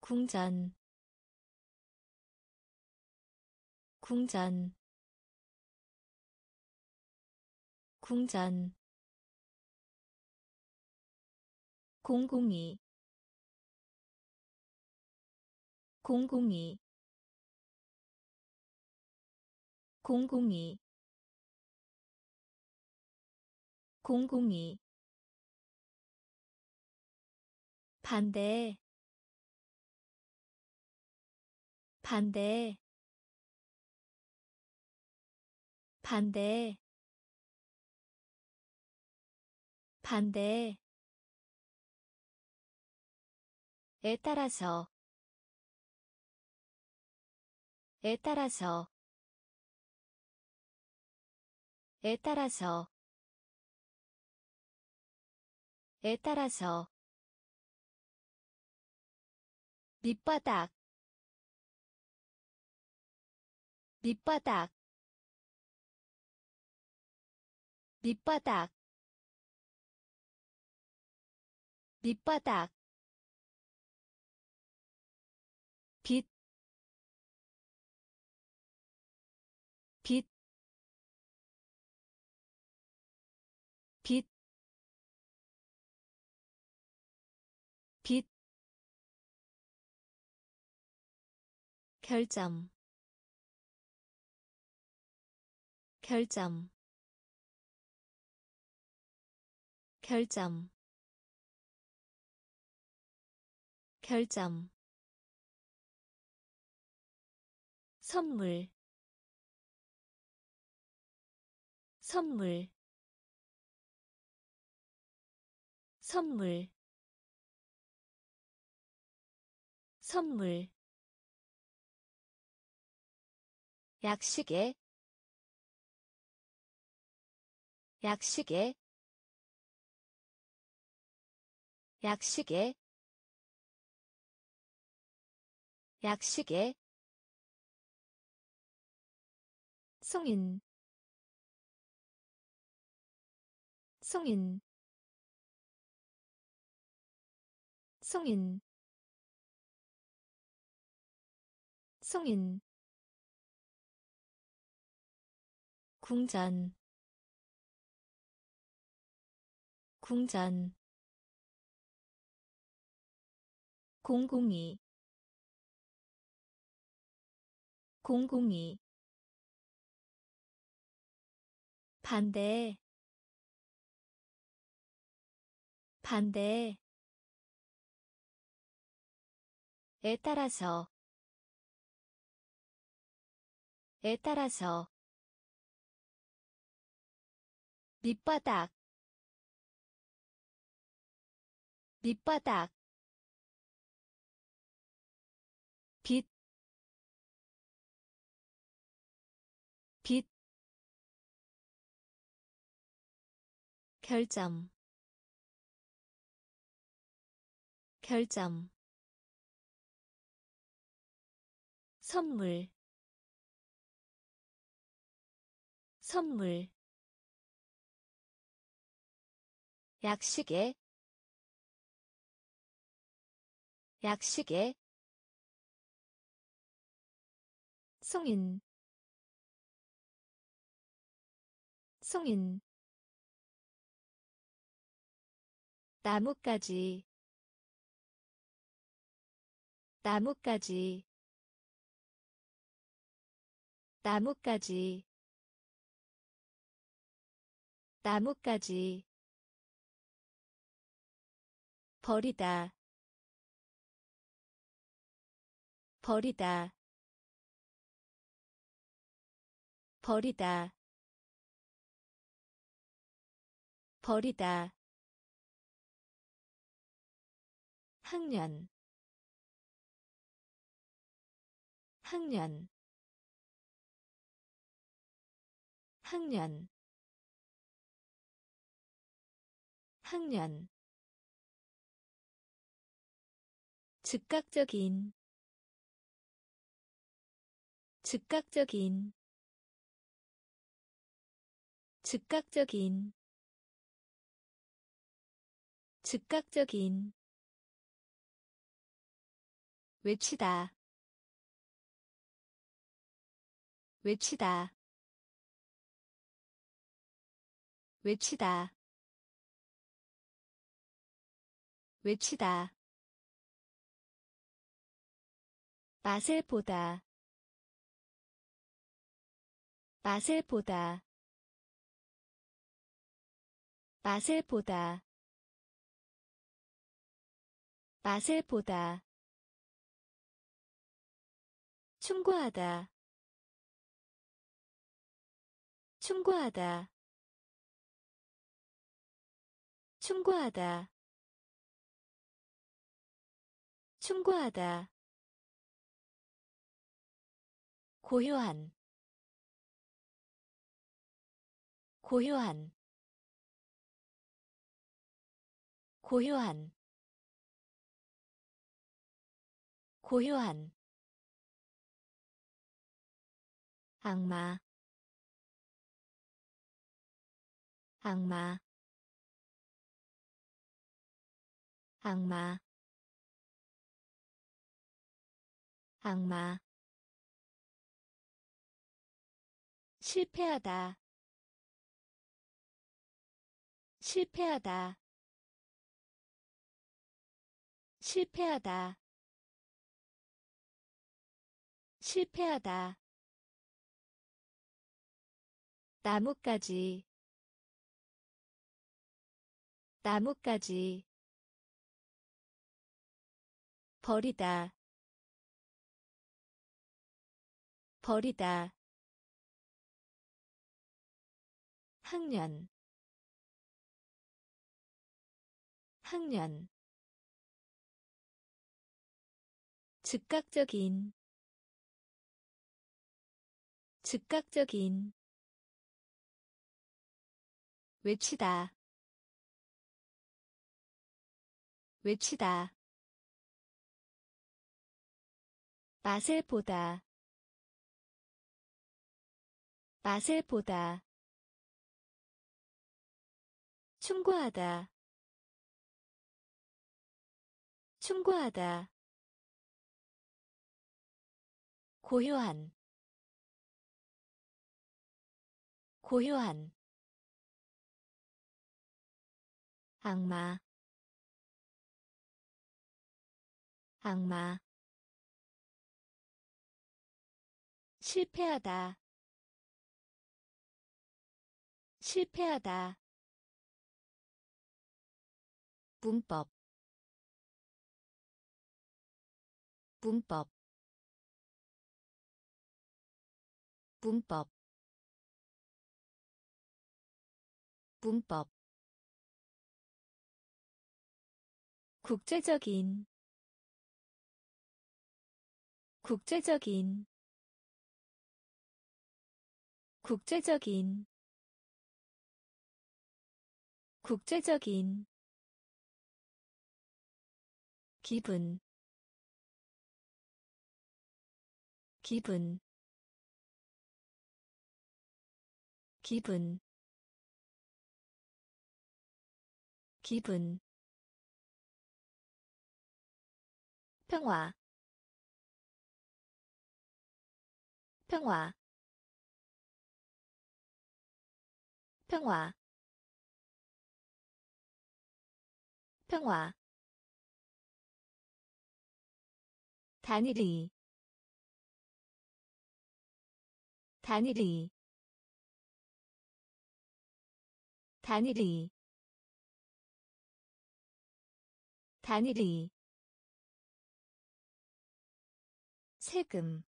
Speaker 1: 궁전. 궁전. 궁전. 공공이. 공공이. 공공이. 공공이 반대. 반대. 반대. 반대. 에 따라서. 에 따라서. 에 따라서. 에 따라서 밑바닥 밑바닥 밑바닥 밑바닥 결점, 결점, 결점, 결점. 선물. 선물. 선물. 선물 약식에 약식에 약식에 약식에. 성인 성인 성인 성인 궁전. 궁전. 공공이. 공공이. 반대. 반대. 에 따라서. 에 따라서 밑바닥 밑바닥 빛, 빛, 결점 결점 선물 선물 약식에 약식에 성인 성인 나뭇가지 나뭇가지 나뭇가지 나뭇가지 버리다. 버리다. 버리다. 버리다. 학년. 학년. 학년. 학년 즉각적인 즉각적인 즉각적인 즉각적인. 외치다 외치다 외치다 외치다 맛을 보다. 맛을 보다. 맛을 보다. 맛을 보다. 충고하다. 충고하다. 충고하다. 충고하다 고요한 고요한 고요한 고요한. 악마 악마 악마 악마 실패하다. 실패하다. 실패하다. 실패하다. 나뭇가지. 나뭇가지. 버리다. 버리다 학년. 학년. 즉각적인. 즉각적인. 외치다. 외치다. 맛을 보다. 맛을 보다 충고하다. 충고하다. 고요한. 고요한. 악마. 악마. 실패하다. 실패하다 문법 문법 문법 문법. 국제적인 국제적인 국제적인 국제적인 기분. 기분. 기분. 기분. 평화. 평화. 평화. 평화 단일이. 단일이. 단일이. 단일이. 세금.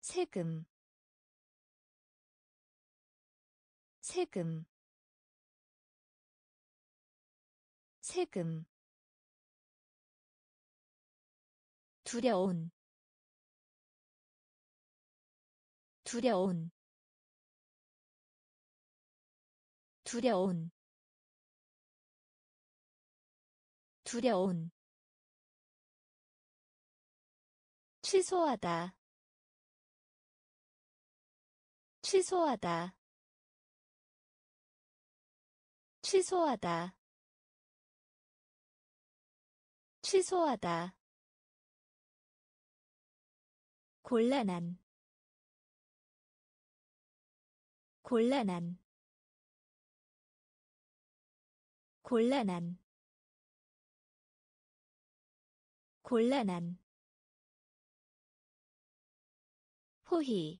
Speaker 1: 세금. 세금. 세금 두려운 두려운 두려운 두려운. 취소하다 취소하다 취소하다 취소하다 곤란한 곤란한 곤란한 곤란한. 포희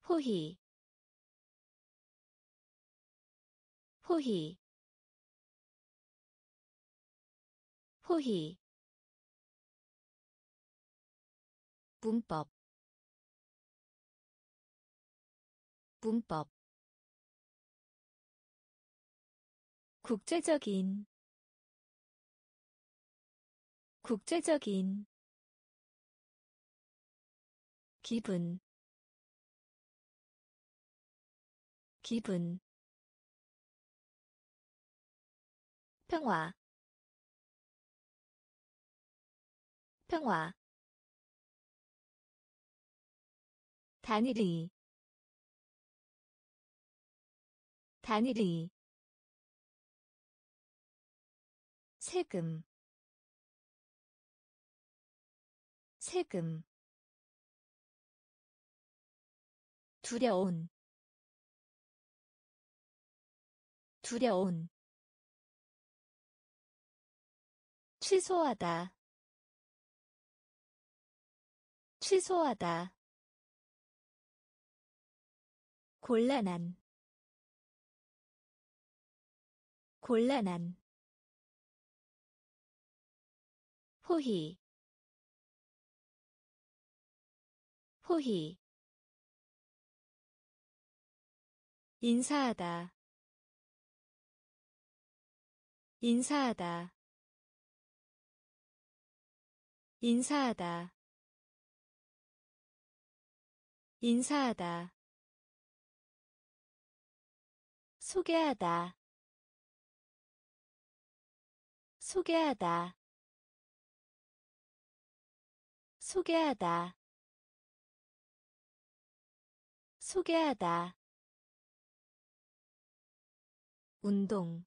Speaker 1: 포희 포희 포희 문법 문법 국제적인 국제적인 기분 기분 평화 평화 단일이 단일이 세금 세금 두려운 두려운 취소하다 취소하다 곤란한. 곤란한. 포희. 포희. 인사하다. 인사하다. 인사하다. 인사하다 소개하다. 소개하다. 소개하다. 소개하다. 운동.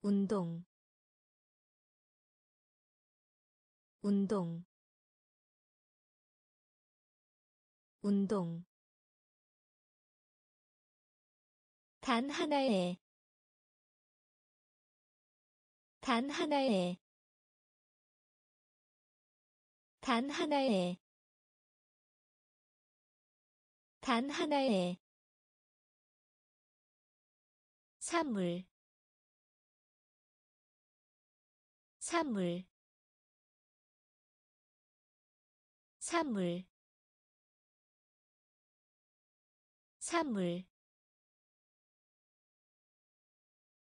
Speaker 1: 운동. 운동. 운동 단 하나의 단 하나의 단 하나의 단 하나의 사물. 사물. 사물. 사물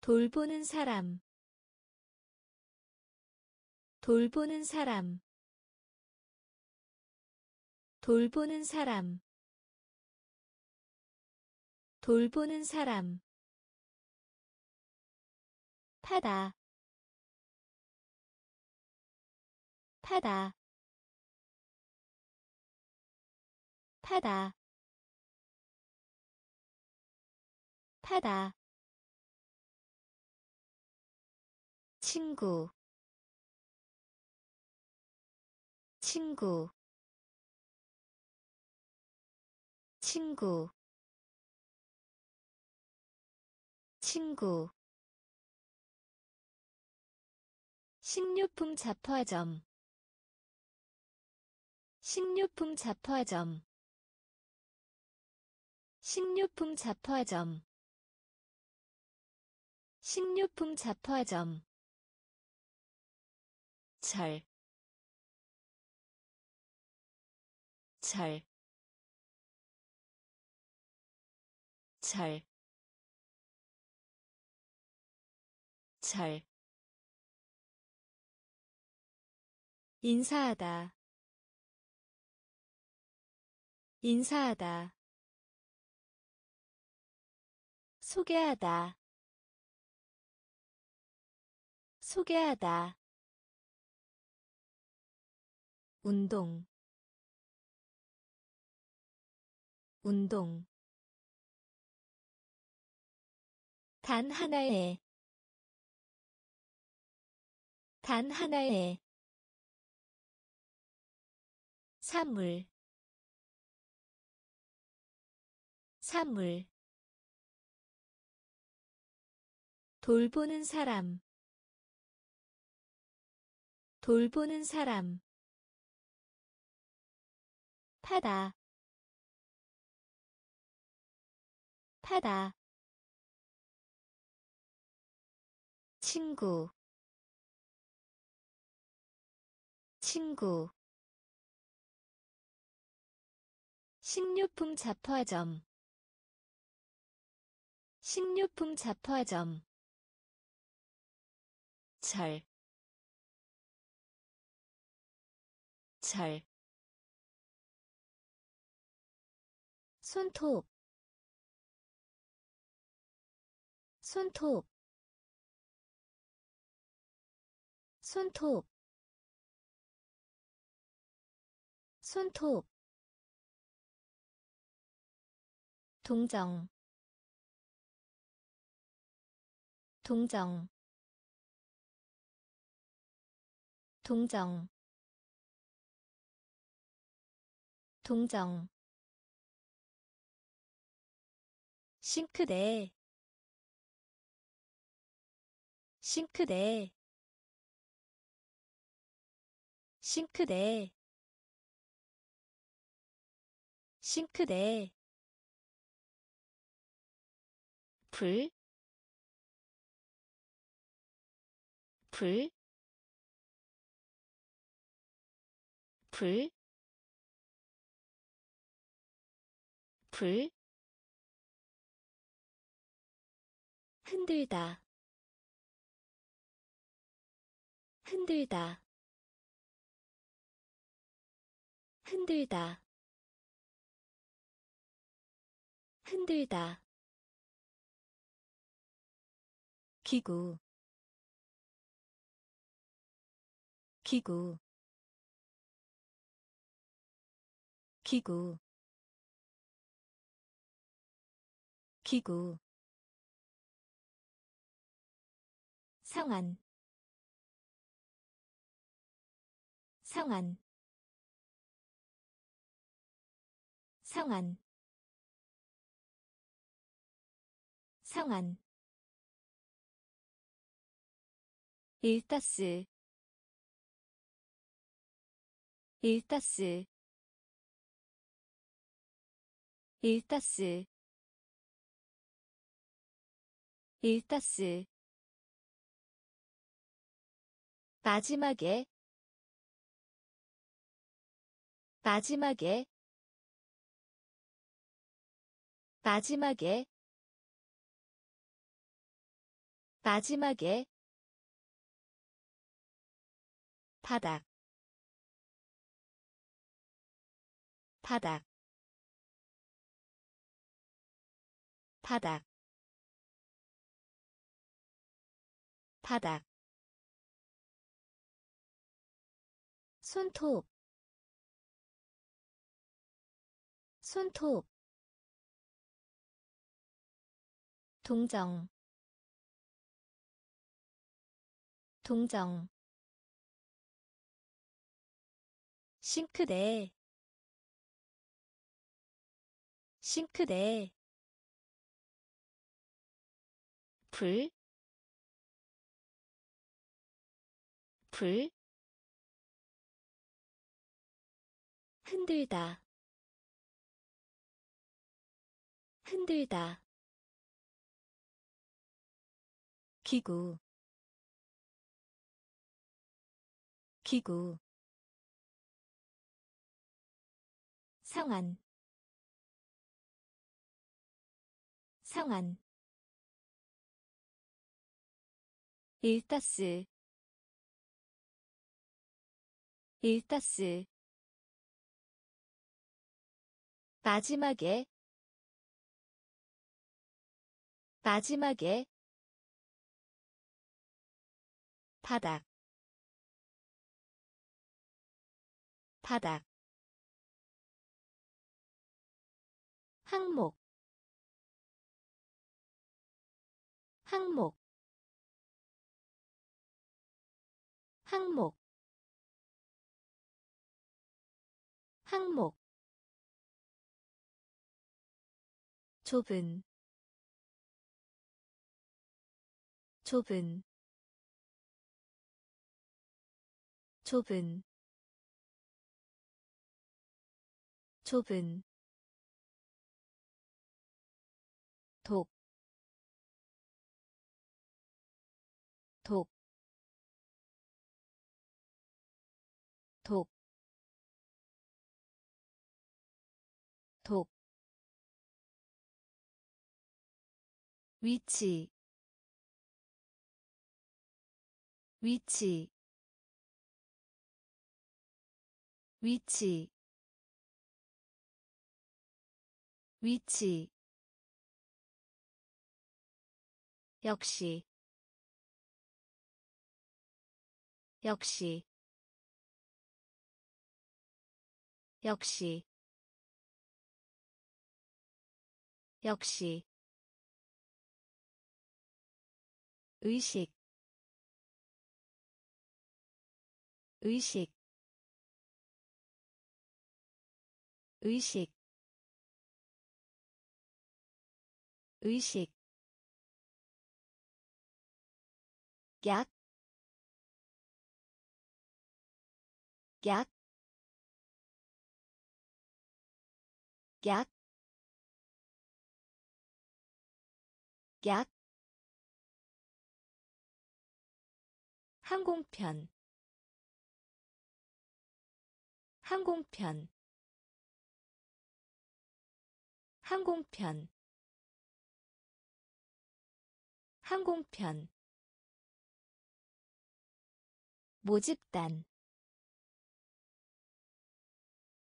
Speaker 1: 돌보는 사람. 돌보는 사람. 돌보는 사람. 돌보는 사람. 파다. 파다. 파다. 파다 친구 친구 친구 친구. 식료품 잡화점 식료품 잡화점 식료품 잡화점 식료품 잡화점 절, 절, 절, 절. 인사하다, 인사하다. 소개하다, 소개하다. 운동 운동. 단 하나의 단 하나의 사물 사물. 돌보는 사람 돌보는 사람 파다. 파다. 친구. 친구. 식료품 잡화점. 식료품 잡화점. 절, 절, 손톱 손톱 손톱 손톱. 동정 동정. 동정 동정 싱크대. 싱크대. 싱크대. 싱크대. 불, 불, 불, 불, 흔들다, 흔들다, 흔들다, 흔들다. 기구. 기구. 기구. 기구 상한 상한 상한 상한 일타스. 일타스. 일타스. 일타스 마지막에 마지막에 마지막에 마지막에 바닥 바닥 바닥 바닥 손톱 손톱 동정 동정 싱크대 싱크대 불, 불, 흔들다, 흔들다. 기구, 기구. 상한 상한 일타스. 일타스 마지막에 마지막에 바닥 바닥 항목 항목 항목 항목 좁은 좁은 좁은 좁은 위치, 위치, 위치, 위치. 역시 역시 역시 역시 의식 의식 의식 의식. 약, 약, 약, 약, 항공편, 항공편, 항공편, 항공편. 모집단.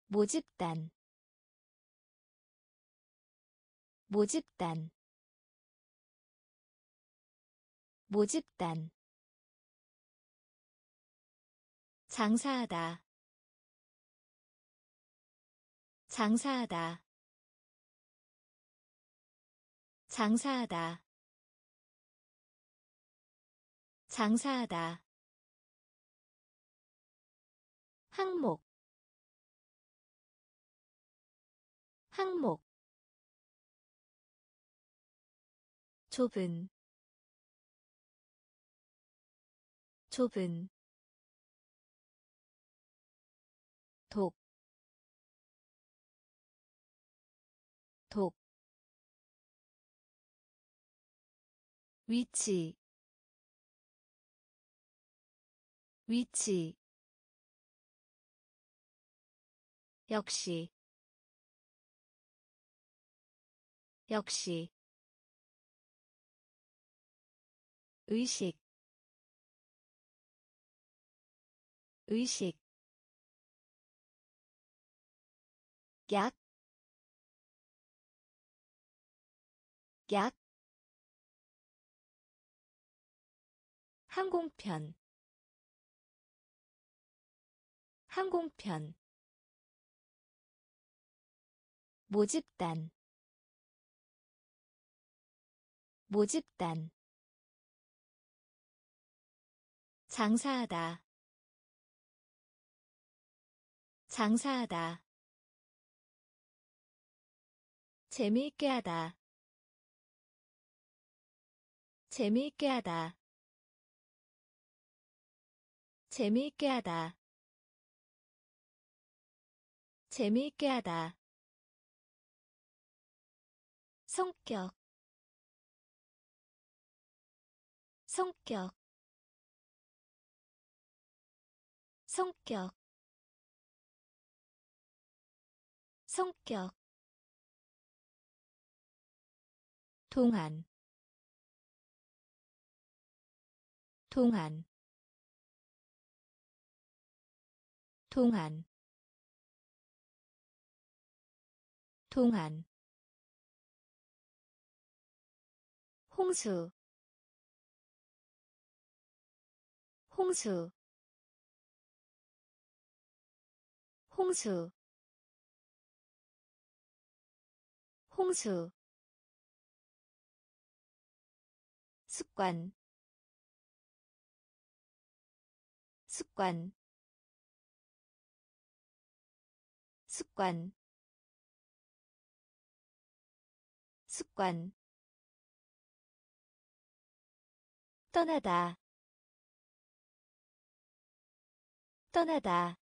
Speaker 1: 모집단. 모집단. 모집단 장사하다. 장사하다. 장사하다. 장사하다. 항목. 항목. 좁은. 좁은 위치, 위치, 역시 역시 의식 의식 약, 약, 항공편, 항공편, 모집단. 모집단. 장사하다. 장사하다. 재미있게 하다. 재미있게 하다 재미있게 하다. 재미있게 하다. 성격. 성격. 성격. 성격. 동안. 동안 동안 동안 홍수 홍수 홍수 홍수. 습관 습관 습관. 습관. 떠나다. 떠나다.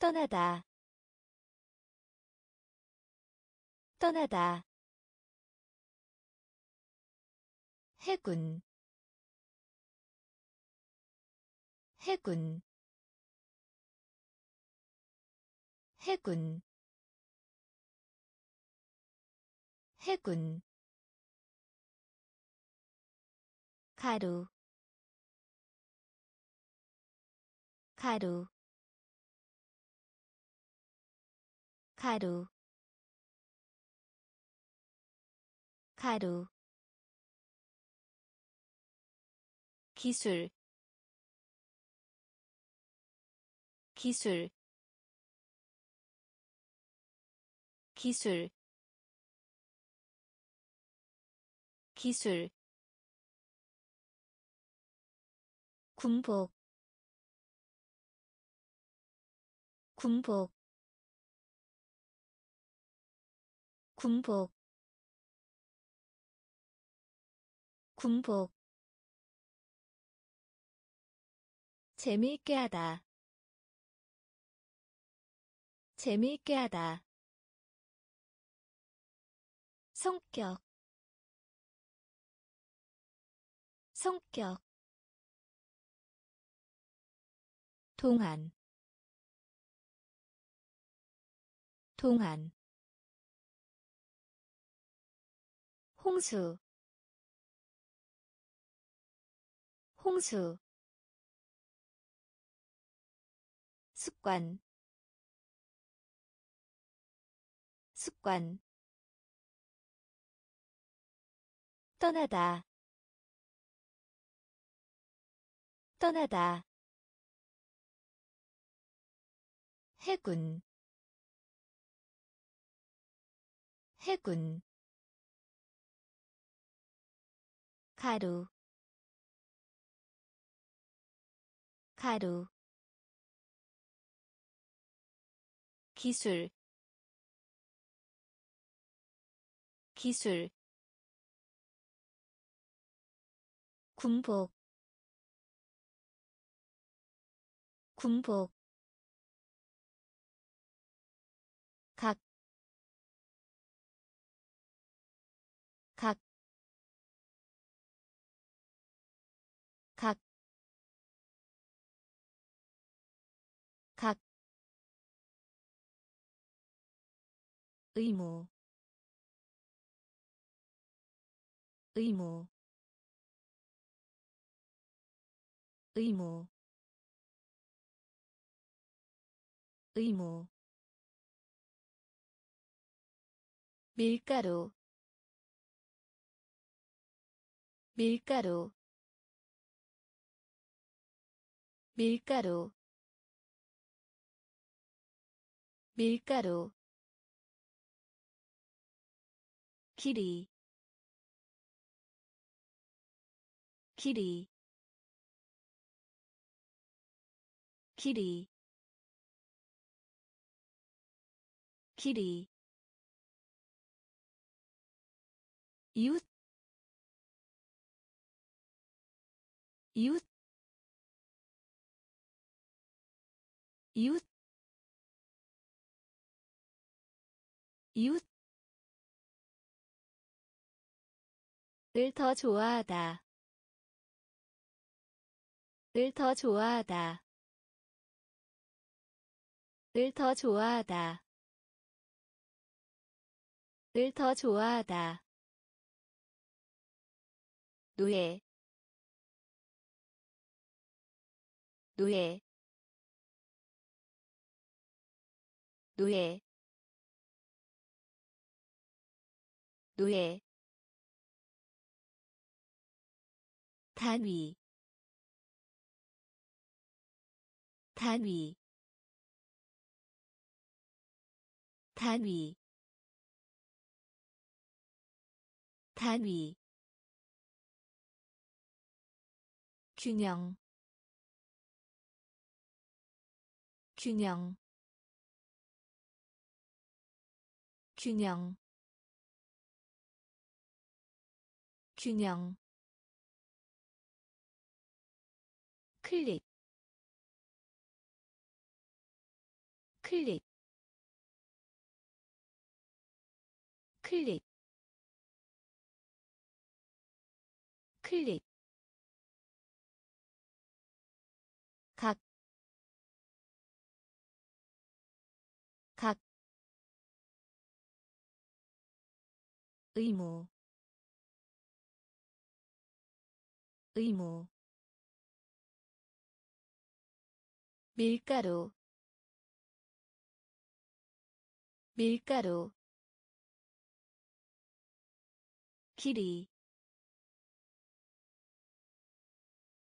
Speaker 1: 떠나다. 떠나다. 해군. 해군 해군. 해군. 가루. 가루. 가루. 가루. 기술. 기술 기술 기술 군복 군복 군복 군복. 재미있게 하다 재미있게 하다 성격. 성격. 동안. 동안. 홍수. 홍수. 습관. 습관 떠나다. 떠나다. 해군. 해군. 가루. 가루. 기술. 기술 군복 군복 의무, 의무, 의무, 의무 밀가루 밀가루 밀가루 밀가루 길이 길이 길이 길이 이웃 이웃 이웃 이웃. 을더 좋아하다. 을더 좋아하다 을더 좋아하다. 을더 좋아하다. 노예. 노예. 노예. 노예. 단위. 단위 단위 단위 균형 균형 균형 균형. 클릭 클릭 클릭 클릭 각, 각, 의무, 의무, 밀가루, 밀가루 길이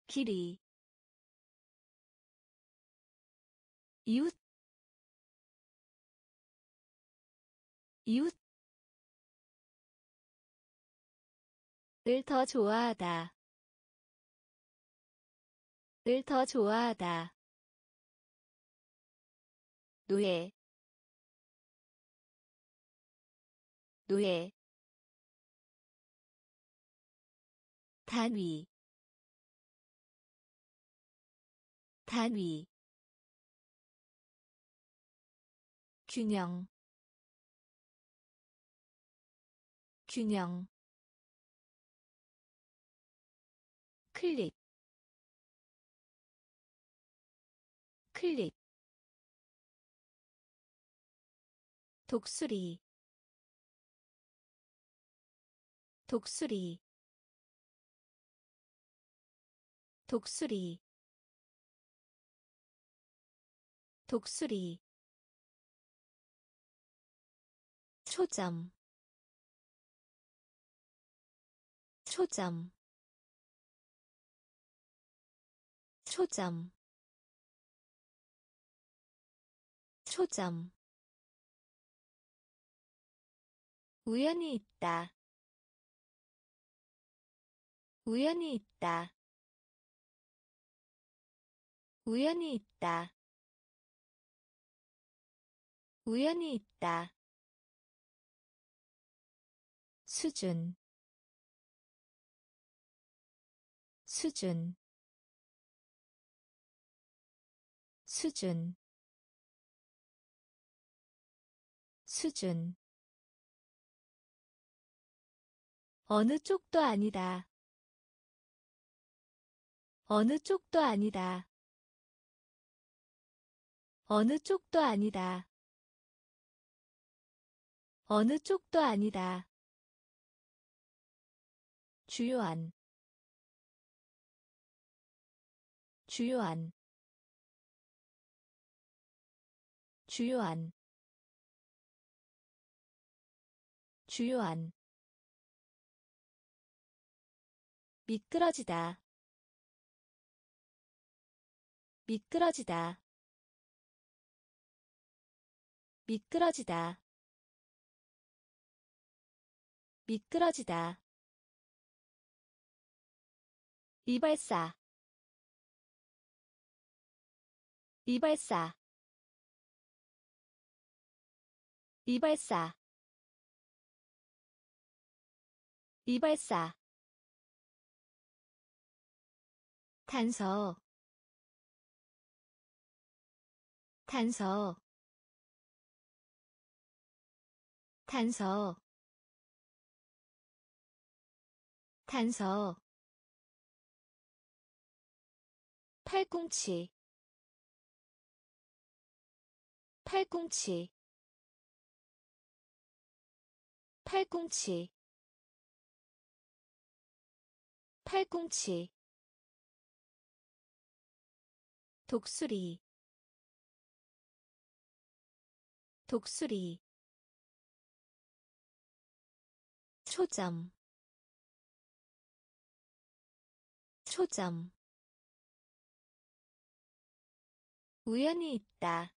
Speaker 1: 길이 이웃 이웃. 을더 좋아하다. 을더 좋아하다. 노예. 노예 단위 단위 균형 균형 클릭 클릭 독수리 독수리 독수리. 독수리. 초점. 초점. 초점. 초점. 우연히 있다. 우연히 있다 우연히 있다. 우연히 있다. 수준. 수준. 수준. 수준. 어느 쪽도 아니다. 어느 쪽도 아니다. 어느 쪽도 아니다. 어느 쪽도 아니다. 주요한. 주요한. 주요한. 주요한. 미끄러지다. 미끄러지다 미끄러지다. 미끄러지다. 이발사. 이발사. 이발사. 이발사. 단서 단서 단서 단서 팔꿈치 팔꿈치 팔꿈치 팔꿈치. 독수리 독수리 초점. 초점. 우연히 있다.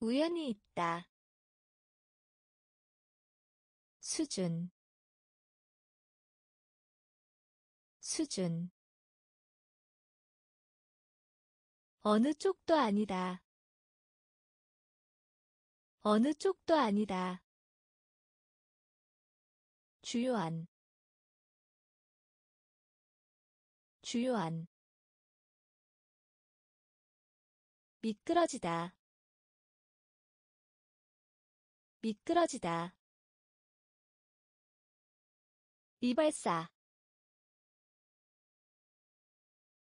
Speaker 1: 우연히 있다. 수준. 수준. 어느 쪽도 아니다. 어느 쪽도 아니다. 주요한 주요한 미끄러지다 미끄러지다 이발사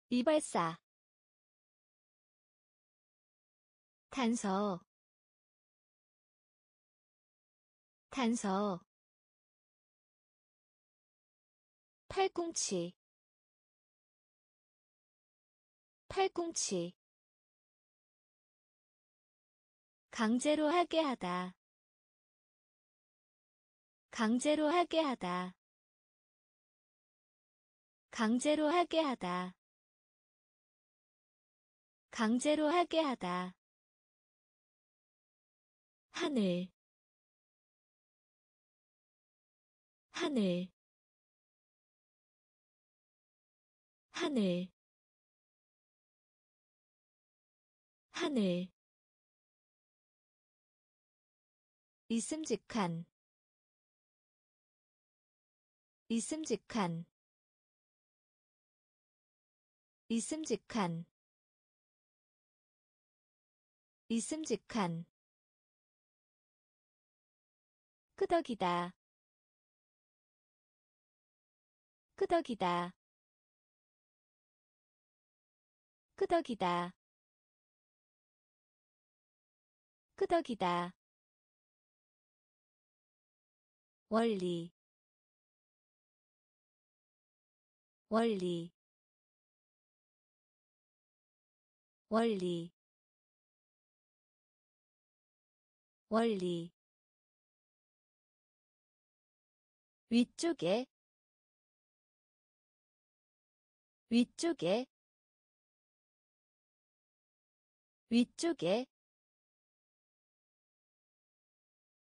Speaker 1: 이발사 단서 단서 팔꿈치 팔꿈치 강제로 하게 하다. 강제로 하게 하다. 강제로 하게 하다. 강제로 하게 하다. 하늘 하늘 하늘 하늘 있음직한 있음직한 있음직한 있음직한. 끄덕이다 끄덕이다 끄덕이다. 끄덕이다. 원리. 원리. 원리. 원리. 위쪽에. 위쪽에 위쪽에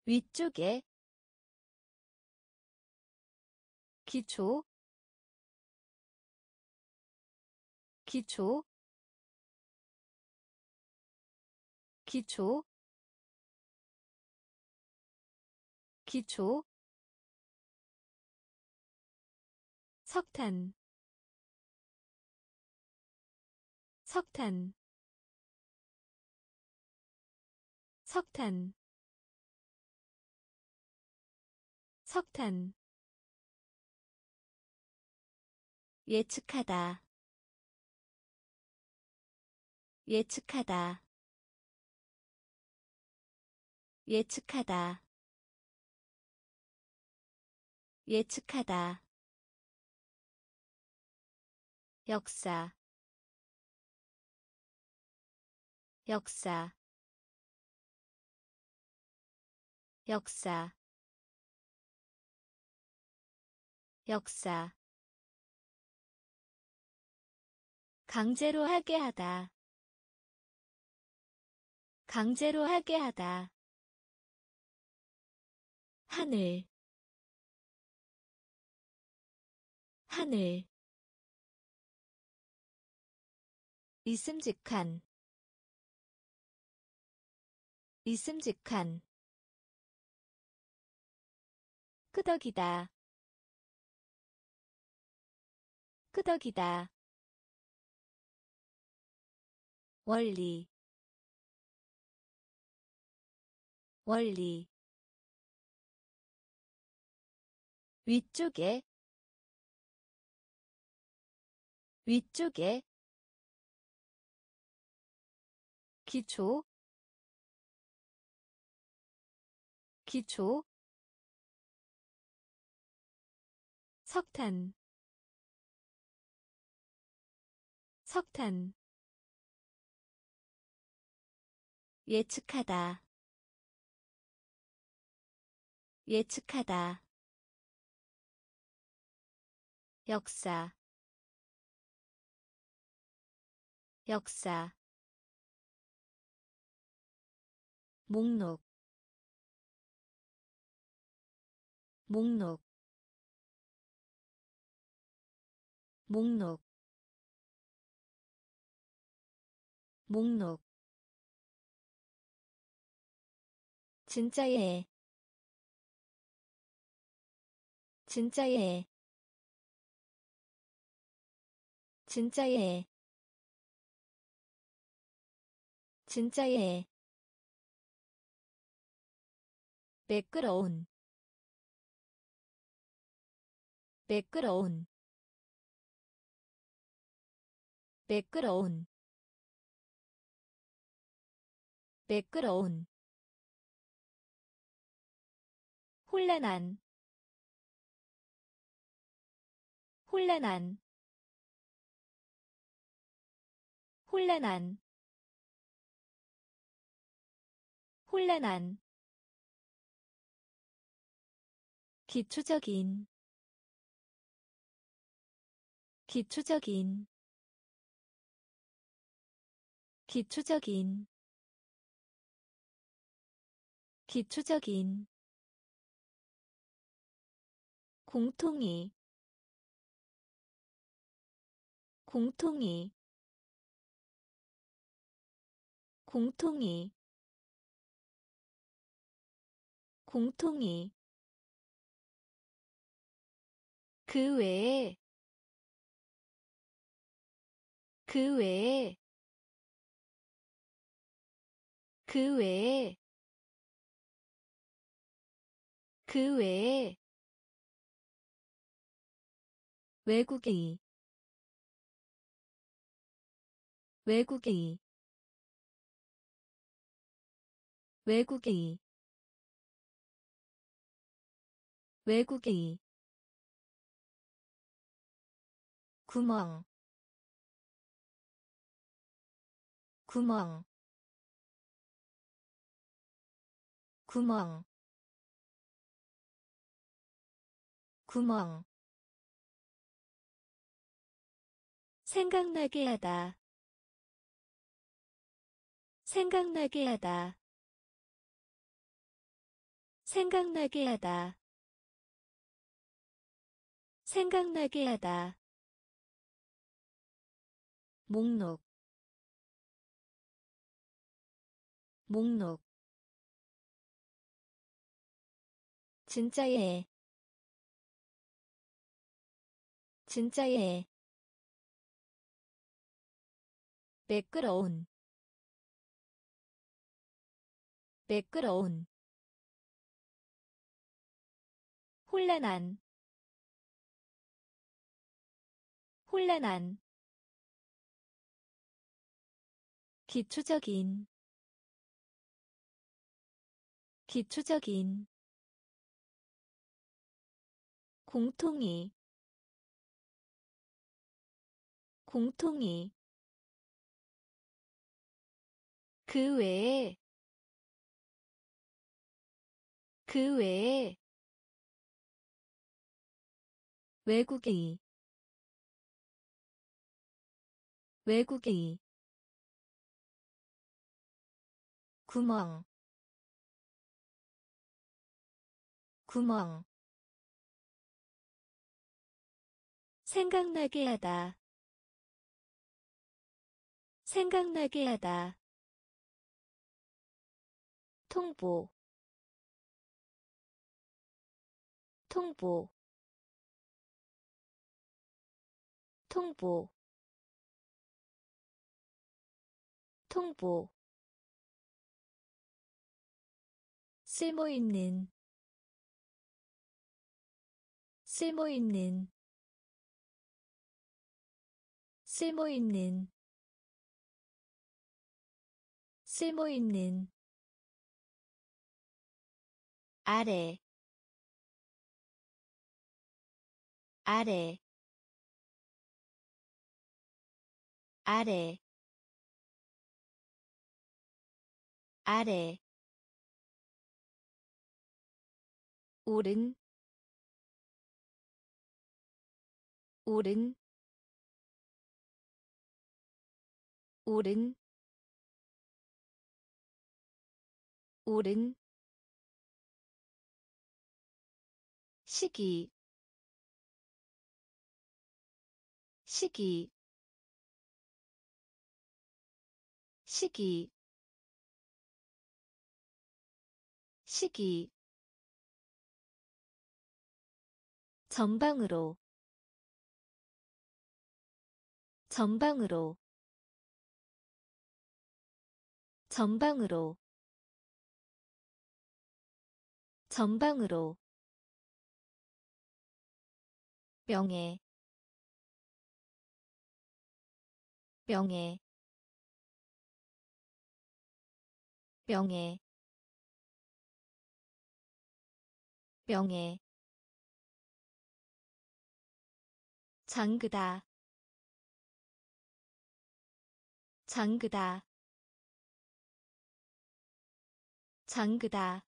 Speaker 1: 위쪽에 기초 기초 기초 기초 석탄 석탄 석탄. 석탄. 예측하다. 예측하다. 예측하다. 예측하다. 역사. 역사 역사 역사. 강제로 하게 하다 강제로 하게 하다. 하늘 하늘. 있음직한 있음직한 끄덕이다. 끄덕이다. 원리. 원리. 위쪽에. 위쪽에. 기초. 기초 석탄. 석탄. 예측하다. 예측하다. 역사. 역사. 목록. 목록 목록 목록. 진짜예 진짜예 진짜예 진짜예 매끄러운 매끄러운 매끄러운 매끄러운 혼란한 혼란한 혼란한 혼란한. 기초적인 기초적인 기초적인 기초적인 공통이 공통이 공통이 공통이. 그 외에 그 외에 그 외에 그 외에 외국의 외국의 외국의 외국의 구멍 구멍 구멍. 구멍. 생각나게 하다. 생각나게 하다. 생각나게 하다. 생각나게 하다. 목록. 목록 진짜예 진짜예 매끄러운. 매끄러운. 혼란한. 혼란한. 기초적인. 기초적인 공통이 공통이. 그 외에 그 외에 외국의 외국의 구멍 구멍 생각나게 하다. 생각나게 하다. 통보. 통보. 통보. 통보. 쓸모있는. 쓸모있는 쓸모있는 쓸모있는 아래 아래 아래 아래. 오른 오른 오른 오른. 시기 시기. 시기 시기. 전방으로 전방으로 전방으로 전방으로 명예 명예 명예 명예. 장그다 장그다 잠그다.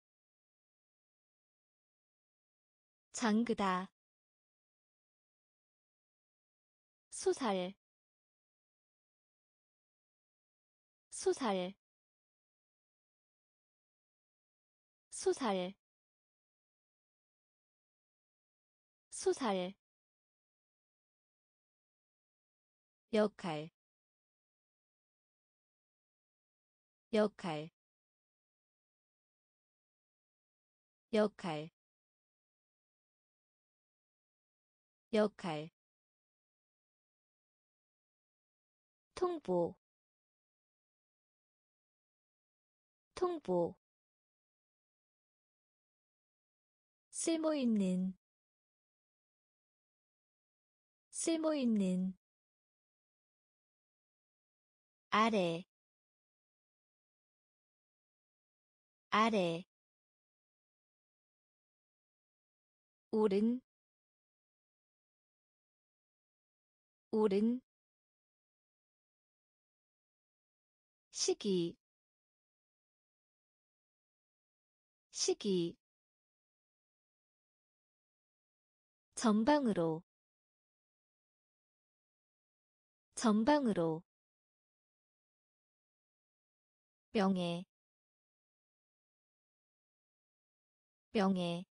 Speaker 1: 잠그다. 소살. 소살. 소살. 소살. 역할. 역할 역할 역할 통보 통보 쓸모 있는 쓸모 있는 아래 아래 오른 오른. 시기 시기. 전방으로 전방으로. 명예 명예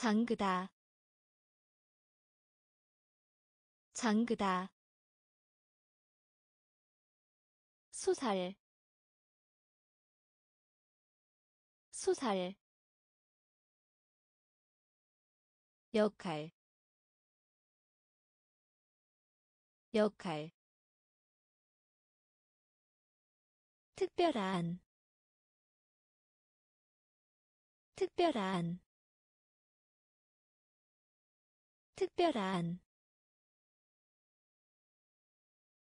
Speaker 1: 잠그다. 잠그다. 소살. 소살. 역할. 역할. 특별한. 특별한 특별한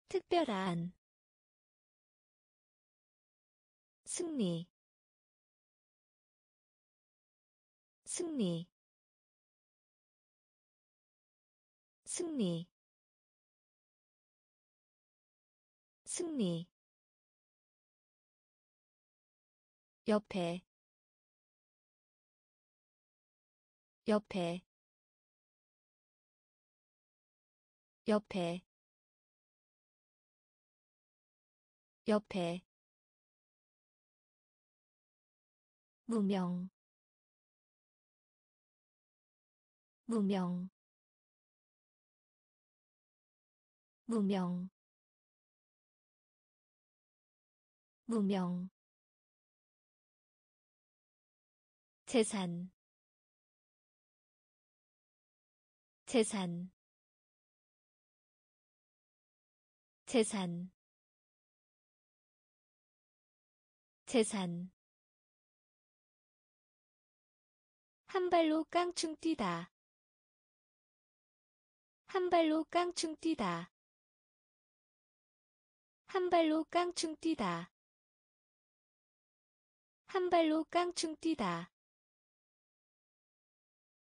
Speaker 1: 특별한 승리 승리 승리 승리. 옆에 옆에 옆에 옆에 무명 무명 무명 무명. 재산 재산 재산. 재산. 한 발로 깡충 뛰다. 한 발로 깡충 뛰다. 한 발로 깡충 뛰다. 한 발로 깡충 뛰다.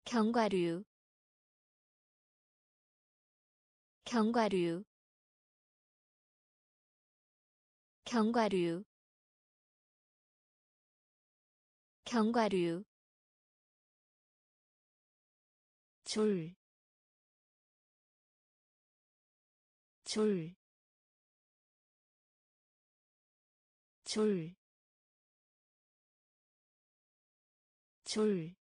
Speaker 1: 견과류. 견과류 견과류 견과류 줄, 줄, 줄, 줄.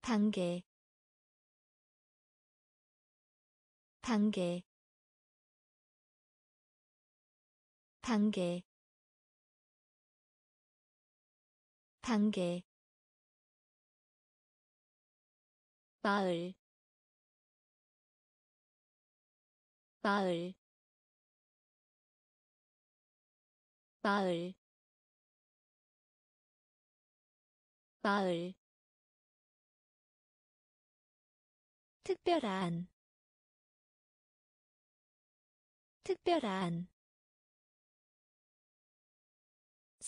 Speaker 1: 단계 단계 단계 단계 마을 마을 마을 마을. 특별한 특별한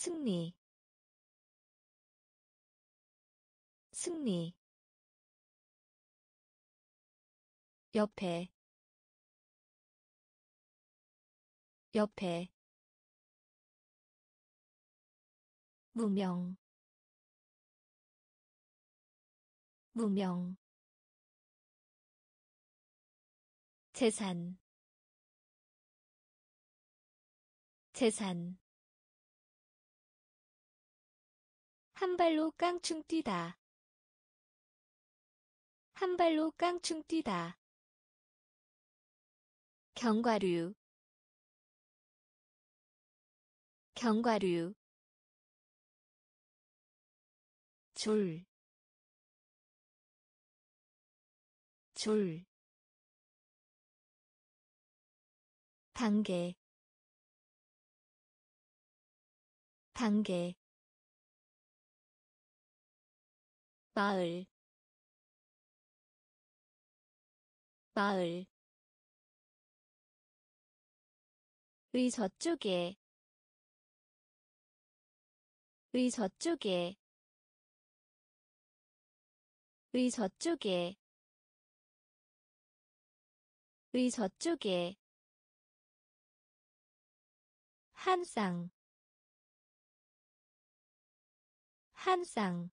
Speaker 1: 승리 승리 옆에 옆에 무명 무명 재산 재산 한 발로 깡충 뛰다. 한 발로 깡충 뛰다. 견과류. 견과류. 줄, 줄, 단계, 단계, 마을, 마을, 의 저쪽에, 의 저쪽에, 의 저쪽에. 의 저쪽에. 한 쌍, 한 쌍,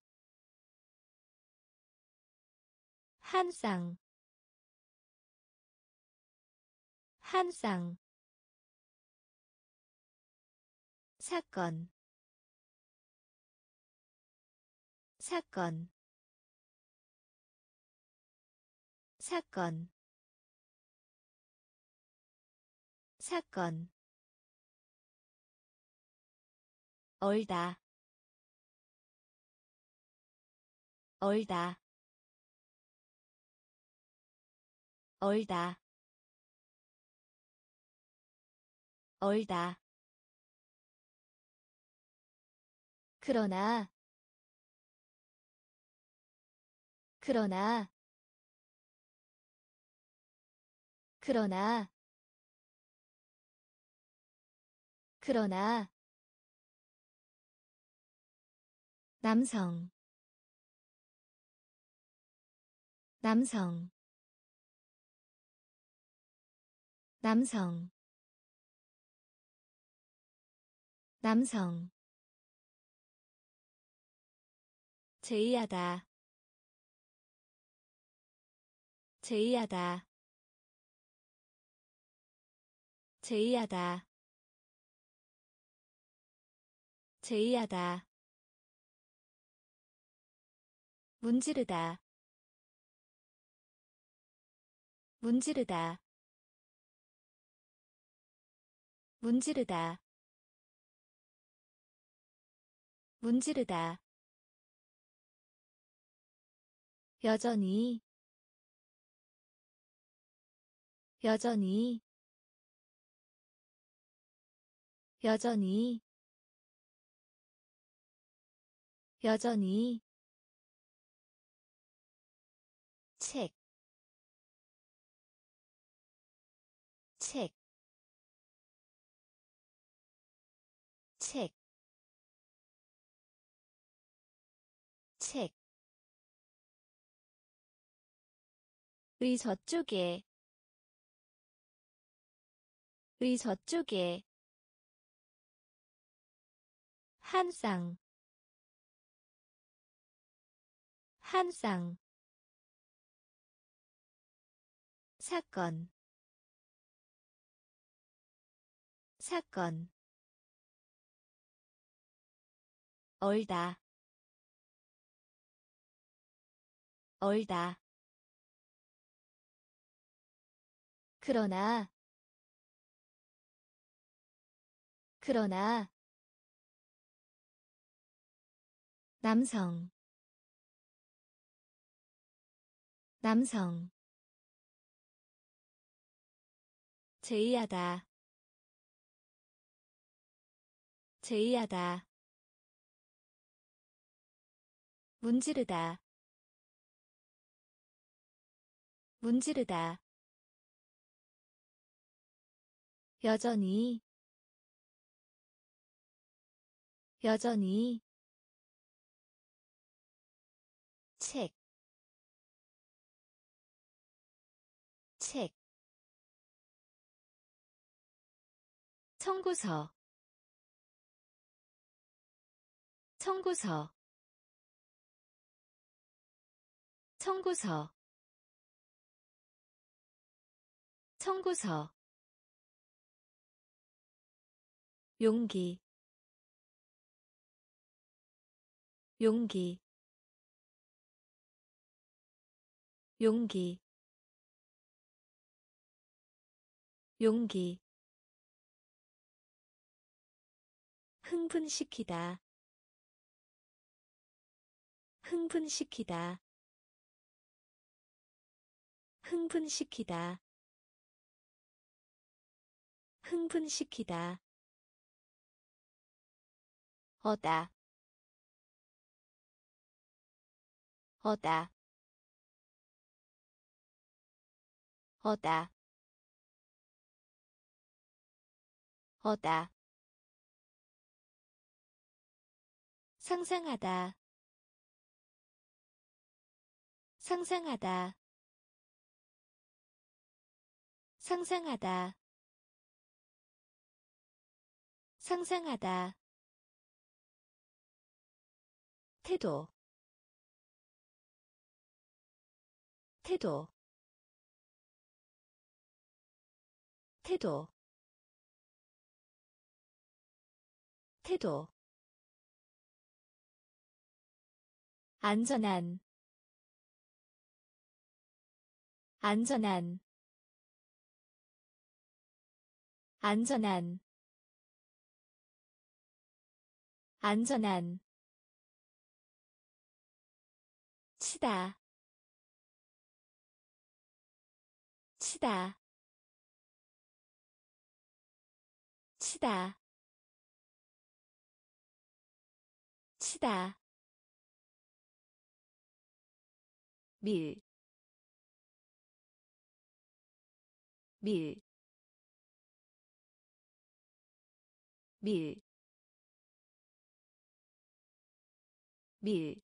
Speaker 1: 한 쌍, 한 쌍, 사건, 사건, 사건. 사건. 얼다. 얼다 얼다. 얼다. 그러나 그러나 그러나 그러나 남성 남성 남성. 남성. 제의하다. 제의하다. 제의하다. 제의하다. 문지르다. 문지르다 문지르다. 문지르다. 여전히. 여전히. 여전히. 여전히 의 저쪽에, 의 저쪽에, 한 쌍, 한 쌍, 사건, 사건, 얼다, 얼다. 그러나 그러나 남성 남성 제의하다 제의하다 문지르다 문지르다 여전히 여전히 책, 책, 청구서 청구서 청구서 청구서 용기 용기 용기 용기. 흥분시키다 흥분시키다 흥분시키다 흥분시키다 어다. 어다. 어다. 어다. 상상하다. 상상하다. 상상하다. 상상하다 태도 태도 태도 태도. 안전한 안전한 안전한 안전한 치다. 치다. 치다. 치다. 밀, 밀, 밀, 밀,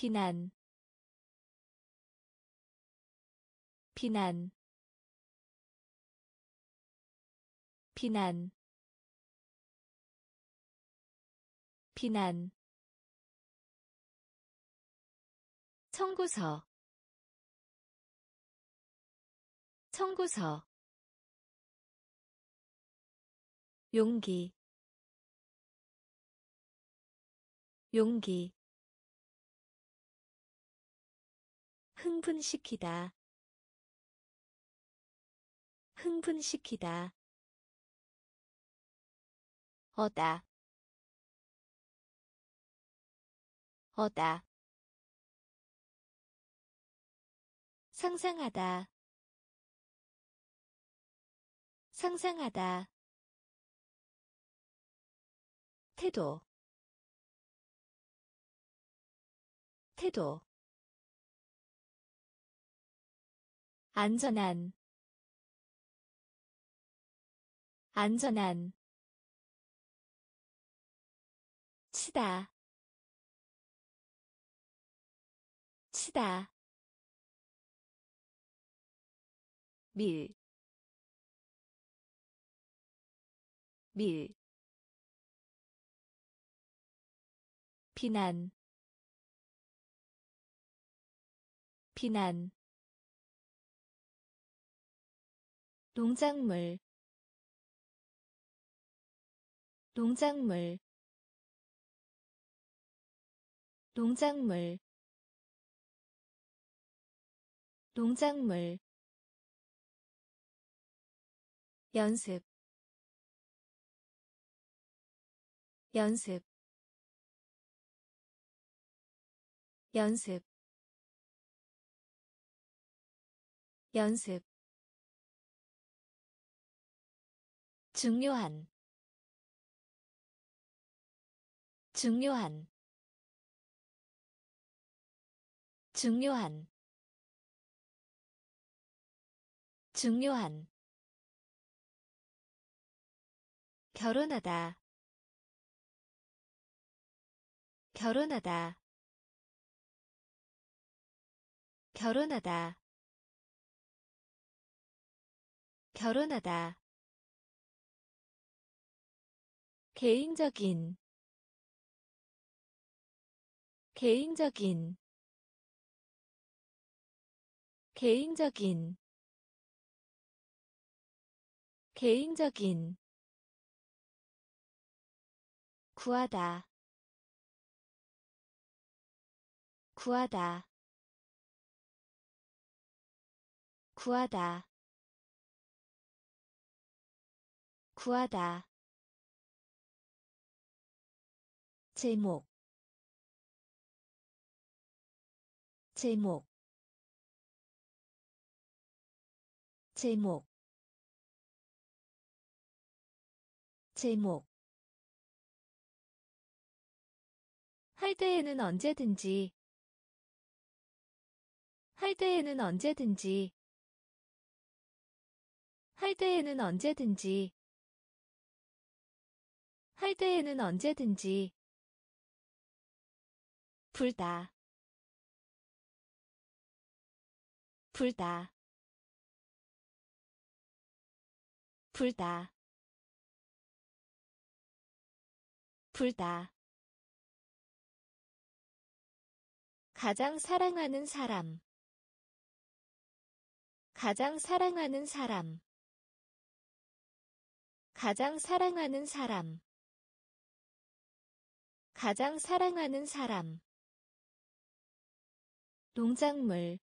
Speaker 1: 비난, 비난, 비난, 비난. 청구서. 청구서. 용기. 용기 흥분시키다. 흥분시키다. 어다. 어다. 상상하다. 상상하다. 태도. 태도 안전한 안전한 치다 치다 밀, 밀, 비난, 비난, 농작물, 농작물, 농작물, 농작물. 연습 연습. 연습 연습 중요한 중요한 중요한 중요한. 결혼하다 결혼하다. 결혼하다. 결혼하다 개인적인 개인적인 개인적인 개인적인. 구하다 구하다 구하다 구하다 제목 제목 제목 제목. 할 때에는 언제든지 할 때에는 언제든지 할 때에는 언제든지 할 때에는 언제든지 불다. 불다. 불다. 불다. 가장 사랑하는 사람. 가장 사랑하는 사람. 가장 사랑하는 사람. 가장 사랑하는 사람 농작물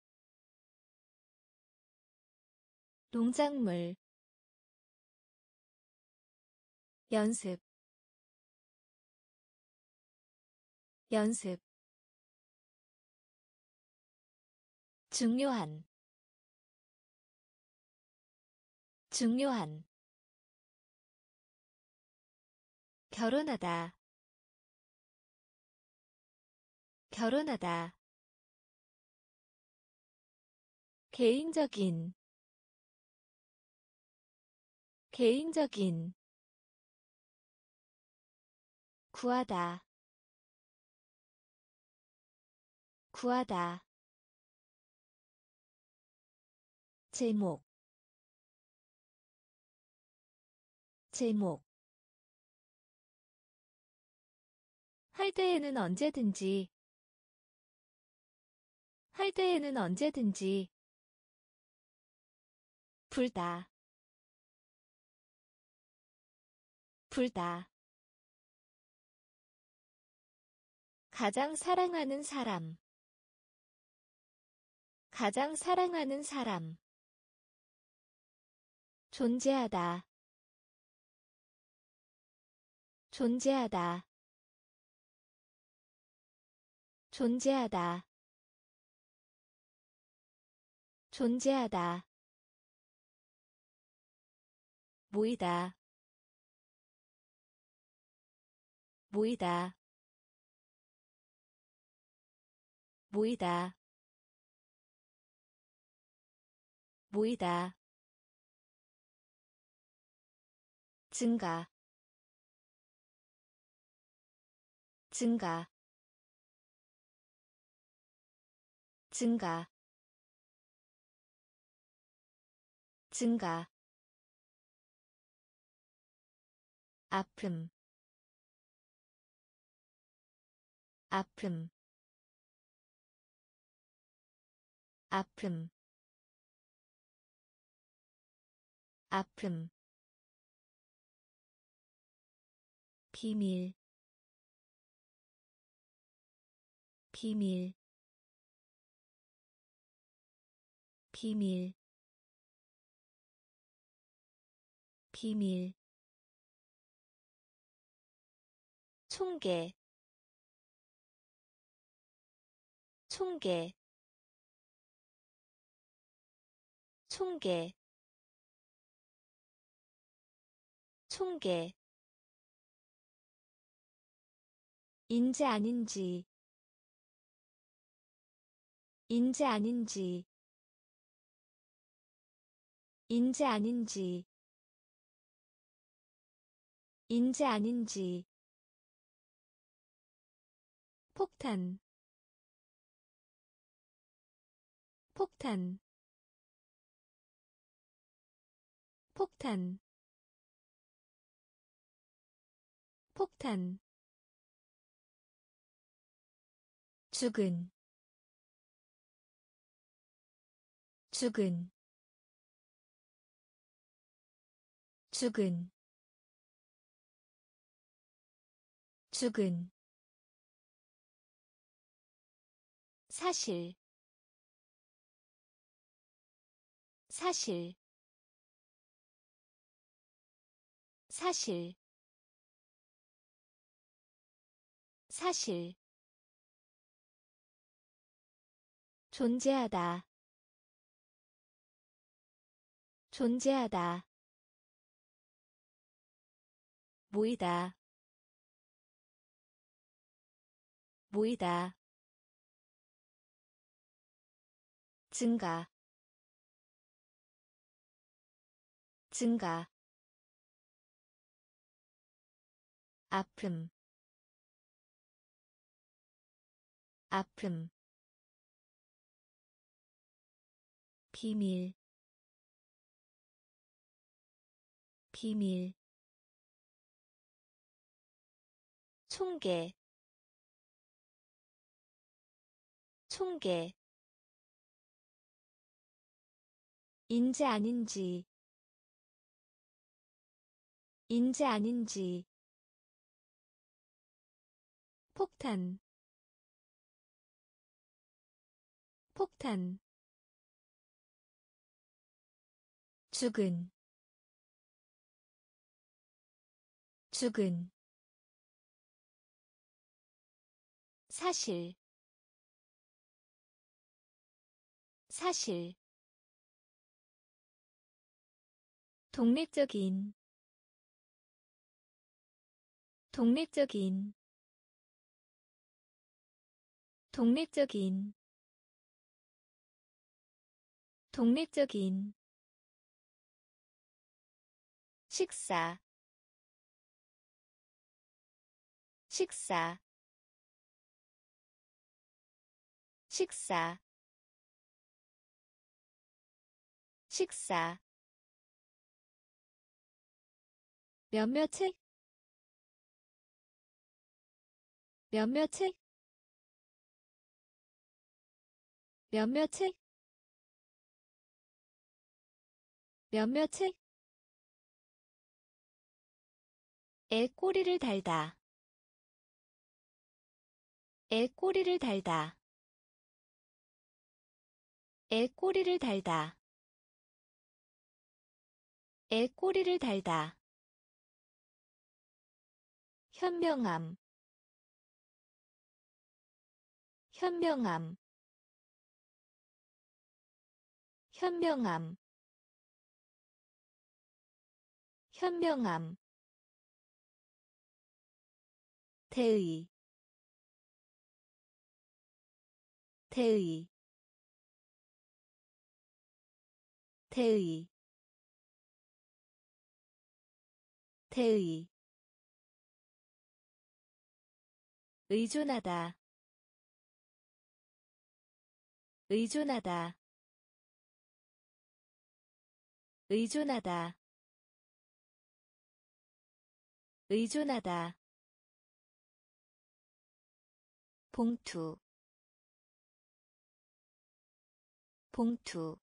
Speaker 1: 농작물 연습 연습. 중요한 중요한. 결혼하다 결혼하다 개인적인 개인적인 구하다 구하다. 제목 제목. 할 때에는 언제든지 할 때에는 언제든지 불다. 불다. 가장 사랑하는 사람. 가장 사랑하는 사람. 존재하다. 존재하다. 존재하다. 존재하다 모이다. 모이다. 모이다. 모이다. 증가. 증가. 증가. 증가 아픔. 아픔. 아픔. 아픔. 비밀. 비밀. 비밀. 비밀 총계 총계 총계 총계. 인재 아닌지 인재 아닌지 인재 아닌지 인재 아닌지 폭탄. 폭탄. 폭탄. 폭탄. 죽은. 죽은. 죽은. 죽은 사실 사실 사실 사실. 존재하다 존재하다. 모이다 모이다 증가 증가 아픔 아픔 비밀 비밀 총계 총계 인재 아닌지. 인재 아닌지. 폭탄. 폭탄. 죽은. 죽은. 사실. 사실 독립적인 독립적인 독립적인 독립적인 식사 식사 식사 식사 몇몇책 몇몇책 몇몇책 몇몇책 애 꼬리를 달다. 애 꼬리를 달다. 애 꼬리를 달다. 애 꼬리를 달다 현명함. 현명함. 현명함. 현명함. 대의. 대의. 대의. 대의 의존하다. 의존하다. 의존하다. 의존하다. 봉투. 봉투.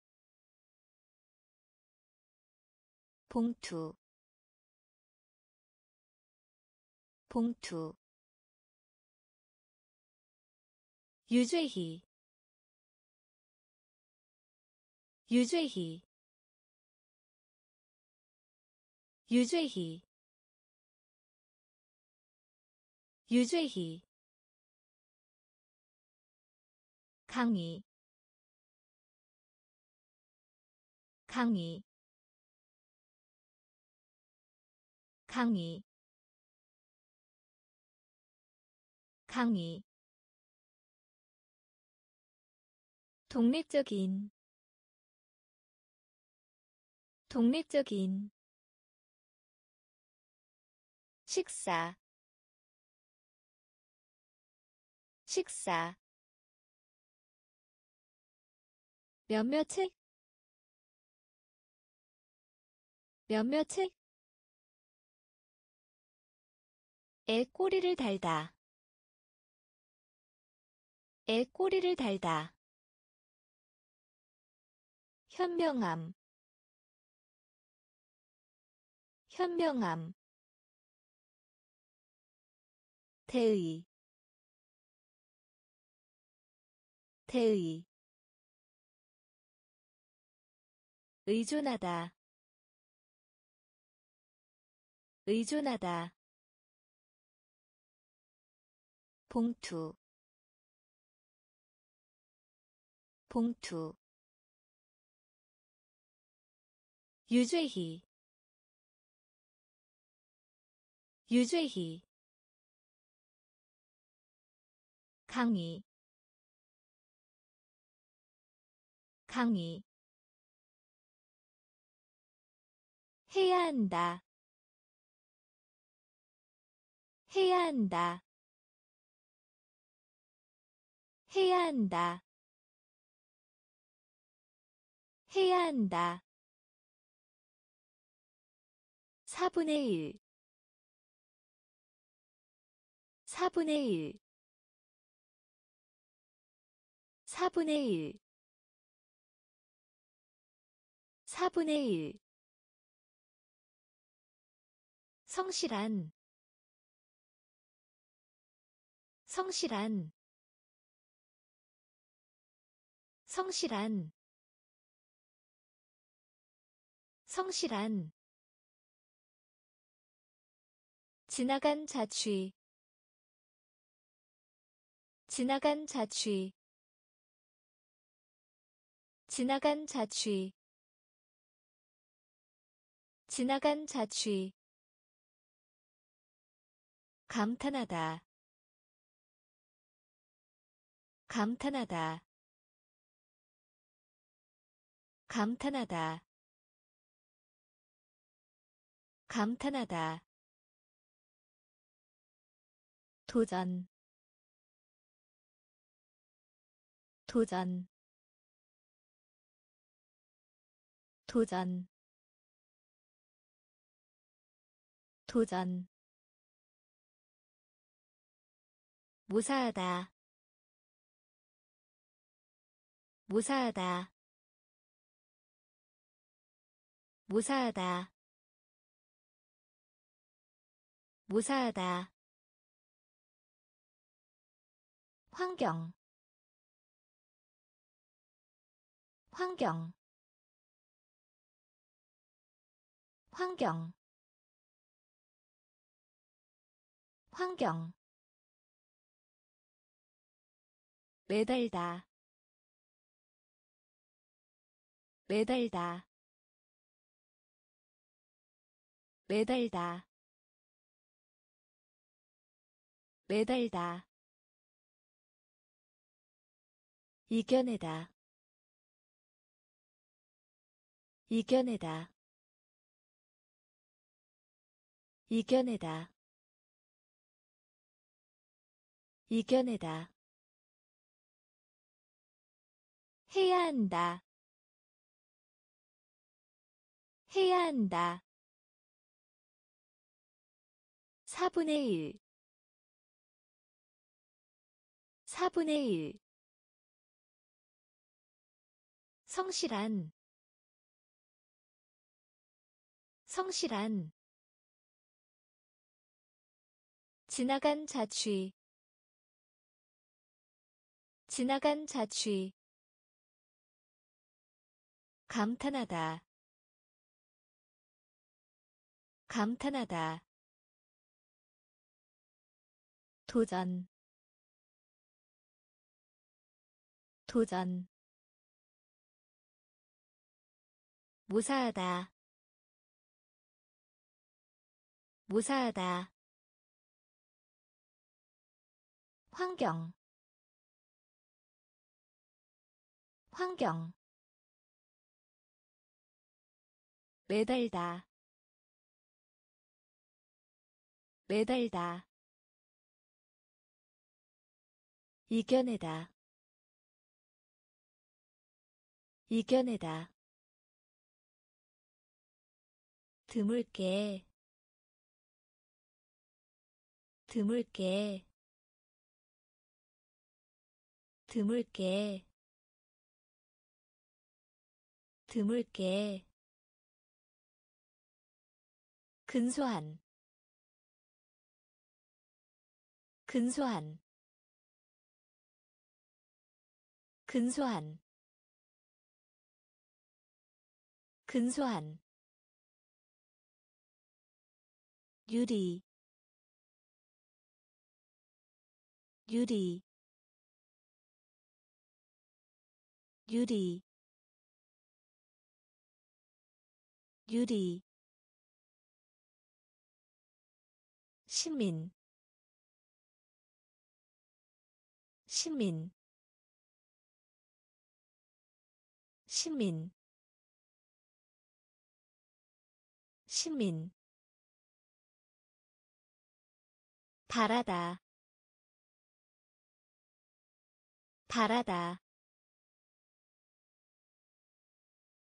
Speaker 1: 봉투. 봉투 유죄희 유죄희 유죄희 유죄희 강의. 강의. 강의. 강의 독립적인 독립적인 식사 식사. 몇몇 책 몇몇의 애 꼬리를 달다. 애 꼬리를 달다 현명함. 현명함. 대의. 대의. 의존하다. 의존하다. 봉투. 봉투 유죄희 유죄희 강의. 강의. 해야 한다. 해야 한다. 해야 한다. 해야 한다 4분의 1 4분의 1 4분의 1 4분의 1 성실한. 성실한. 성실한. 성실한 지나간 자취. 지나간 자취. 지나간 자취. 지나간 자취. 감탄하다. 감탄하다. 감탄하다. 감탄하다 도전. 도전. 도전. 도전. 무사하다. 무사하다. 무사하다. 무사하다 환경. 환경. 환경. 환경. 매달다. 매달다. 매달다. 매달다 이겨내다. 이겨내다. 이겨내다. 이겨내다. 해야 한다. 해야 한다. 4분의 1 4분의 1 성실한 성실한 지나간 자취 지나간 자취 감탄하다 감탄하다 도전 도전 무사하다. 무사하다. 환경. 환경. 매달다. 매달다. 이겨내다. 이겨내다 드물게 드물게 드물게 드물게. 근소한 근소한 근소한 근소한 유리 유리 유리 유리. 시민 시민 시민 시민 바라다. 바라다.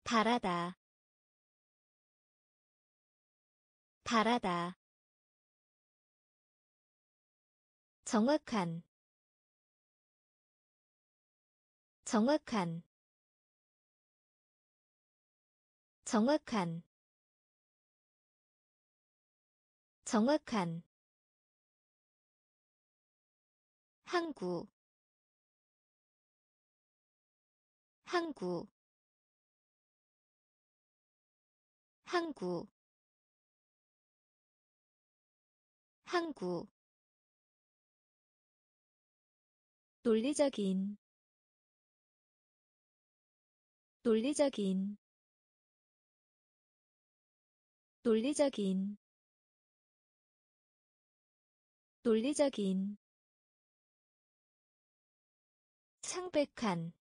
Speaker 1: 바라다. 바라다. 정확한. 정확한. 정확한. 정확한 항구. 항구. 항구. 항구. 논리적인. 논리적인. 논리적인. 논리적인 창백한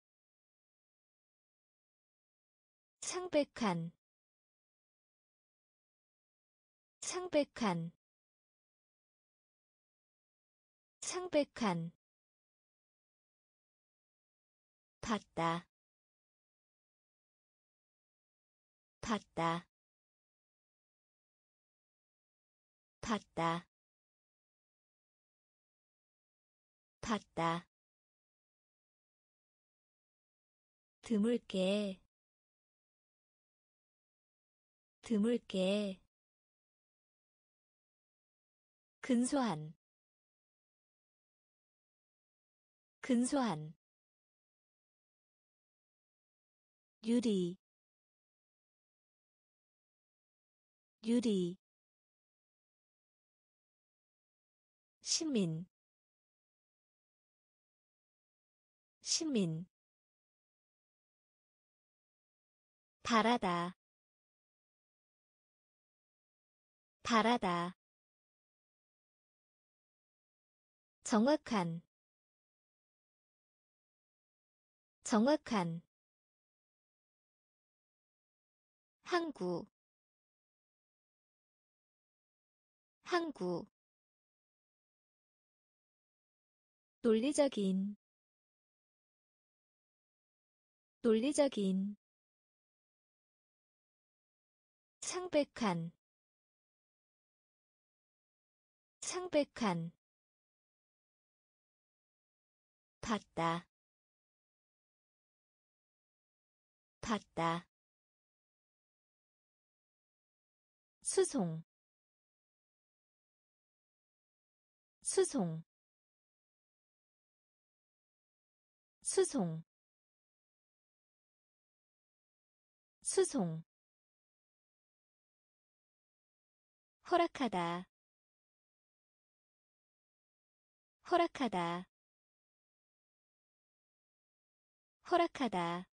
Speaker 1: 창백한 창백한 창백한. 봤다 봤다 봤다 봤다 드물게 드물게 근소한 근소한 유리 유리 시민 시민 바라다. 바라다. 정확한. 정확한. 항구. 항구. 논리적인. 논리적인 창백한 창백한 봤다 봤다 수송 수송 수송 수송 허락하다. 허락하다. 허락하다.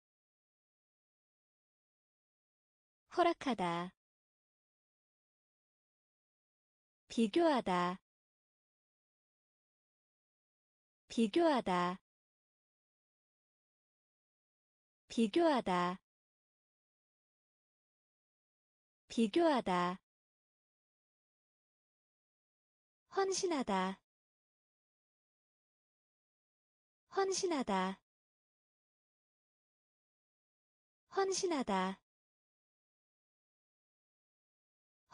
Speaker 1: 허락하다. 비교하다. 비교하다. 비교하다. 비교하다 헌신하다. 헌신하다. 헌신하다.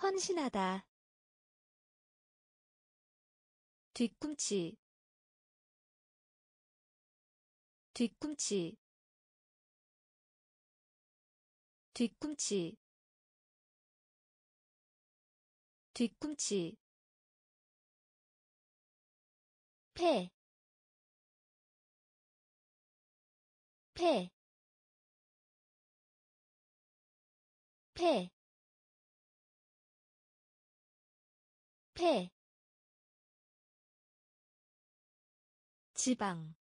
Speaker 1: 헌신하다. 뒤꿈치. 뒤꿈치. 뒤꿈치. 뒤꿈치 폐, 폐, 폐, 폐, 지방,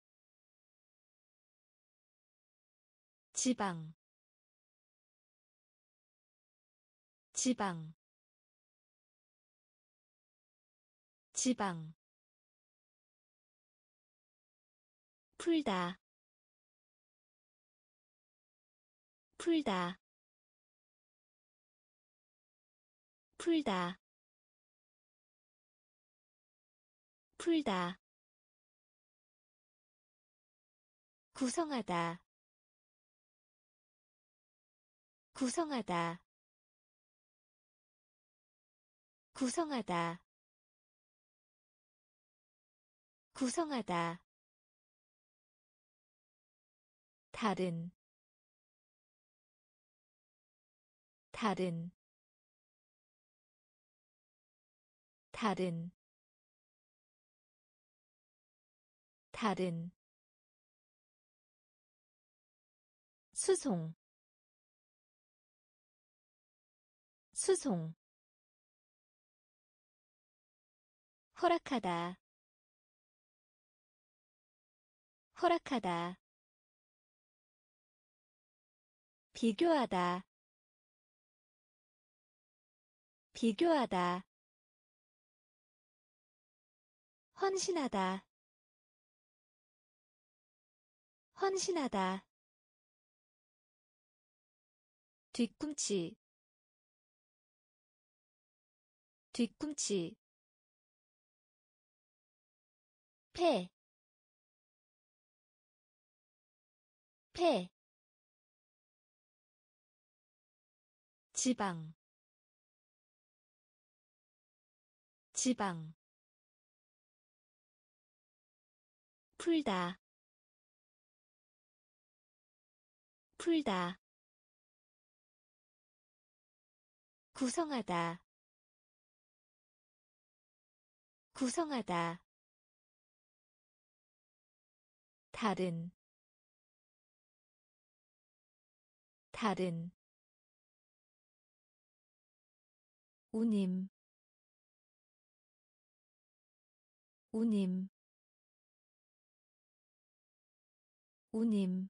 Speaker 1: 지방, 지방, 지방 풀다. 풀다. 풀다. 풀다. 구성하다. 구성하다. 구성하다. 구성하다 다른 다른 다른 다른. 수송 수송. 허락하다 허락하다 비교하다. 비교하다. 헌신하다. 헌신하다. 뒤꿈치. 뒤꿈치. 폐, 폐, 지방 지방 풀다 풀다 구성하다 구성하다 다른 다른 우님 우님 우님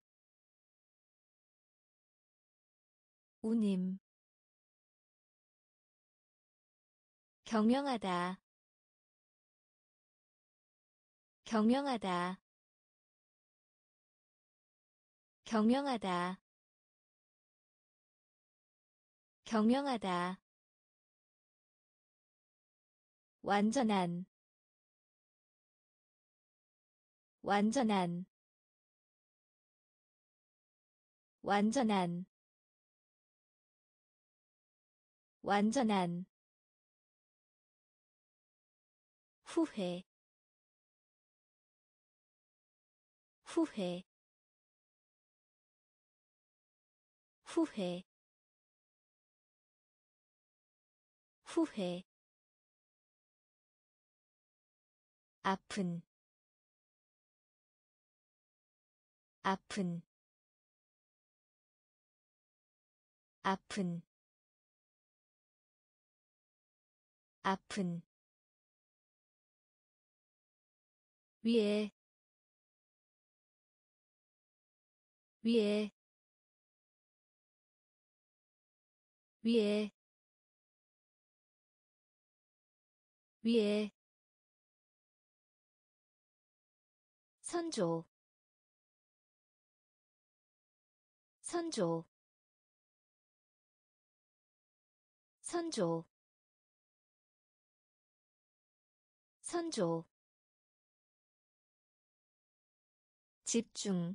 Speaker 1: 우님. 경영하다 경영하다 경영하다 경영하다 완전한 완전한 완전한 완전한. 후회 후회. 후회. 후회 아픈 아픈 아픈 아픈. 위에 위에. 위에. 위에 선조 선조 선조 선조. 집중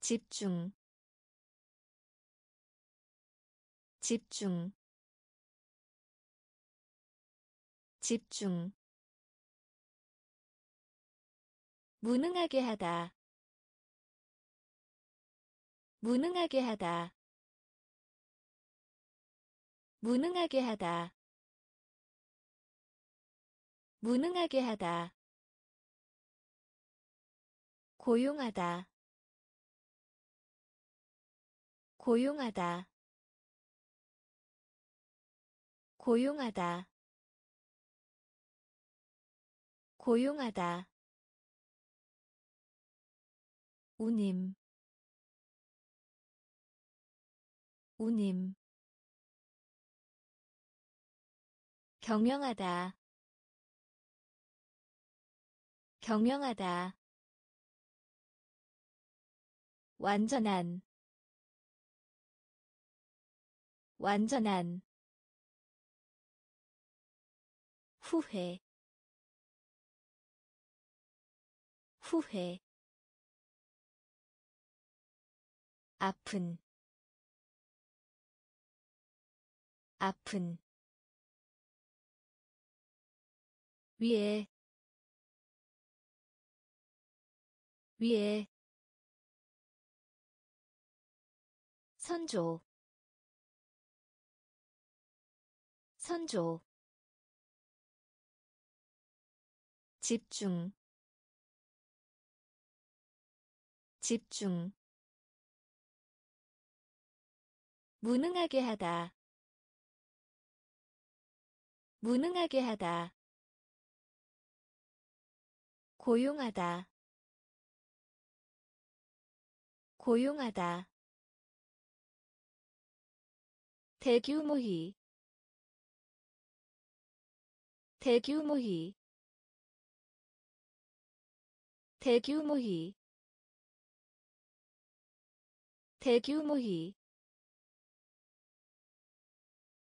Speaker 1: 집중. 집중 집중 무능하게 하다. 무능하게 하다. 무능하게 하다. 무능하게 하다. 고용하다. 고용하다. 고용하다. 고용하다 우님 우님. 경영하다 경영하다. 완전한 완전한. 후회 후회 아픈 아픈 위에 위에 선조 선조 집중 집중 무능하게 하다. 무능하게 하다. 고용하다. 고용하다. 대규모히. 대규모히. 대규모히. 대규모히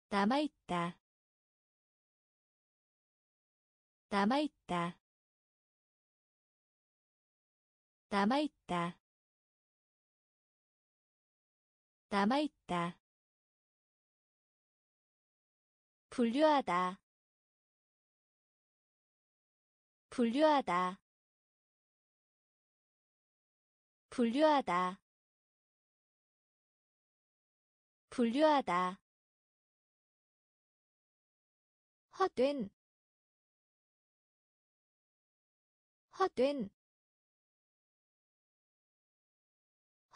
Speaker 1: 남아있다. 남아있다. 남아있다. 남아있다. 분류하다. 분류하다. 분류하다. 분류하다 헛된 헛된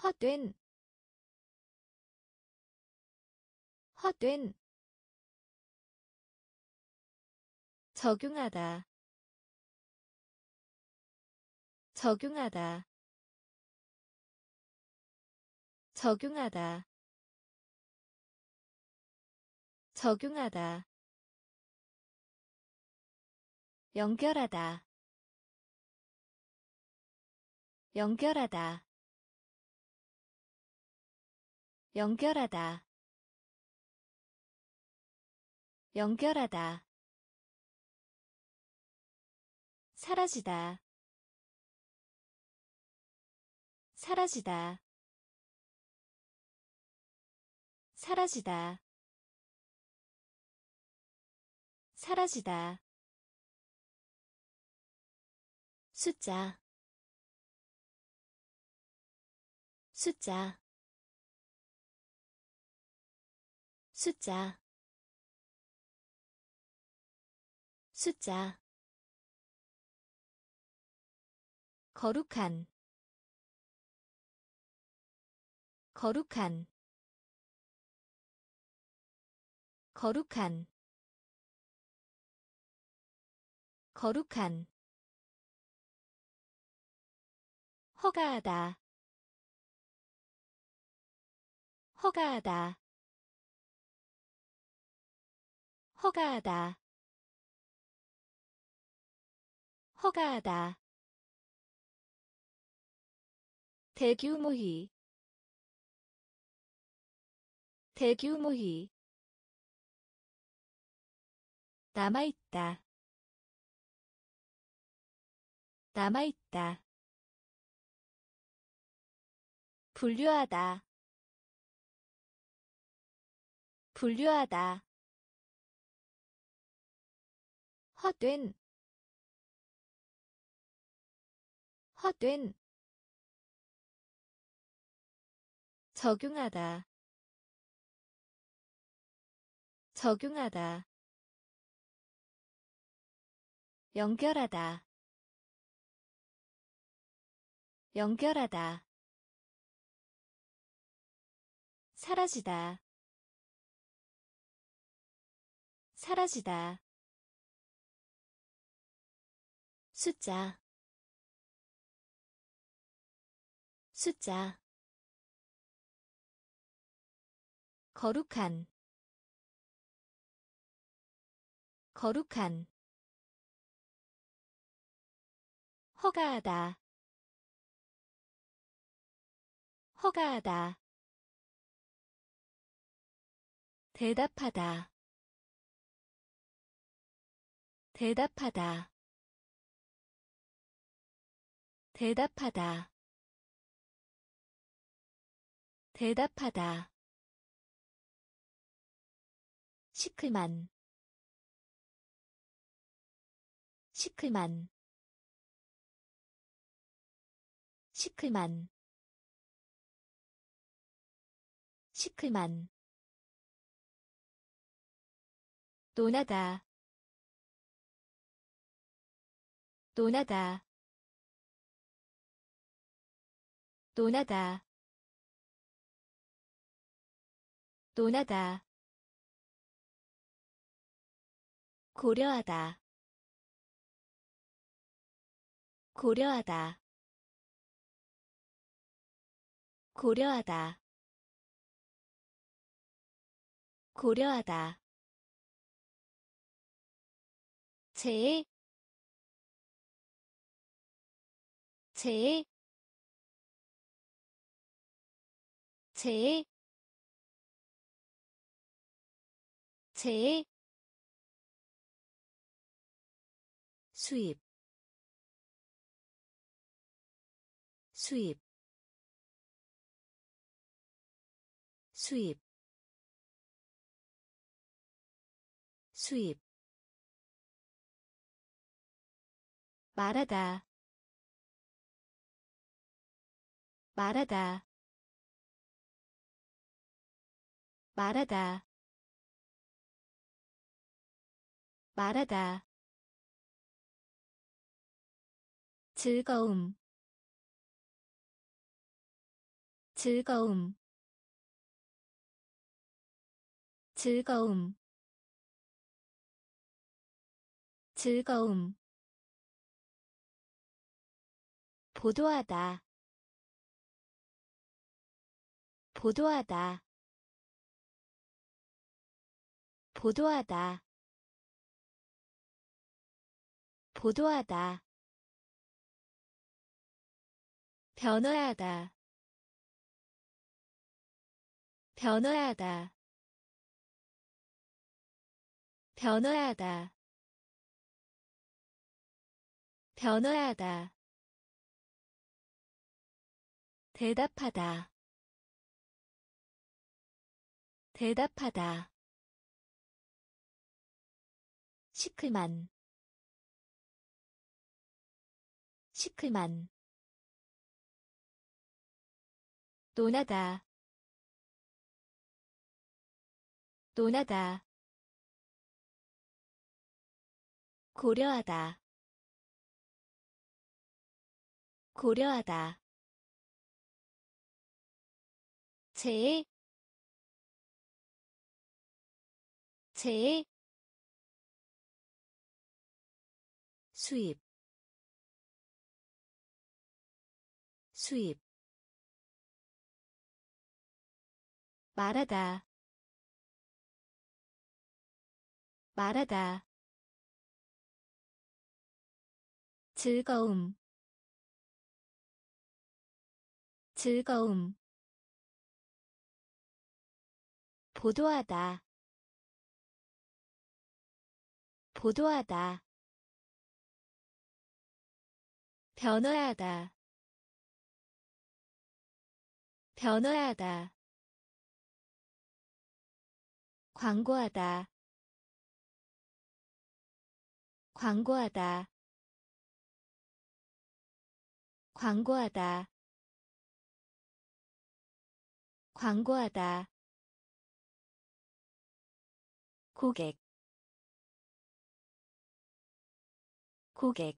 Speaker 1: 헛된 헛된 적용하다. 적용하다. 적용하다. 적용하다 연결하다. 연결하다. 연결하다. 연결하다. 사라지다. 사라지다. 사라지다. 사라지다 숫자 숫자 숫자 숫자. 거룩한 거룩한 거룩한 거룩한 허가하다. 허가하다. 허가하다. 허가하다. 대규모히. 대규모히. 남아있다. 남아있다 분류하다. 분류하다. 헛된. 헛된. 적용하다. 적용하다. 연결하다. 연결하다 사라지다. 사라지다. 숫자. 숫자. 거룩한. 거룩한. 허가하다. 허가하다 대답하다. 대답하다. 대답하다. 대답하다. 시클만. 시클만. 시클만. 시클만 논하다. 논하다. 논하다. 논하다. 고려하다. 고려하다. 고려하다. 고려하다 제, 제, 제, 제, 수입, 수입, 수입, 수입 말하다. 말하다. 말하다. 말하다. 즐거움. 즐거움. 즐거움. 즐거움 보도하다. 보도하다. 보도하다. 보도하다. 변화하다. 변화하다. 변화하다. 변화하다 대답하다. 대답하다. 시클만. 시클만. 논하다. 논하다. 고려하다. 고려하다 제, 제, 수입, 수입, 말하다, 말하다, 즐거움, 즐거움 보도하다. 보도하다. 변화하다. 변화하다. 광고하다. 광고하다. 광고하다. 광고하다 고객 고객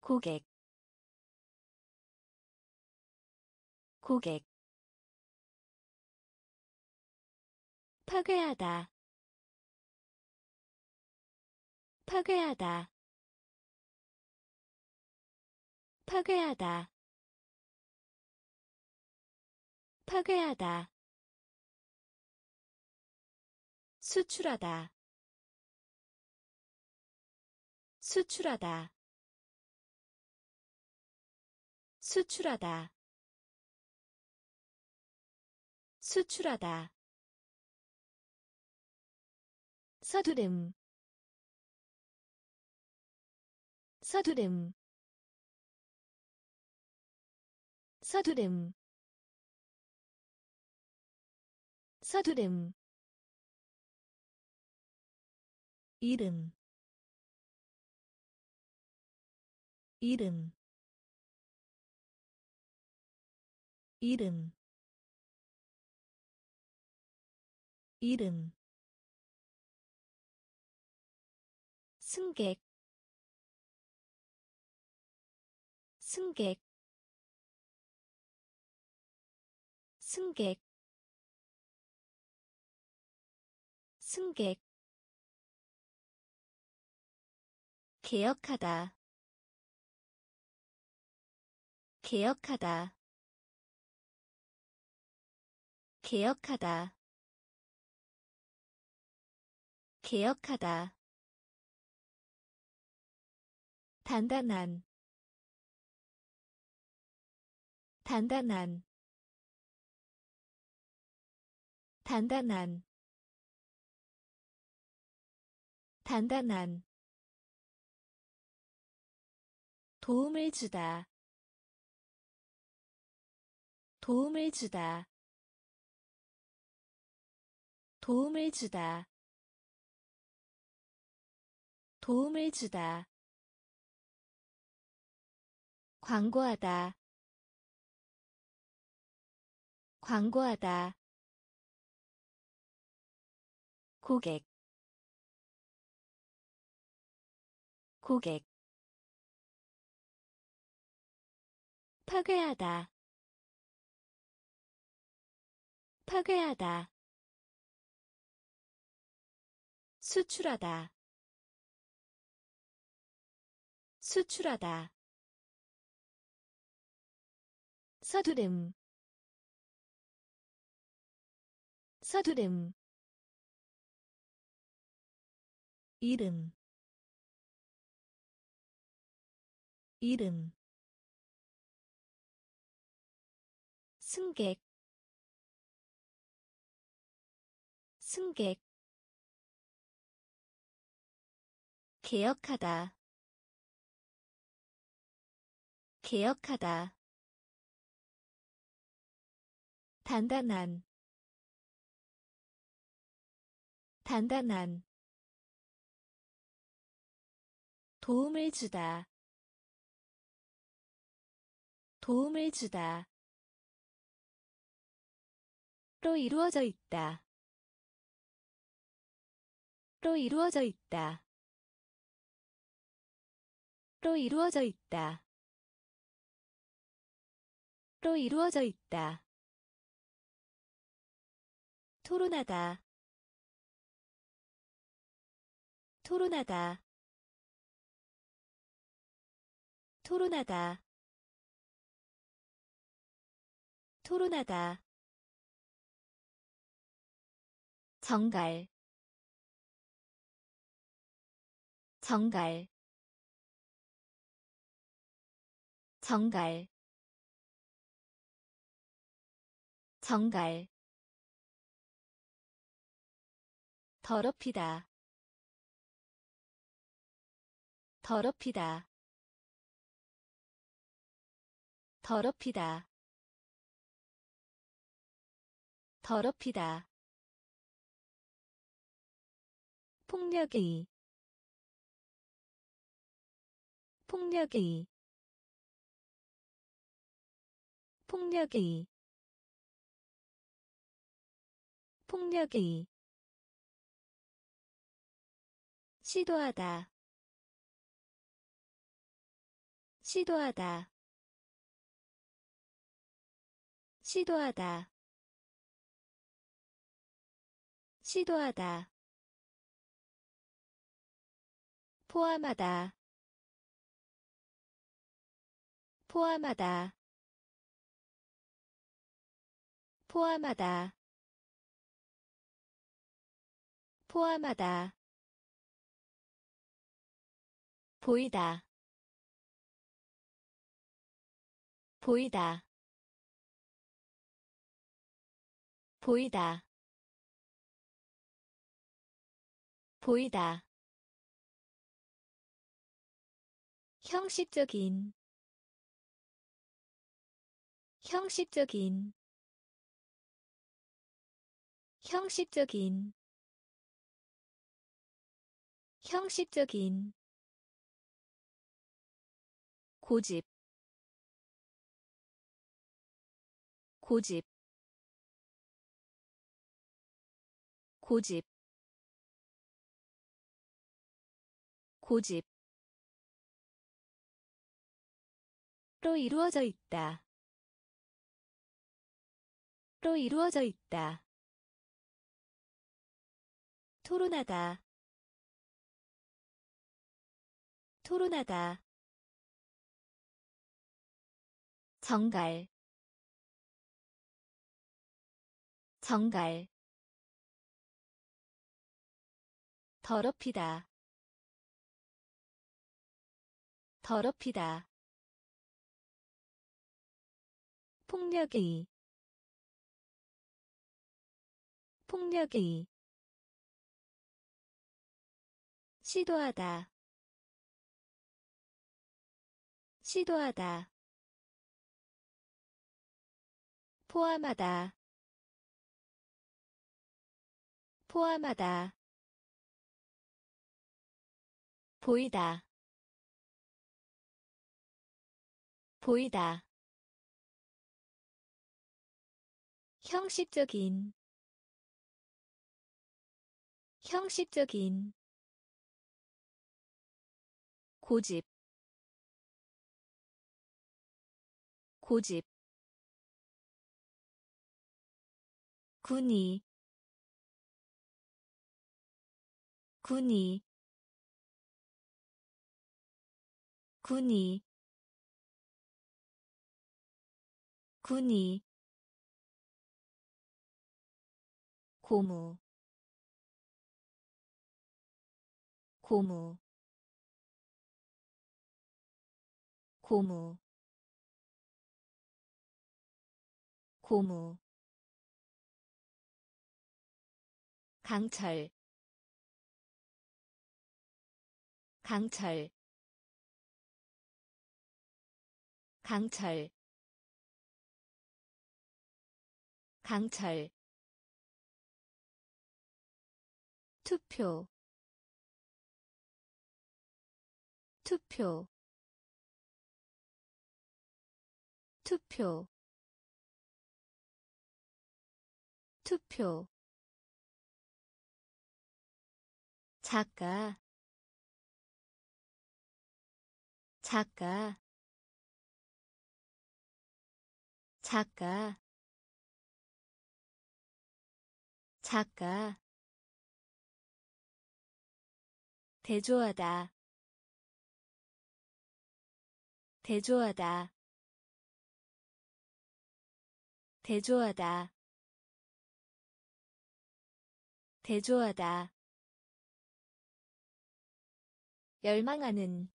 Speaker 1: 고객 고객. 파괴하다 파괴하다 파괴하다 파괴하다 수출하다. 수출하다. 수출하다. 수출하다. 서두름. 서두름. 서두름. 서두름 이름 이름 이름 이름. 승객 승객. 승객. 승객 개혁하다. 개혁하다. 개혁하다. 개혁하다. 단단한. 단단한. 단단한. 단단한 도움을 주다. 도움을 주다. 도움을 주다. 도움을 주다. 광고하다. 광고하다. 고객. 고객 파괴하다. 파괴하다. 수출하다. 수출하다. 서두름. 서두름. 이름. 이름 승객 승객 개혁하다 개혁하다 단단한 단단한 도움을 주다 도움을 주다 로 이루어져 있다. 로 이루어져 있다. 로 이루어져 있다. 로 이루어져 있다. 토론하다. 토론하다. 토론하다. 토론하다 정갈 정갈 정갈 정갈. 더럽히다 더럽히다 더럽히다 더럽히다
Speaker 2: 폭력의 폭력의 폭력의 폭력의
Speaker 1: 시도하다 시도하다 시도하다 시도하다 포함하다. 포함하다. 포함하다. 포함하다. 보이다. 보이다. 보이다. 보이다 형식적인 형식적인 형식적인 형식적인 고집 고집 고집 고집 로 이루어져 있다. 로 이루어져 있다. 토론하다. 토론하다. 정갈. 정갈. 더럽히다. 더럽히다.
Speaker 2: 폭력의 폭력의
Speaker 1: 시도하다 시도하다. 포함하다 포함하다. 보이다 보이다 형식적인 형식적인 고집 고집 군이 군이 군이 군이 고무. 고무. 고무. 고무. 강철. 강철. 강철. 강철 투표 투표 투표 투표. 작가 작가. 작가. 작가 대조하다. 대조하다. 대조하다. 대조하다. 열망하는.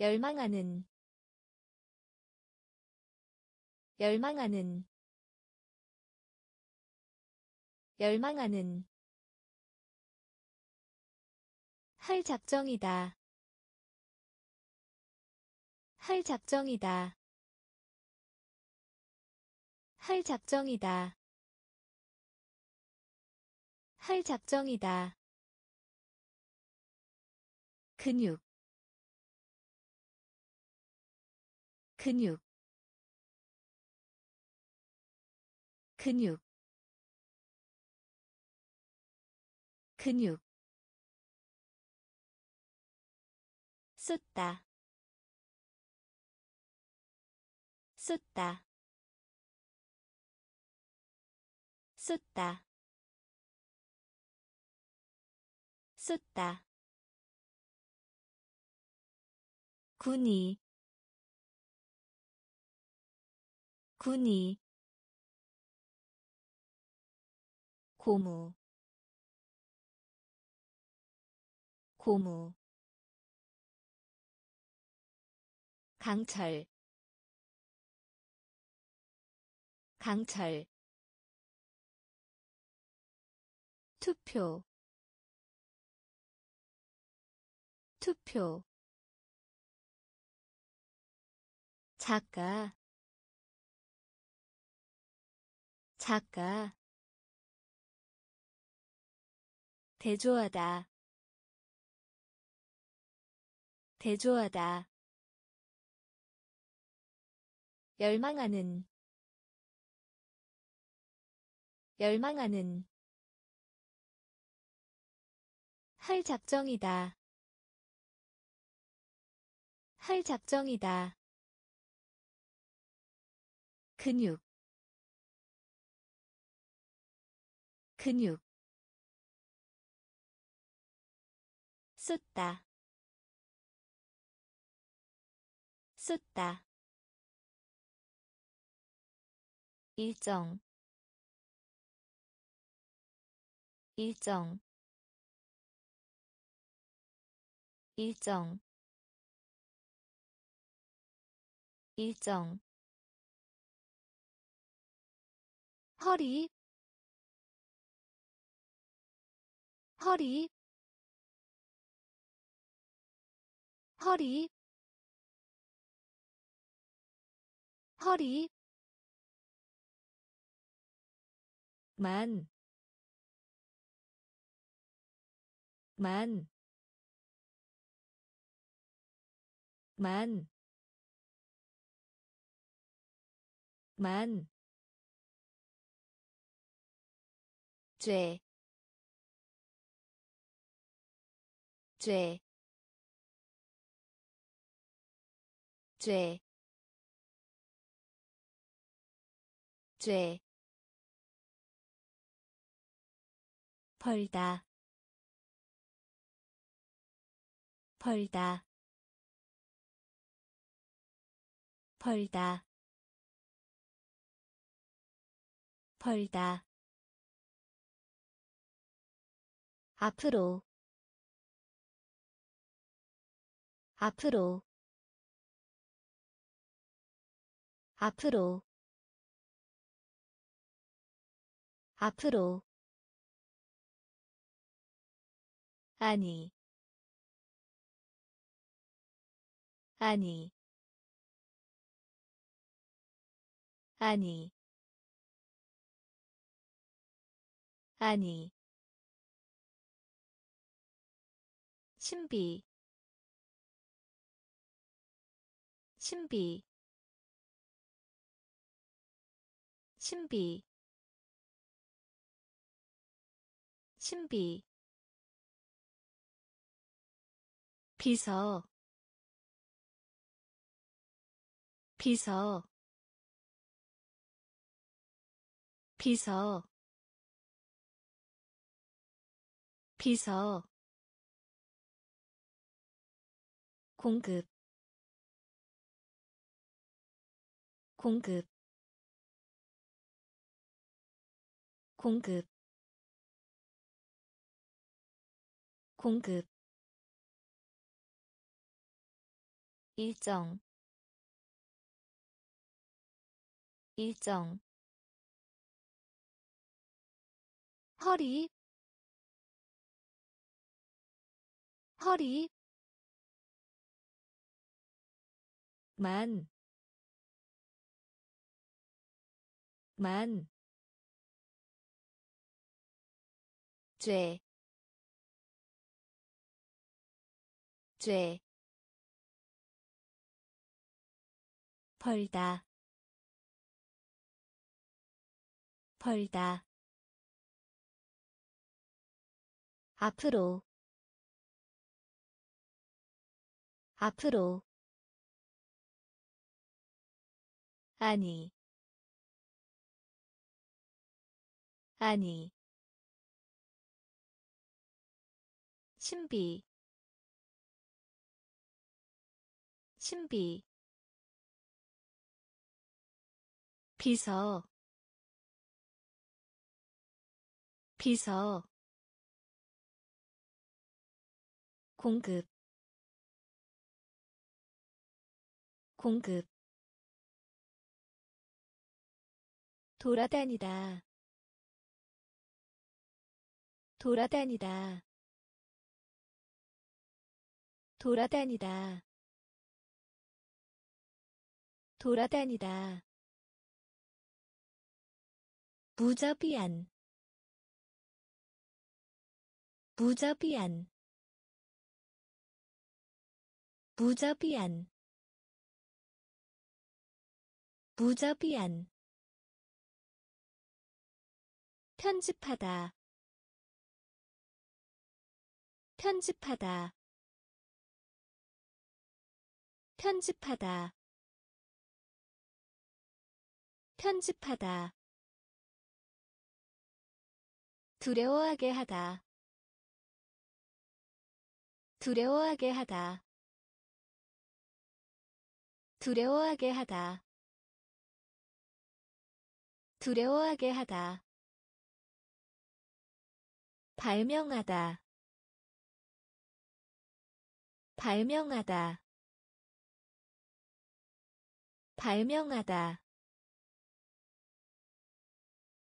Speaker 1: 열망하는. 열망하는. 열망하는 할 작정이다. 할 작정이다. 할 작정이다. 할 작정이다. 근육 근육 근육 근육 쏟다. 쏟다. 쏟다. 쏟다. 군이. 군이. 고무. 고무 강철 강철. 투표 투표. 작가 작가. 대조하다 대조하다 열망하는 열망하는 할 작정이다. 할 작정이다. 근육 근육 쏟다 쏟다 일정. 일정. 일정. 일정. 허리. 허리. 허리. 허리 만, 만, 만, 만, 죄, 죄, 죄, 죄, 벌다, 벌다, 벌다, 벌다. 앞으로. 앞으로. 앞으로. 앞으로 아니. 아니. 아니. 아니. 신비. 신비. 신비. 신비 비서 비서 비서 비서. 공급 공급. 공급 공급 일정 일정. 허리 허리. 만,
Speaker 2: 만,
Speaker 1: 죄, 죄, 벌다, 벌다, 앞으로, 앞으로, 아니, 아니, 신비. 신비 비서 비서 공급 공급. 돌아다니다 돌아다니다. 돌아다니다 돌아다니다 무자비한 무자비한 무자비한 무자비한. 편집하다 편집하다. 편집하다 편집하다 두려워하게 하다. 두려워하게 하다. 두려워하게 하다. 두려워하게 하다. 발명하다. 발명하다. 발명하다.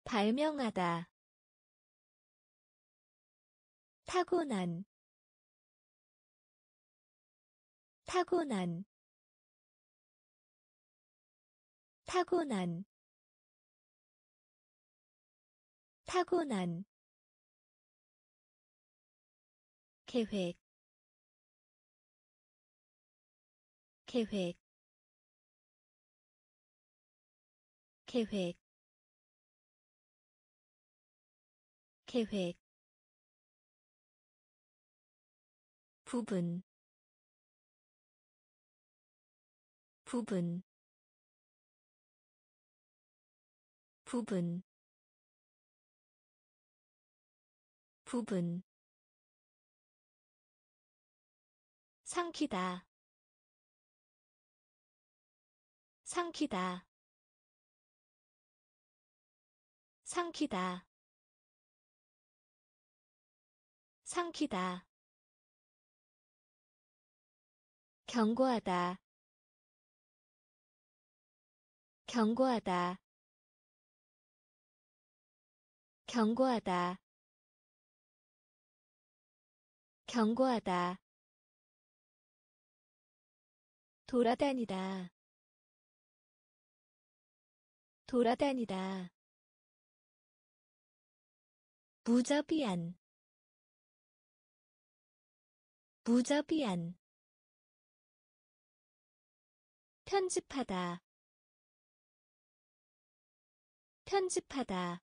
Speaker 1: 발명하다 타고난 타고난 타고난 타고난. 계획 계획. 계획 계획 부분 부분 부분 부분. 삼키다 삼키다 삼키다 삼키다 경고하다. 경고하다. 경고하다. 경고하다. 돌아다니다. 돌아다니다. 무자비한. 무자비한 편집하다. 편집하다.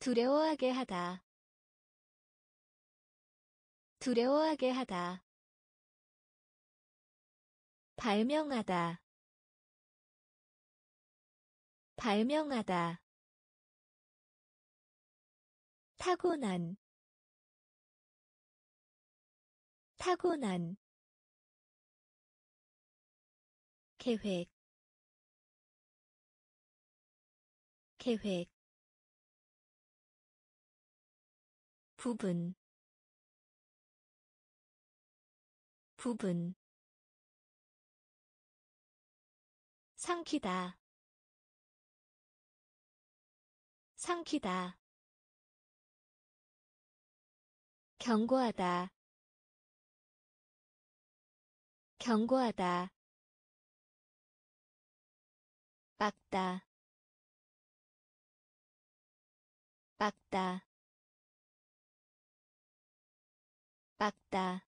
Speaker 1: 두려워하게 하다. 두려워하게 하다. 발명하다. 발명하다. 타고난. 타고난 계획 계획 부분 부분 삼키다 삼키다 경고하다 경고하다 막다. 막다. 막다.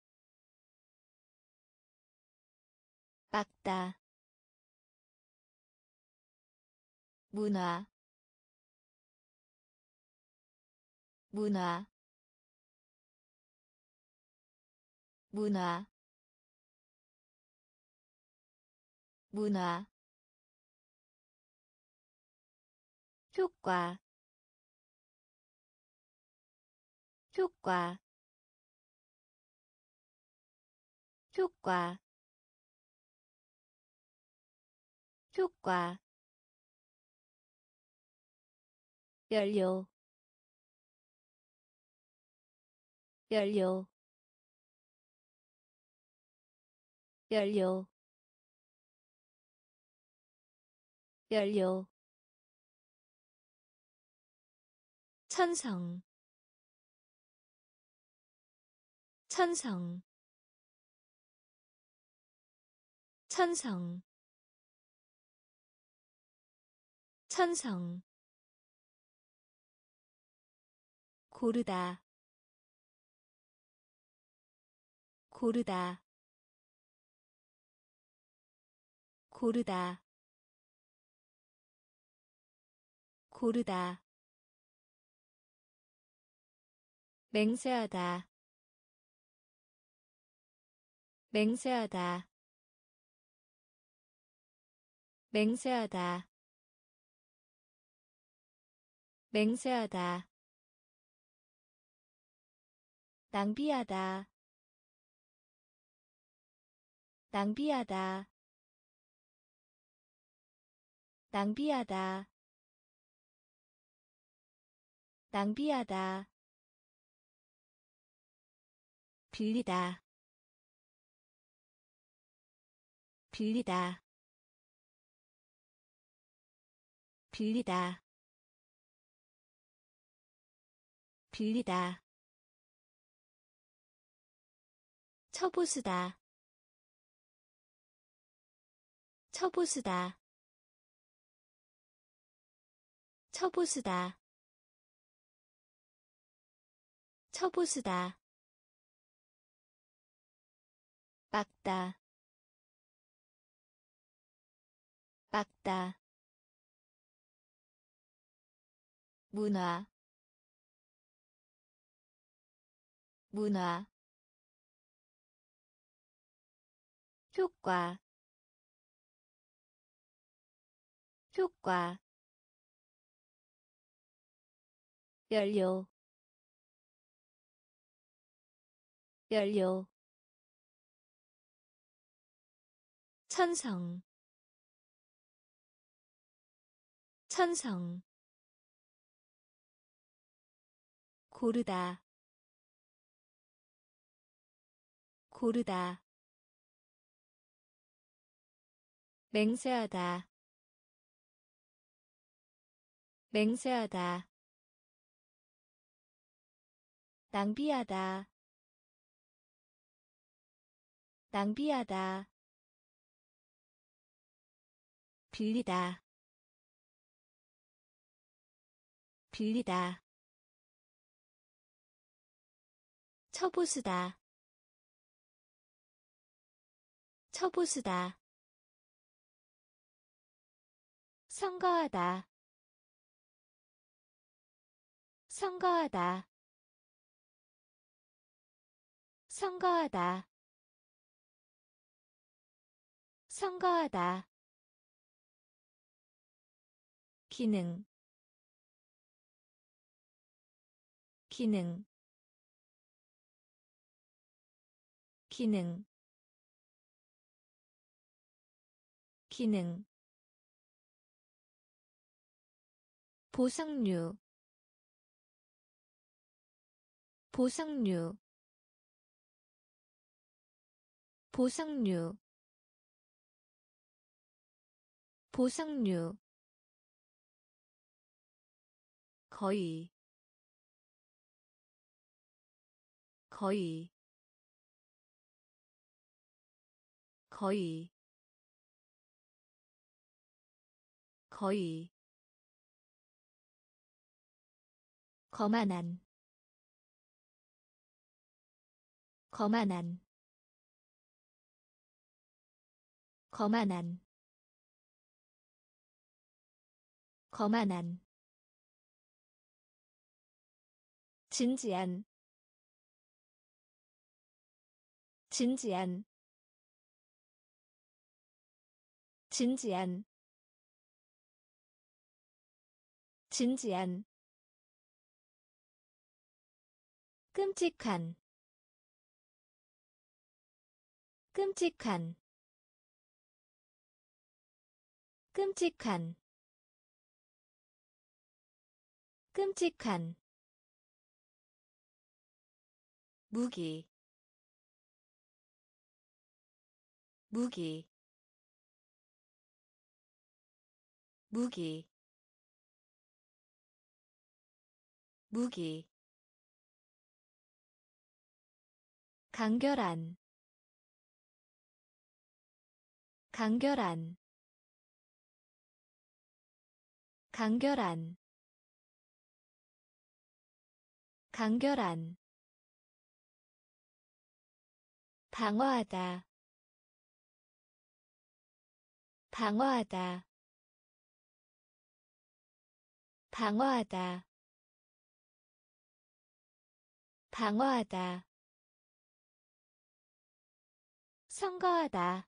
Speaker 1: 막다. 문화. 문화. 문화. 문화 효과 효과 효과 효과 연료 연료 연료 연료 천성. 천성. 천성. 천성. 고르다. 고르다. 고르다. 고르다 맹세하다. 맹세하다. 맹세하다. 맹세하다. 낭비하다. 낭비하다. 낭비하다. 낭비하다 빌리다. 빌리다. 빌리다. 빌리다. 처보수다. 처보수다. 처보수다. 처보수다 막다. 막다. 문화. 문화. 효과. 효과. 연료. 연료 천성. 천성. 고르다. 고르다. 맹세하다. 맹세하다. 낭비하다. 낭비하다 빌리다. 빌리다. 처보수다. 처보수다. 선거하다. 선거하다. 선거하다. 선거하다 기능 기능 기능 기능. 보상류 보상류 보상류 보상류 거의 거의 거의 거의.
Speaker 2: 거만한 거만한 거만한 거만한 진지한 진지한 진지한 진지한. 끔찍한 끔찍한 끔찍한 끔찍한 무기 무기 무기 무기. 간결한 간결한 간결한 간결한 방어하다. 방어하다. 방어하다. 방어하다. 선거하다.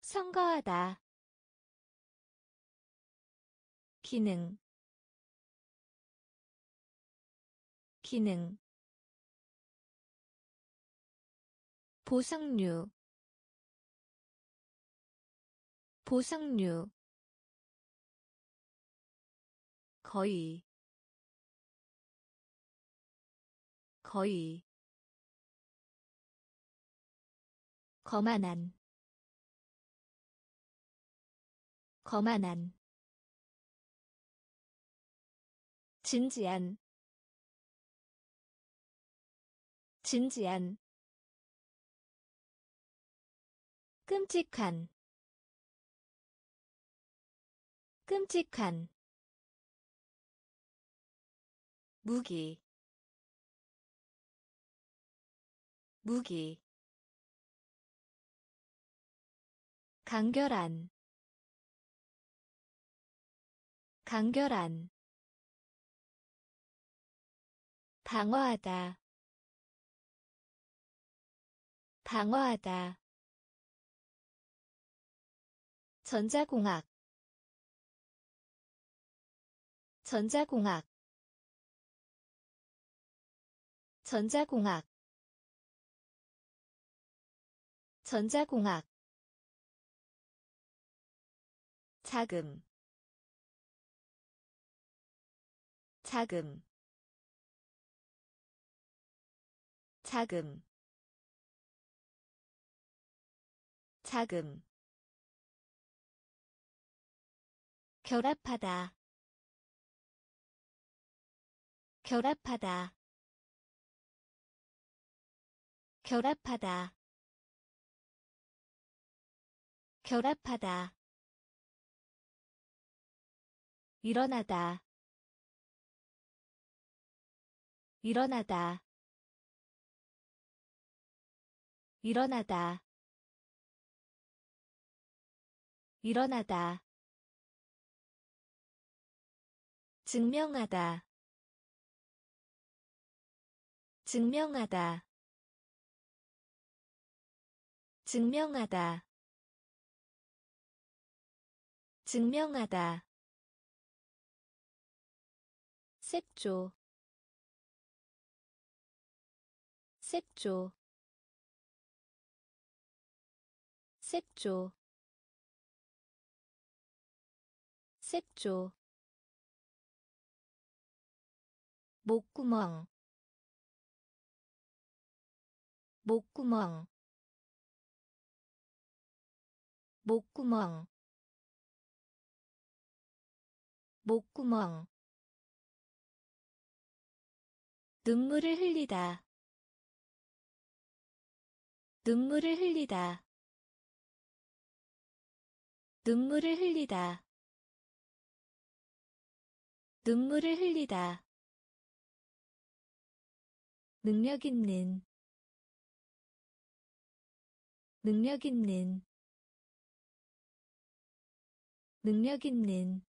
Speaker 2: 선거하다. 기능. 기능 보상류 보상류 거의 거의 거만한 거만한 진지한 진지한 끔찍한 끔찍한 무기 무기 간결한 간결한 방어하다 방어하다 전자공학 전자공학 전자공학 전자공학. 자금 자금. 자금 자금 결합하다. 결합하다. 결합하다. 결합하다. 일어나다. 일어나다. 일어나다. 일어나다 증명하다. 증명하다. 증명하다. 증명하다. 색조. 색조. 색조. 색조 목구멍 목구멍 목구멍 목구멍. 눈물을 흘리다 눈물을 흘리다 눈물을 흘리다 눈물을 흘리다 능력 있는 능력 있는 능력 있는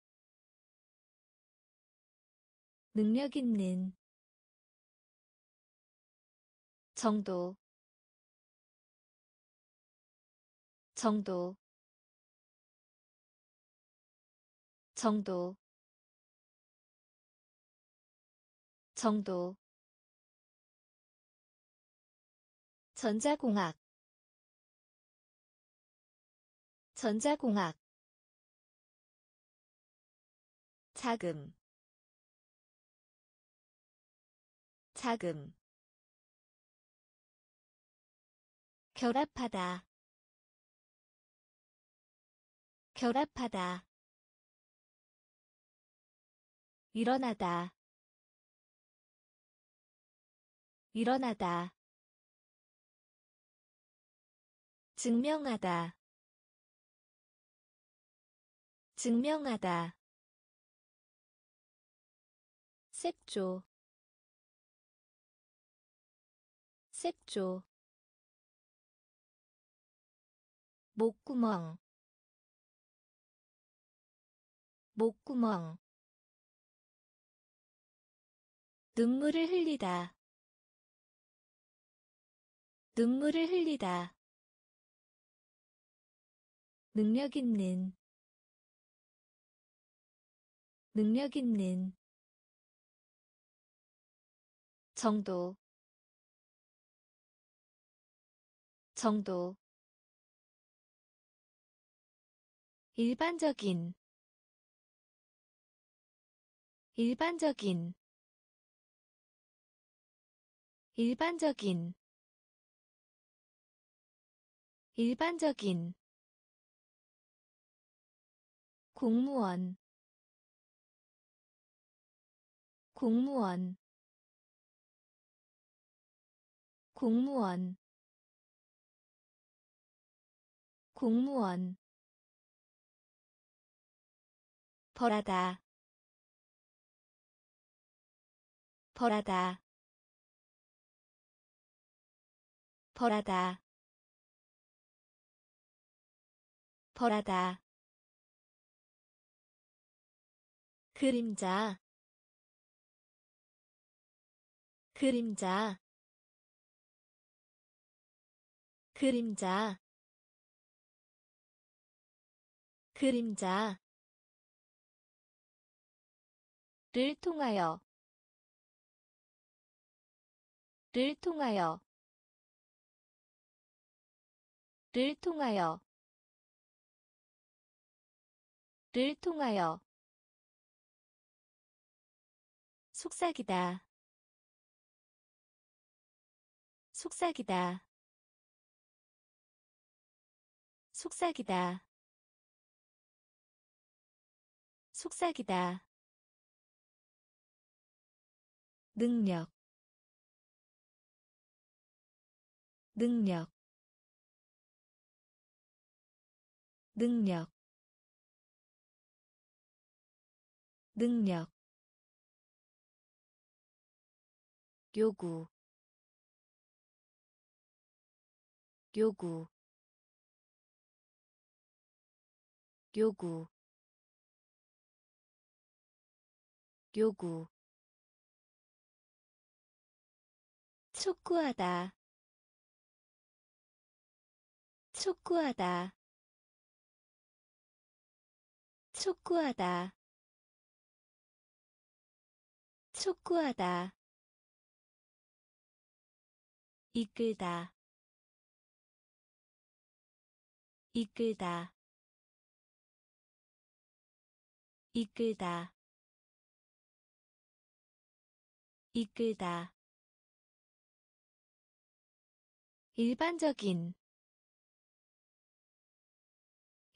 Speaker 2: 능력 있는 정도 정도 정도 정도 전자공학 전자공학 자금 자금 결합하다 결합하다 일어나다 일어나다 증명하다. 증명하다. 색조. 색조. 목구멍. 목구멍. 눈물을 흘리다. 눈물을 흘리다 능력 있는 능력 있는 정도 정도. 일반적인 일반적인 일반적인 일반적인 공무원 공무원 공무원 공무원. 벌하다 벌하다. 벌하다 벌하다 그림자 그림자 그림자 그림자. 를 통하여 를 통하여 를 통하여 를 통하여 속삭이다. 속삭이다. 속삭이다. 속삭이다. 능력. 능력. 능력. 능력 요구 요구 요구 요구. 촉구하다 촉구하다 촉구하다 촉구하다 이끌다. 이끌다. 이끌다. 이끌다. 일반적인.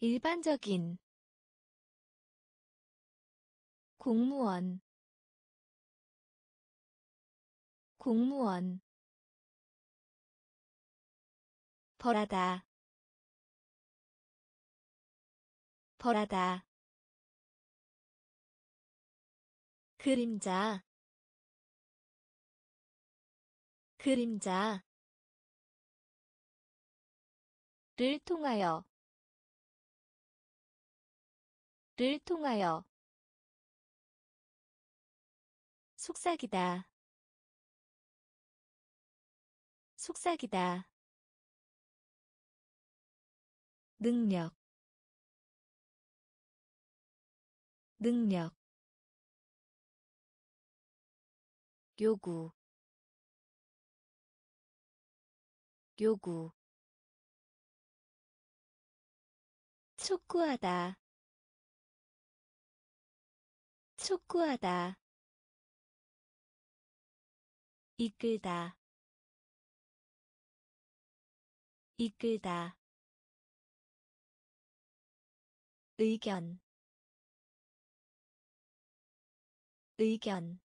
Speaker 2: 일반적인. 공무원. 공무원 벌하다. 벌하다. 그림자. 그림자. 를 통하여. 를 통하여. 속삭이다. 속삭이다 능력 능력 요구 요구 촉구하다 촉구하다 이끌다 이끌다 의견 의견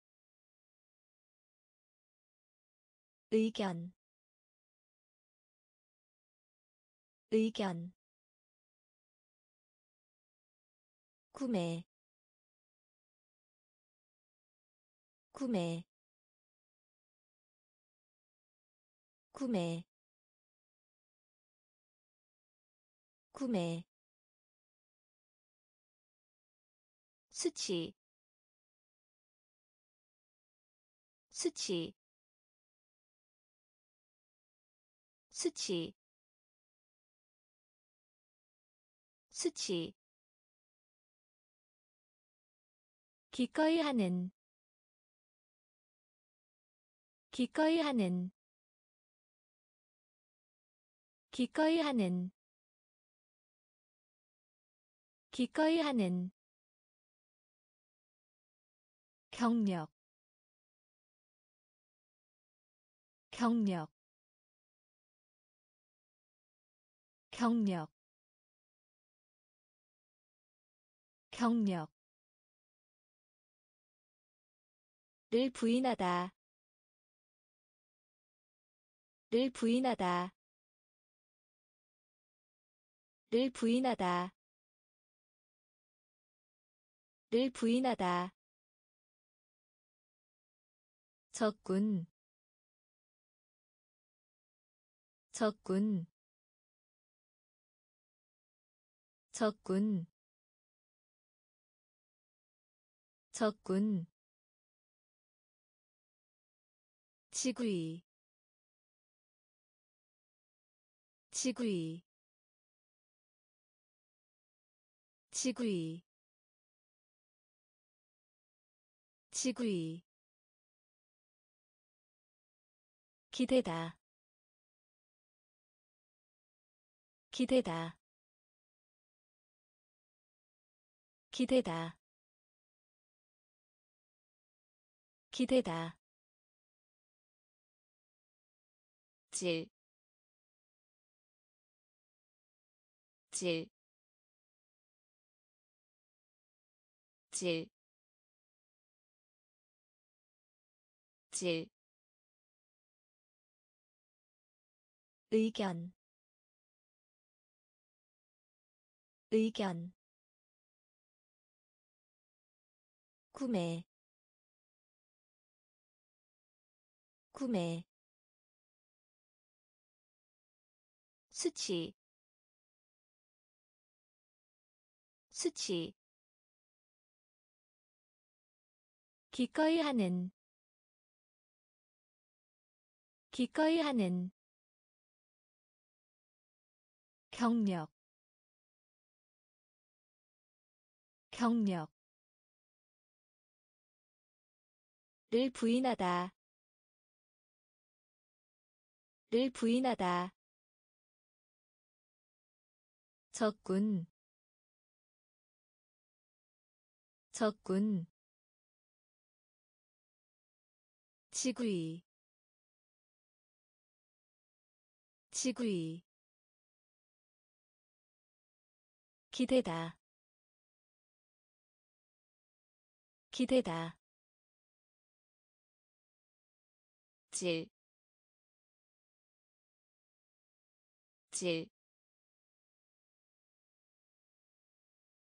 Speaker 2: 의견 의견. 구매 구매. 구매 구매 수치. 수치. 수치. 수치. 기꺼이 하는. 기꺼이 하는. 기꺼이 하는. 기꺼이 하는 경력 경력 경력 경력. 를 부인하다 를 부인하다 를 부인하다 를 부인하다 적군 적군 적군 적군. 지구이 지구이 지구이 지구이 기대다. 기대다. 기대다. 기대다. 질, 질, 질, 질, 의견, 의견, 구매, 구매, 수치 수치 기꺼이 하는 기꺼이 하는 경력 경력. 를 부인하다 를 부인하다. 적군 적군. 지구이 지구이 기대다. 기대다. 질, 질,